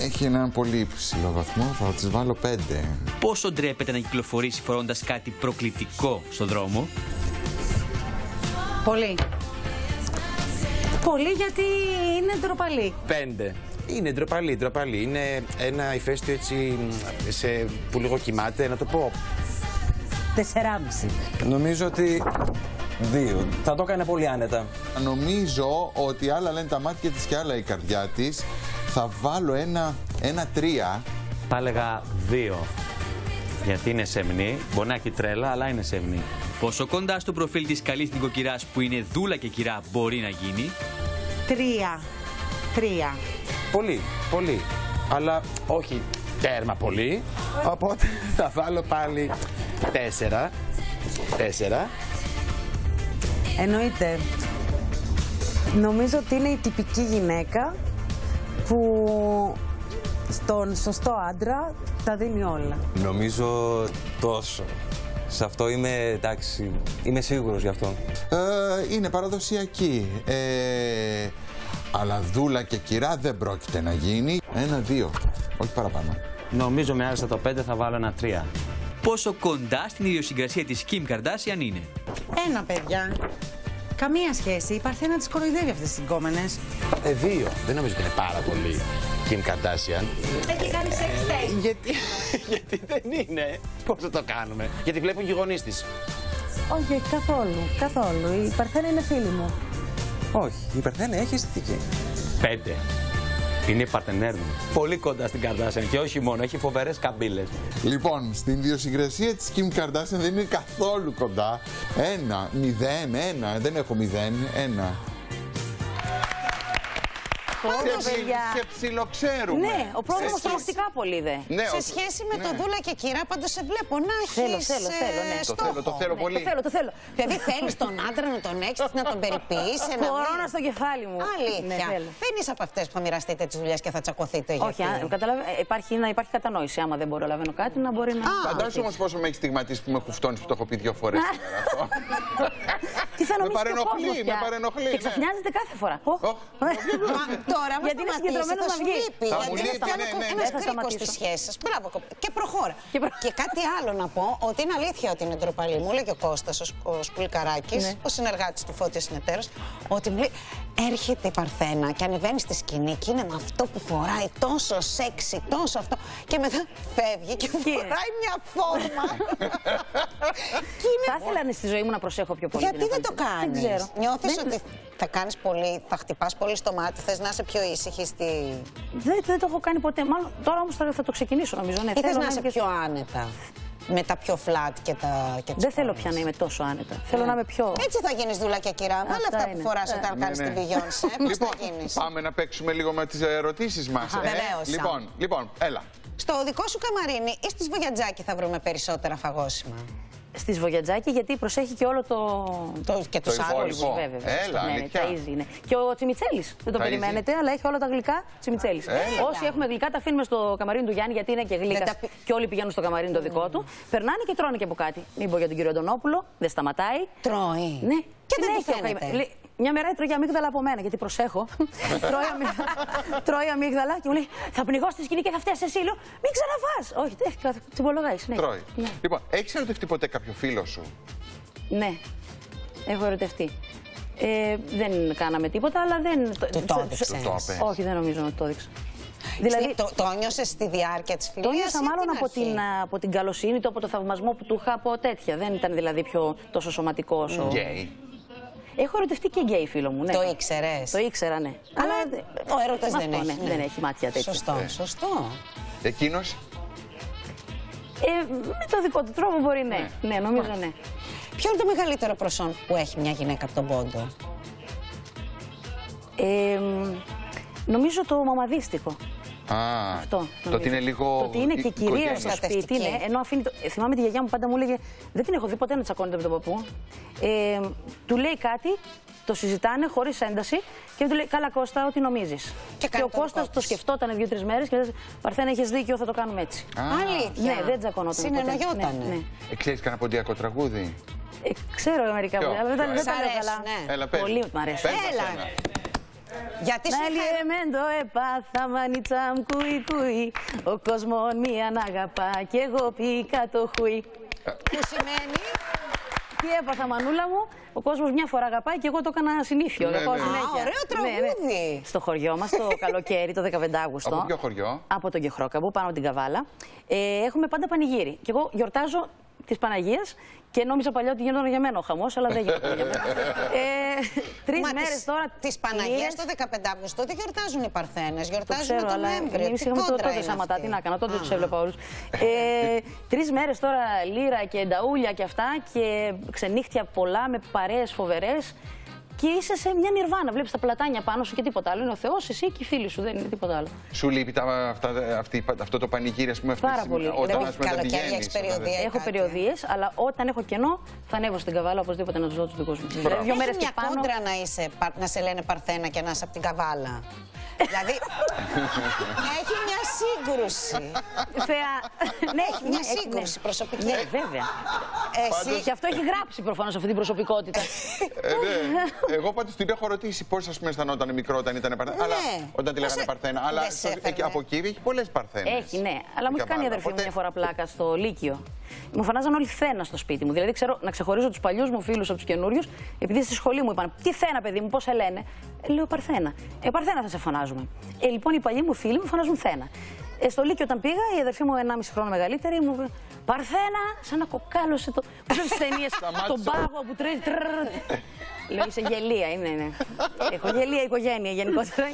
έχει έναν πολύ υψηλό βαθμό. Θα της βάλω πέντε. Πόσο ντρέπεται να κυκλοφορήσει φορώντας κάτι προκλητικό στον δρόμο; Πολύ. Πολύ γιατί είναι ντροπαλή. Πέντε. Είναι ντροπαλή, ντροπαλή. Είναι ένα ηφαίστειο έτσι σε, που λίγο κοιμάται, να το πω. Τεσσεράμιση. Νομίζω ότι δύο. Θα το έκανε πολύ άνετα. Νομίζω ότι άλλα λένε τα μάτια της και άλλα η καρδιά της. Θα βάλω ένα, ένα τρία. Θα έλεγα δύο. Γιατί είναι σεμνή. Μπορεί να έχει τρέλα, αλλά είναι σεμνή. Πόσο κοντά στο προφίλ της καλής νοικοκυράς που είναι δούλα και κυρά μπορεί να γίνει; Τρία. Τρία. Πολύ, πολύ. Αλλά όχι τέρμα πολύ. Οπότε θα βάλω πάλι τέσσερα. Τέσσερα. Εννοείται. Νομίζω ότι είναι η τυπική γυναίκα που στον σωστό άντρα τα δίνει όλα. Νομίζω τόσο. Σε αυτό είμαι, εντάξει, είμαι σίγουρος γι' αυτό. Ε, είναι παραδοσιακή. Ε, αλλά δούλα και κυρά δεν πρόκειται να γίνει. Ένα-δύο. Όχι παραπάνω. Νομίζω με άρεσε το πέντε, θα βάλω ένα τρία. Πόσο κοντά στην ιδιοσυγκρασία της Kim Kardashian είναι; Ένα παιδιά. Καμία σχέση. Η Παρθένα τη κοροϊδεύει αυτές τις γκόμενε. Ε, δύο. Δεν νομίζω ότι είναι πάρα πολύ Kim Kardashian. Έχει κάνει σεξ τεστ. Γιατί, γιατί δεν είναι; Πώς θα το κάνουμε; Γιατί βλέπουν και οι γονείς της. Όχι, καθόλου. Καθόλου. Η Παρθένα είναι φίλη μου. Όχι, η Παρθένα έχει αισθητική. Πέντε. Είναι η παρτενέρ μου. Πολύ κοντά στην Kardashian και όχι μόνο, έχει φοβερές καμπύλες. Λοιπόν, στην ιδιοσυγκρασία της Kim Kardashian δεν είναι καθόλου κοντά. Ένα, μηδέν, ένα. Δεν έχω μηδέν, ένα. Όντως, Σε, παιδιά. σε ψιλοξέρουμε. Ναι, ο πρόδρομος Σε- τρομακτικά πολύ δε. Ναι, σε ο- σχέση με ναι. το δούλα και κυρά, πάντως σε βλέπω να έχεις Θέλω, θέλω, ε, θέλω, ναι. Το στόχο. θέλω, το θέλω Ναι, πολύ. Το θέλω, το θέλω. Δηλαδή θέλεις τον άντρα να τον έχεις, να τον περιποιείς, να Κορώνα μην- στο κεφάλι μου. Αλήθεια. Ναι, θέλω. δεν είσαι από αυτές που θα μοιραστείτε τις δουλειές και θα τσακωθείτε. Όχι, γιατί- α, καταλαβα- ε, υπάρχει, να υπάρχει κατανόηση. Άμα δεν μπορώ να καταλαβαίνω κάτι, να μπορεί να. Φαντάσου όμως πόσο με έχεις στιγματίσει που με κουφτώνει που το έχω πει δύο φορές σήμερα αυτό. Τι θα Με νομίζεις και ο παρενοχλεί, κόσμος με πια. παρενοχλεί, Και ναι. ξαφνιάζεται κάθε φορά. Οχ. Μα τώρα μας Γιατί είναι συγκεντρωμένος θα να σου βγει. λείπει. Θα γιατί μου είναι λείπει, αυτό ναι, ναι, ναι. ένας Δεν θα κρίκος σταματήσω. στη σχέση σας. Μπράβο, κοπ- και προχώρα. Και, κάτι άλλο να πω, ότι είναι αλήθεια ότι είναι ντροπαλή. Μου έλεγε ο Κώστας, ο, Σ- ο Σπουλικαράκης, Ναι. ο συνεργάτης του Φώτια Συνεταίρος, ότι μου λέει, έρχεται η Παρθένα και ανεβαίνει στη σκηνή και είναι με αυτό που φοράει τόσο σεξι, τόσο αυτό. Και μετά φεύγει και φοράει μια φόρμα. και είναι Θα ήθελα στη ζωή μου να προσέχω πιο πολύ. γιατί την δεν το εμφάνιση. κάνεις. Δεν ξέρω. Νιώθεις Δεν- ότι θα κάνεις πολύ, θα χτυπάς πολύ στο μάτι, θες να είσαι πιο ήσυχη στη... Δεν, δεν το έχω κάνει ποτέ. Μάλλον τώρα όμως θα, θα το ξεκινήσω νομίζω. Ναι, Ή θες Θέλω να είσαι είμαι και- πιο άνετα, με τα πιο flat και τα... Και τις Δεν θέλω φόρμες. πια να είμαι τόσο άνετα. Θέλω να είμαι πιο. Έτσι θα γίνεις δούλα κυρά. Βάλε Αυτά αυτά που είναι. φοράς Ε, όταν Ναι, κάνεις ναι. την Beyoncé. Πώς Λοιπόν, θα γίνεις; πάμε να παίξουμε λίγο με τις ερωτήσεις μας. Αχα, βεβαίως, Λοιπόν, λοιπόν, έλα. Στο δικό σου καμαρίνι ή στις Βογιατζάκη θα βρούμε περισσότερα φαγόσιμα; Στη Βογιατζάκη γιατί προσέχει και όλο το. Το, και τους Το άλλους. υπόλοιπο. Βέβαια, βέβαια. Έλα, ναι, ναι, αλήθεια. ταΐζει, είναι. Και ο Τσιμιτσέλης. Δεν το Ταΐζει. περιμένετε, αλλά έχει όλα τα γλυκά Τσιμιτσέλης. Έλα. Όσοι έχουμε γλυκά, τα αφήνουμε στο καμαρίνι του Γιάννη, γιατί είναι και γλύκα. Δεν τα πι- Και όλοι πηγαίνουν στο καμαρίνι το δικό του. Περνάνε και τρώνε και από κάτι. Μην πω για τον κύριο Αντωνόπουλο, δεν σταματάει. Τρώει. Ναι, Και δεν την του έχει ο φαίνεται. Καημένος. Λέει, Μια μέρα έτρωγε αμύγδαλα από μένα, γιατί προσέχω. τρώει, αμύγδαλα, τρώει αμύγδαλα και μου λέει Θα πνιγώ στη σκηνή και θα φτάσει εσύ. Λέω Μην ξαναφάς. Όχι, δεν τσιμπολογάει. συνέχεια. Τρώει. Ναι. Λοιπόν, έχεις ερωτευτεί ποτέ κάποιο φίλο σου; Ναι, έχω ερωτευτεί. Ε, δεν κάναμε τίποτα, αλλά δεν. Του το έδειξες. Του το έπες. Όχι, δεν νομίζω να το έδειξα. Δηλαδή... Το, το νιώσες στη διάρκεια της φιλίας. Το νιώσα μάλλον από την, α, από την καλοσύνη του, από το θαυμασμό που του είχα από τέτοια. Δεν ήταν δηλαδή πιο τόσο σωματικό όσο. Γκέι. Έχω ερωτευτεί και γκέι φίλο μου. Ναι. Το ήξερες. Το ήξερα, ναι. Αλλά ο έρωτας με δεν αυτό, έχει. ναι, δεν έχει μάτια τέτοια. Σωστό, σωστό. Εκείνος; Ε, με το δικό του τρόπο μπορεί ναι. Ναι, νομίζω ναι. Ποιο είναι το μεγαλύτερο προσόν που έχει μια γυναίκα από τον πόντο; Ε, μ, νομίζω το μαμαδίστικο. Α, Αυτό. το νομίζω. ότι είναι λίγο. Το ότι είναι και κυρία οικογένεια. στο σπίτι, ναι, ενώ αφήνει. Το... ε, Θυμάμαι τη γιαγιά μου πάντα μου έλεγε: Δεν την έχω δει ποτέ να τσακώνεται με τον παππού. Ε, του λέει κάτι, το συζητάνε χωρίς ένταση και του λέει: Καλά, Κώστα, ό,τι νομίζεις. Και, κάνει ο το Κώστας δικό το της. σκεφτόταν δύο-τρεις μέρες και λέει: Παρθένα, έχεις δίκιο, θα το κάνουμε έτσι. Α. Αλήθεια. Ναι, δεν τσακωνόταν. ποτέ. Συνεννοιότανε. Ναι, ναι. Ε, ξέρεις κανένα ποντιακό τραγούδι; Ε, ξέρω μερικά Ποιο; που αλλά δεν τα- Ποιο; δεν τα Σ' λέω αρέσει, καλά. ναι. Έλα, πες. Πολύ μ' αρέσει. Πες μας Έλα. Ένα. Γιατί σου Μάλι είχα- εμέντο έπαθα μανίτσα μου κουί κουί Ο κόσμος μία να αγαπά και εγώ πήκα το χουί Που σημαίνει; Τι έπαθα μανούλα μου, ο κόσμος μια φορά αγαπάει και εγώ το έκανα συνήθιο. Ναι, το πάω ναι. συνέχεια. Α, ωραίο τραγούδι. Στο χωριό μας, το καλοκαίρι, το 15 Αύγουστο. Από ποιο χωριό; Από τον Κεχρόκαμπο, πάνω από την Καβάλα. Ε, έχουμε πάντα πανηγύρι. Και εγώ γιορτάζω τη Παναγία και νόμιζα παλιά ότι γινόταν για μένα ο χαμός, αλλά δεν γινόταν για μένα. ε, Τρεις Μα μέρες της- τώρα. Της Παναγίας κυρίες, το 15 Αύγουστο δεν γιορτάζουν οι Παρθένες, Το γιορτάζουν ξέρω, τον αλλά Νοέμβριο. εμείς Τι είχαμε το κόντρα τότε είναι σαματά. αυτή; Τι να κάνω, τότε Α. του έβλεπα όλους. Ε, Τρεις μέρες τώρα λύρα και νταούλια και αυτά και ξενύχτια πολλά με παρέες φοβερές. Και είσαι σε μια νιρβάνα. Βλέπεις τα πλατάνια πάνω σου και τίποτα άλλο. Είναι ο Θεός, εσύ και οι φίλοι σου. Δεν είναι τίποτα άλλο. Σου λείπει τα, αυτά, αυτή, αυτό το πανηγύρι, ας πούμε, αυτή Πάρα τη- πολύ. Όταν Δεν ας πούμε, τα καλοκαίρια, πηγαίνεις, έχεις περιοδία. Έχω κάτι; περιοδίες, αλλά όταν έχω κενό θα ανέβω στην καβάλα οπωσδήποτε να τους δω τους δικούς μου. Δηλαδή, δύο Έχει μέρες και μια πάνω. κόντρα να, είσαι, πα- να σε λένε Παρθένα και να είσαι από την Καβάλα. Δηλαδή, έχει μια σύγκρουση. Θεά. ναι, Έχει μια σύγκρουση προσωπική. Ναι, βέβαια. Εσύ- Και αυτό έχει γράψει προφανώς αυτή την προσωπικότητα. Ε, ναι. Εγώ πάντως την έχω ρωτήσει πώς αισθανόταν μικρό όταν ήταν Παρθένα. Αλλά Ναι. όταν τη Πώς λέγανε σε- Παρθένα. Αλλά δεν σε στο- έφερνε. εκεί από εκεί έχει πολλές Παρθένες. Έχει, ναι. Αλλά μου έχει κάνει η αδερφή μου μια φορά πλάκα στο Λύκειο. Μου φανάζαν όλοι θένα στο σπίτι μου. Δηλαδή ξέρω να ξεχωρίζω τους παλιούς μου φίλους από τους καινούριους, επειδή στη σχολή μου είπαν Τι θένα, παιδί μου, πώς σε λένε; Ε, λέω Παρθένα. Ε, Παρθένα θα σε φωνάζουμε. Ε, λοιπόν, οι παλιοί μου φίλοι μου φωνάζουν θένα. Ε, στο Λύκειο όταν πήγα, η αδερφή μου 1,5 χρόνο μεγαλύτερη μου είπε Παρθένα, σαν να κοκάλωσε το. Πώς βλέπει ταινίες, τον πάγο που τρέχει. τρρρρ. Λέω είσαι γελία, είναι, ναι. Έχω γελία οικογένεια γενικότερα.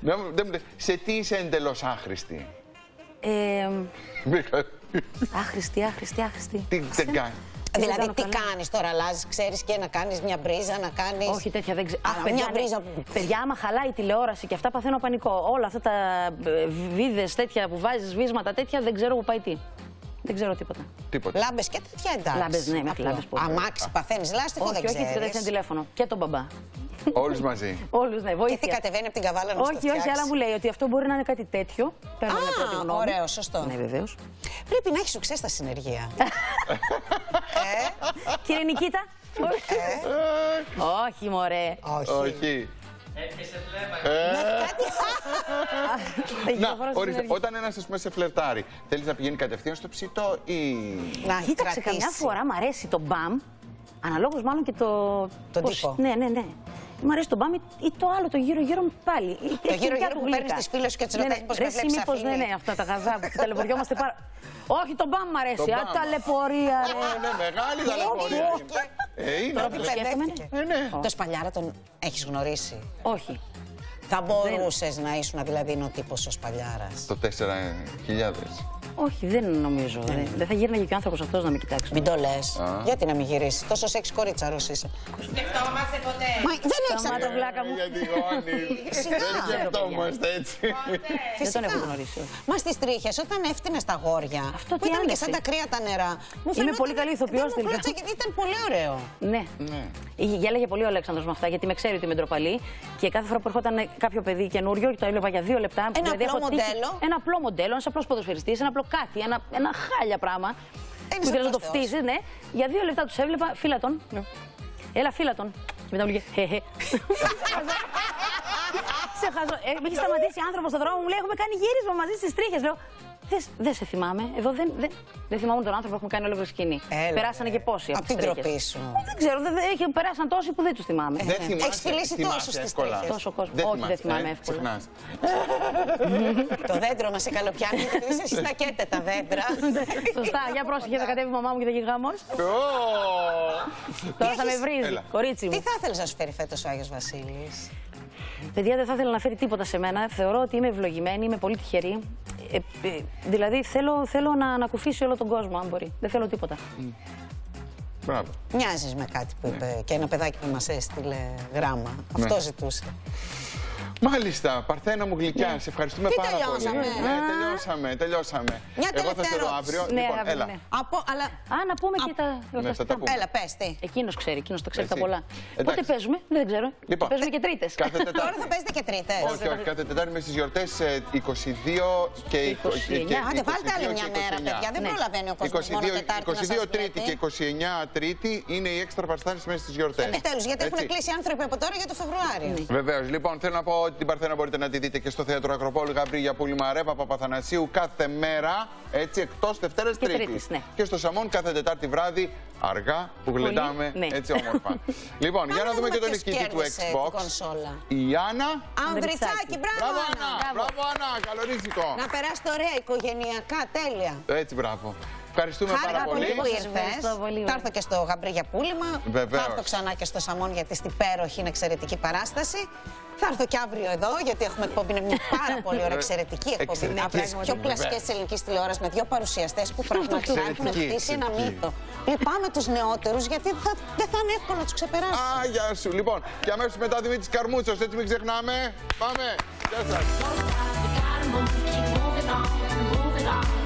Ναι, μου- δεν μου λες, Σε τι είσαι εντελώ άχρηστη. Ε, άχρηστη, άχρηστη, άχρηστη. Τι δεν κάνει; Δηλαδή, κάνω τι καλά. κάνεις τώρα, αλλάζεις, ξέρεις και να κάνεις μια μπρίζα, να κάνεις. Όχι, τέτοια δεν ξέρω. Α, μια μπρίζα. Παιδιά, άμα χαλάει η τηλεόραση και αυτά παθαίνω πανικό. Όλα αυτά τα βίδες τέτοια που βάζεις, βίσματα τέτοια δεν ξέρω που πάει τι. Δεν ξέρω τίποτα. Τίποτα. Λάμπες και τέτοια εντάξει. Λάμπες, ναι, μέχρι Απλό. λάμπε που. Αμάξι, παθαίνεις λάστιχο, Όχι, δεν όχι, ξέρεις. κατευθείαν τηλέφωνο. Και τον μπαμπά. Όλους μαζί. Όλους, ναι, βοήθεια. τι κατεβαίνει από την καβάλα να στο Όχι, όχι, φτιάξει. αλλά μου λέει ότι αυτό μπορεί να είναι κάτι τέτοιο. Παίρνω μια πρώτη Α, γνώμη. ωραίο, σωστό. Ναι, βεβαίως. Πρέπει να έχεις σουξέ στα συνεργεία. Κύριε Νικήτα. Όχι, μωρέ. Όχι. Να, ορίστε, όταν ένας σε φλερτάρει, θέλεις να πηγαίνει κατευθείαν στο ψητό ή. Να Κοίταξε, καμιά φορά μ' αρέσει το μπαμ, αναλόγως μάλλον και το. Τον πώς- τύπο. Ναι, ναι, ναι. Μ' αρέσει το μπαμ ή- ή το άλλο, το γύρω-γύρω μου πάλι. Το γύρω-γύρω που παίρνεις τις φίλες σου και τις ρωτάς πώς με βλέπεις Μήπως αφήνει. ναι, ναι, αυτά τα γαζά που ταλαιπωριόμαστε πάρα. Όχι, το μπαμ μ' αρέσει. Το Α, μπαμ. ταλαιπωρία, ρε. Α, ναι, μεγάλη ταλαιπωρία. Ε, είναι. Τώρα που το σκέφτομαι, ναι. Το σπαλιάρα τον έχεις γνωρίσει; Όχι. Θα μπορούσες να ήσουν δηλαδή είναι ο τύπος ο σπαλιάρας; Το 4000. Όχι, δεν νομίζω. Δεν, δεν θα γύρναγε και ο άνθρωπος αυτός να με κοιτάξει. Μην το λες. Α. Γιατί να μην γυρίσεις; Τόσο σεξ κορίτσαρο είσαι. Σκεφτόμαστε ποτέ. Μα δεν έχει Σταμάτα, βλάκα μου. Γιατί γόνι. Σιγά. Δεν σκεφτόμαστε έτσι. Δεν τον έχω γνωρίσει. όχι. Μα στις τρίχες, όταν έφτιανε τα γόρια. Αυτό που τι ήταν και άνεση. σαν τα κρύα τα νερά. Μου Είμαι φαινόταν- πολύ καλή ηθοποιός δεν μου τελικά. φλάτσε, Ήταν πολύ ωραίο. Ναι. Ναι. Είχε- Γέλαγε πολύ ο Αλέξανδρος με αυτά, γιατί με ξέρει ότι είμαι ντροπαλή. Και κάθε φορά που ερχόταν κάποιο παιδί καινούριο, και το έβλεπα για δύο λεπτά. Ένα απλό έχω τύχει- μοντέλο. Ένα απλό μοντέλο, ένας απλός ποδοσφαιριστής, ένα απλό κάτι, ένα, ένα χάλια πράγμα. που ήθελε να το απλός θεός. φτύσει, ναι. Για δύο λεπτά τους έβλεπα, φίλα τον. Έλα, φίλα τον. Και μετά μου λέγε, χε, Σε χαζό. Ε, με έχει σταματήσει άνθρωπος στον δρόμο, μου λέει: Έχουμε κάνει γύρισμα μαζί στις τρίχες. Λέω: Δεν, δεν σε θυμάμαι. Εδώ δεν, δεν, δεν θυμάμαι τον άνθρωπο που έχουμε κάνει όλη σκηνή. Έλα, Περάσανε και πόσοι από Απ' τις την τρίκες. τροπή σου. Ε, Δεν ξέρω, δεν, δεν, έχει- περάσαν τόσοι που δεν τους θυμάμαι. Δεν θυμάσαι, Έχεις φιλήσει θυμάσαι τόσους στις εύκολα. τρίχες. Τόσο κόσμο. Δεν Όχι, δεν θυμάσαι, θυμάμαι ε, εύκολα. ξεχνάς. το δέντρο μας σε καλοπιάνει γιατί είσαι εσύ στα κέτε τα δέντρα. Σωστά, για πρόσεχε, θα κατέβει η μαμά μου και θα γίνει χαμό. Τώρα θα με βρίζει, Έλα. κορίτσι Τι μου. θα ήθελες να σου φέρει φέτος ο Άγιος Βασίλης; Παιδιά, δεν θα ήθελα να φέρει τίποτα σε μένα. Θεωρώ ότι είμαι ευλογημένη, είμαι πολύ τυχερή. Ε, ε, δηλαδή, θέλω, θέλω να ανακουφίσει όλο τον κόσμο, αν μπορεί. Δεν θέλω τίποτα. Μπράβο. Μοιάζει με κάτι που είπε και ένα παιδάκι που μας έστειλε γράμμα. Αυτό Ναι. ζητούσε. Μάλιστα, Παρθένα μου γλυκιά, σε ευχαριστούμε Τι πάρα τελειώσαμε. πολύ. Ναι, τελειώσαμε, τελειώσαμε. Μια Εγώ θα σε τελευταία δω ερώτηση. αύριο. Ναι, λοιπόν, αγάπη, έλα. ναι. Από, αλλά... Α, να πούμε και τα Ναι, θα γιορταστικά. τα πούμε. Έλα, πες τι. Εκείνος ξέρει, εκείνος τα ξέρει τα Εσύ. πολλά. Πότε Εντάξει. παίζουμε, δεν ξέρω. Λοιπόν. Παίζουμε και τρίτες. Κάθε Τετάρτη. Τώρα θα παίζετε και τρίτες. Όχι, όχι, κάθε Τετάρτη με στις γιορτές 22 και 29. και Άντε, βάλτε 22 άλλη και μια μέρα, 29. παιδιά. Δεν Ναι. προλαβαίνει ο κόσμος μόνο 22, Τετάρτη. 22 Τρίτη και 29 Τρίτη είναι οι έξτρα παραστάσει μέσα στις γιορτές. Επιτέλους, γιατί έχουν κλείσει άνθρωποι από τώρα για το Φεβρουάριο. Βεβαίως. Λοιπόν, θέλω να πω ότι την Παρθένα μπορείτε να τη δείτε και στο θέατρο Ακροπόλου Γαβρίγια Πούλημα Ρέπα Παπαθανασίου κάθε μέρα. Έτσι, εκτός Δευτέρας Και Τρίτη. Τρίτης, ναι. Και στο Σαμόν κάθε Τετάρτη βράδυ αργά που γλεντάμε ναι. έτσι όμορφα. λοιπόν, για να δούμε και τον ποιος νικητή του κέρδισες την Xbox. κονσόλα. Η Άννα. Ανδριτσάκι, μπράβο, Μπράβο, Άννα. Άννα. Μπράβο, Άννα. Καλορίζικο. Να περάσετε ωραία οικογενειακά, τέλεια. Έτσι, μπράβο. Ευχαριστούμε πάρα Χάρηκα πολύ. πολύ που Ευχαριστώ ήρθε. πολύ, Θα έρθω και στο γαμπρί για πούλημα. Βεβαίως. Θα έρθω ξανά και στο Σαμόν γιατί στην υπέροχη είναι εξαιρετική παράσταση. Θα έρθω και αύριο εδώ γιατί έχουμε εκπομπή. Είναι μια πάρα πολύ ωραία εξαιρετική εκπομπή. Εξαιρετική Από τι πιο εκπομπή, κλασικέ βέβαια. της ελληνικής τηλεόρασης με δύο παρουσιαστές που πραγματικά έχουν Εξαιρετική, χτίσει ένα εξαιρετική. μύθο. Λυπάμαι τους νεότερους γιατί θα, δεν θα είναι εύκολο να τους ξεπεράσουν. Α, γεια σου. Λοιπόν, και αμέσως μετά Δημήτρη Καρμούτσος, έτσι μην ξεχνάμε. Πάμε. Γεια σας. Keep moving on.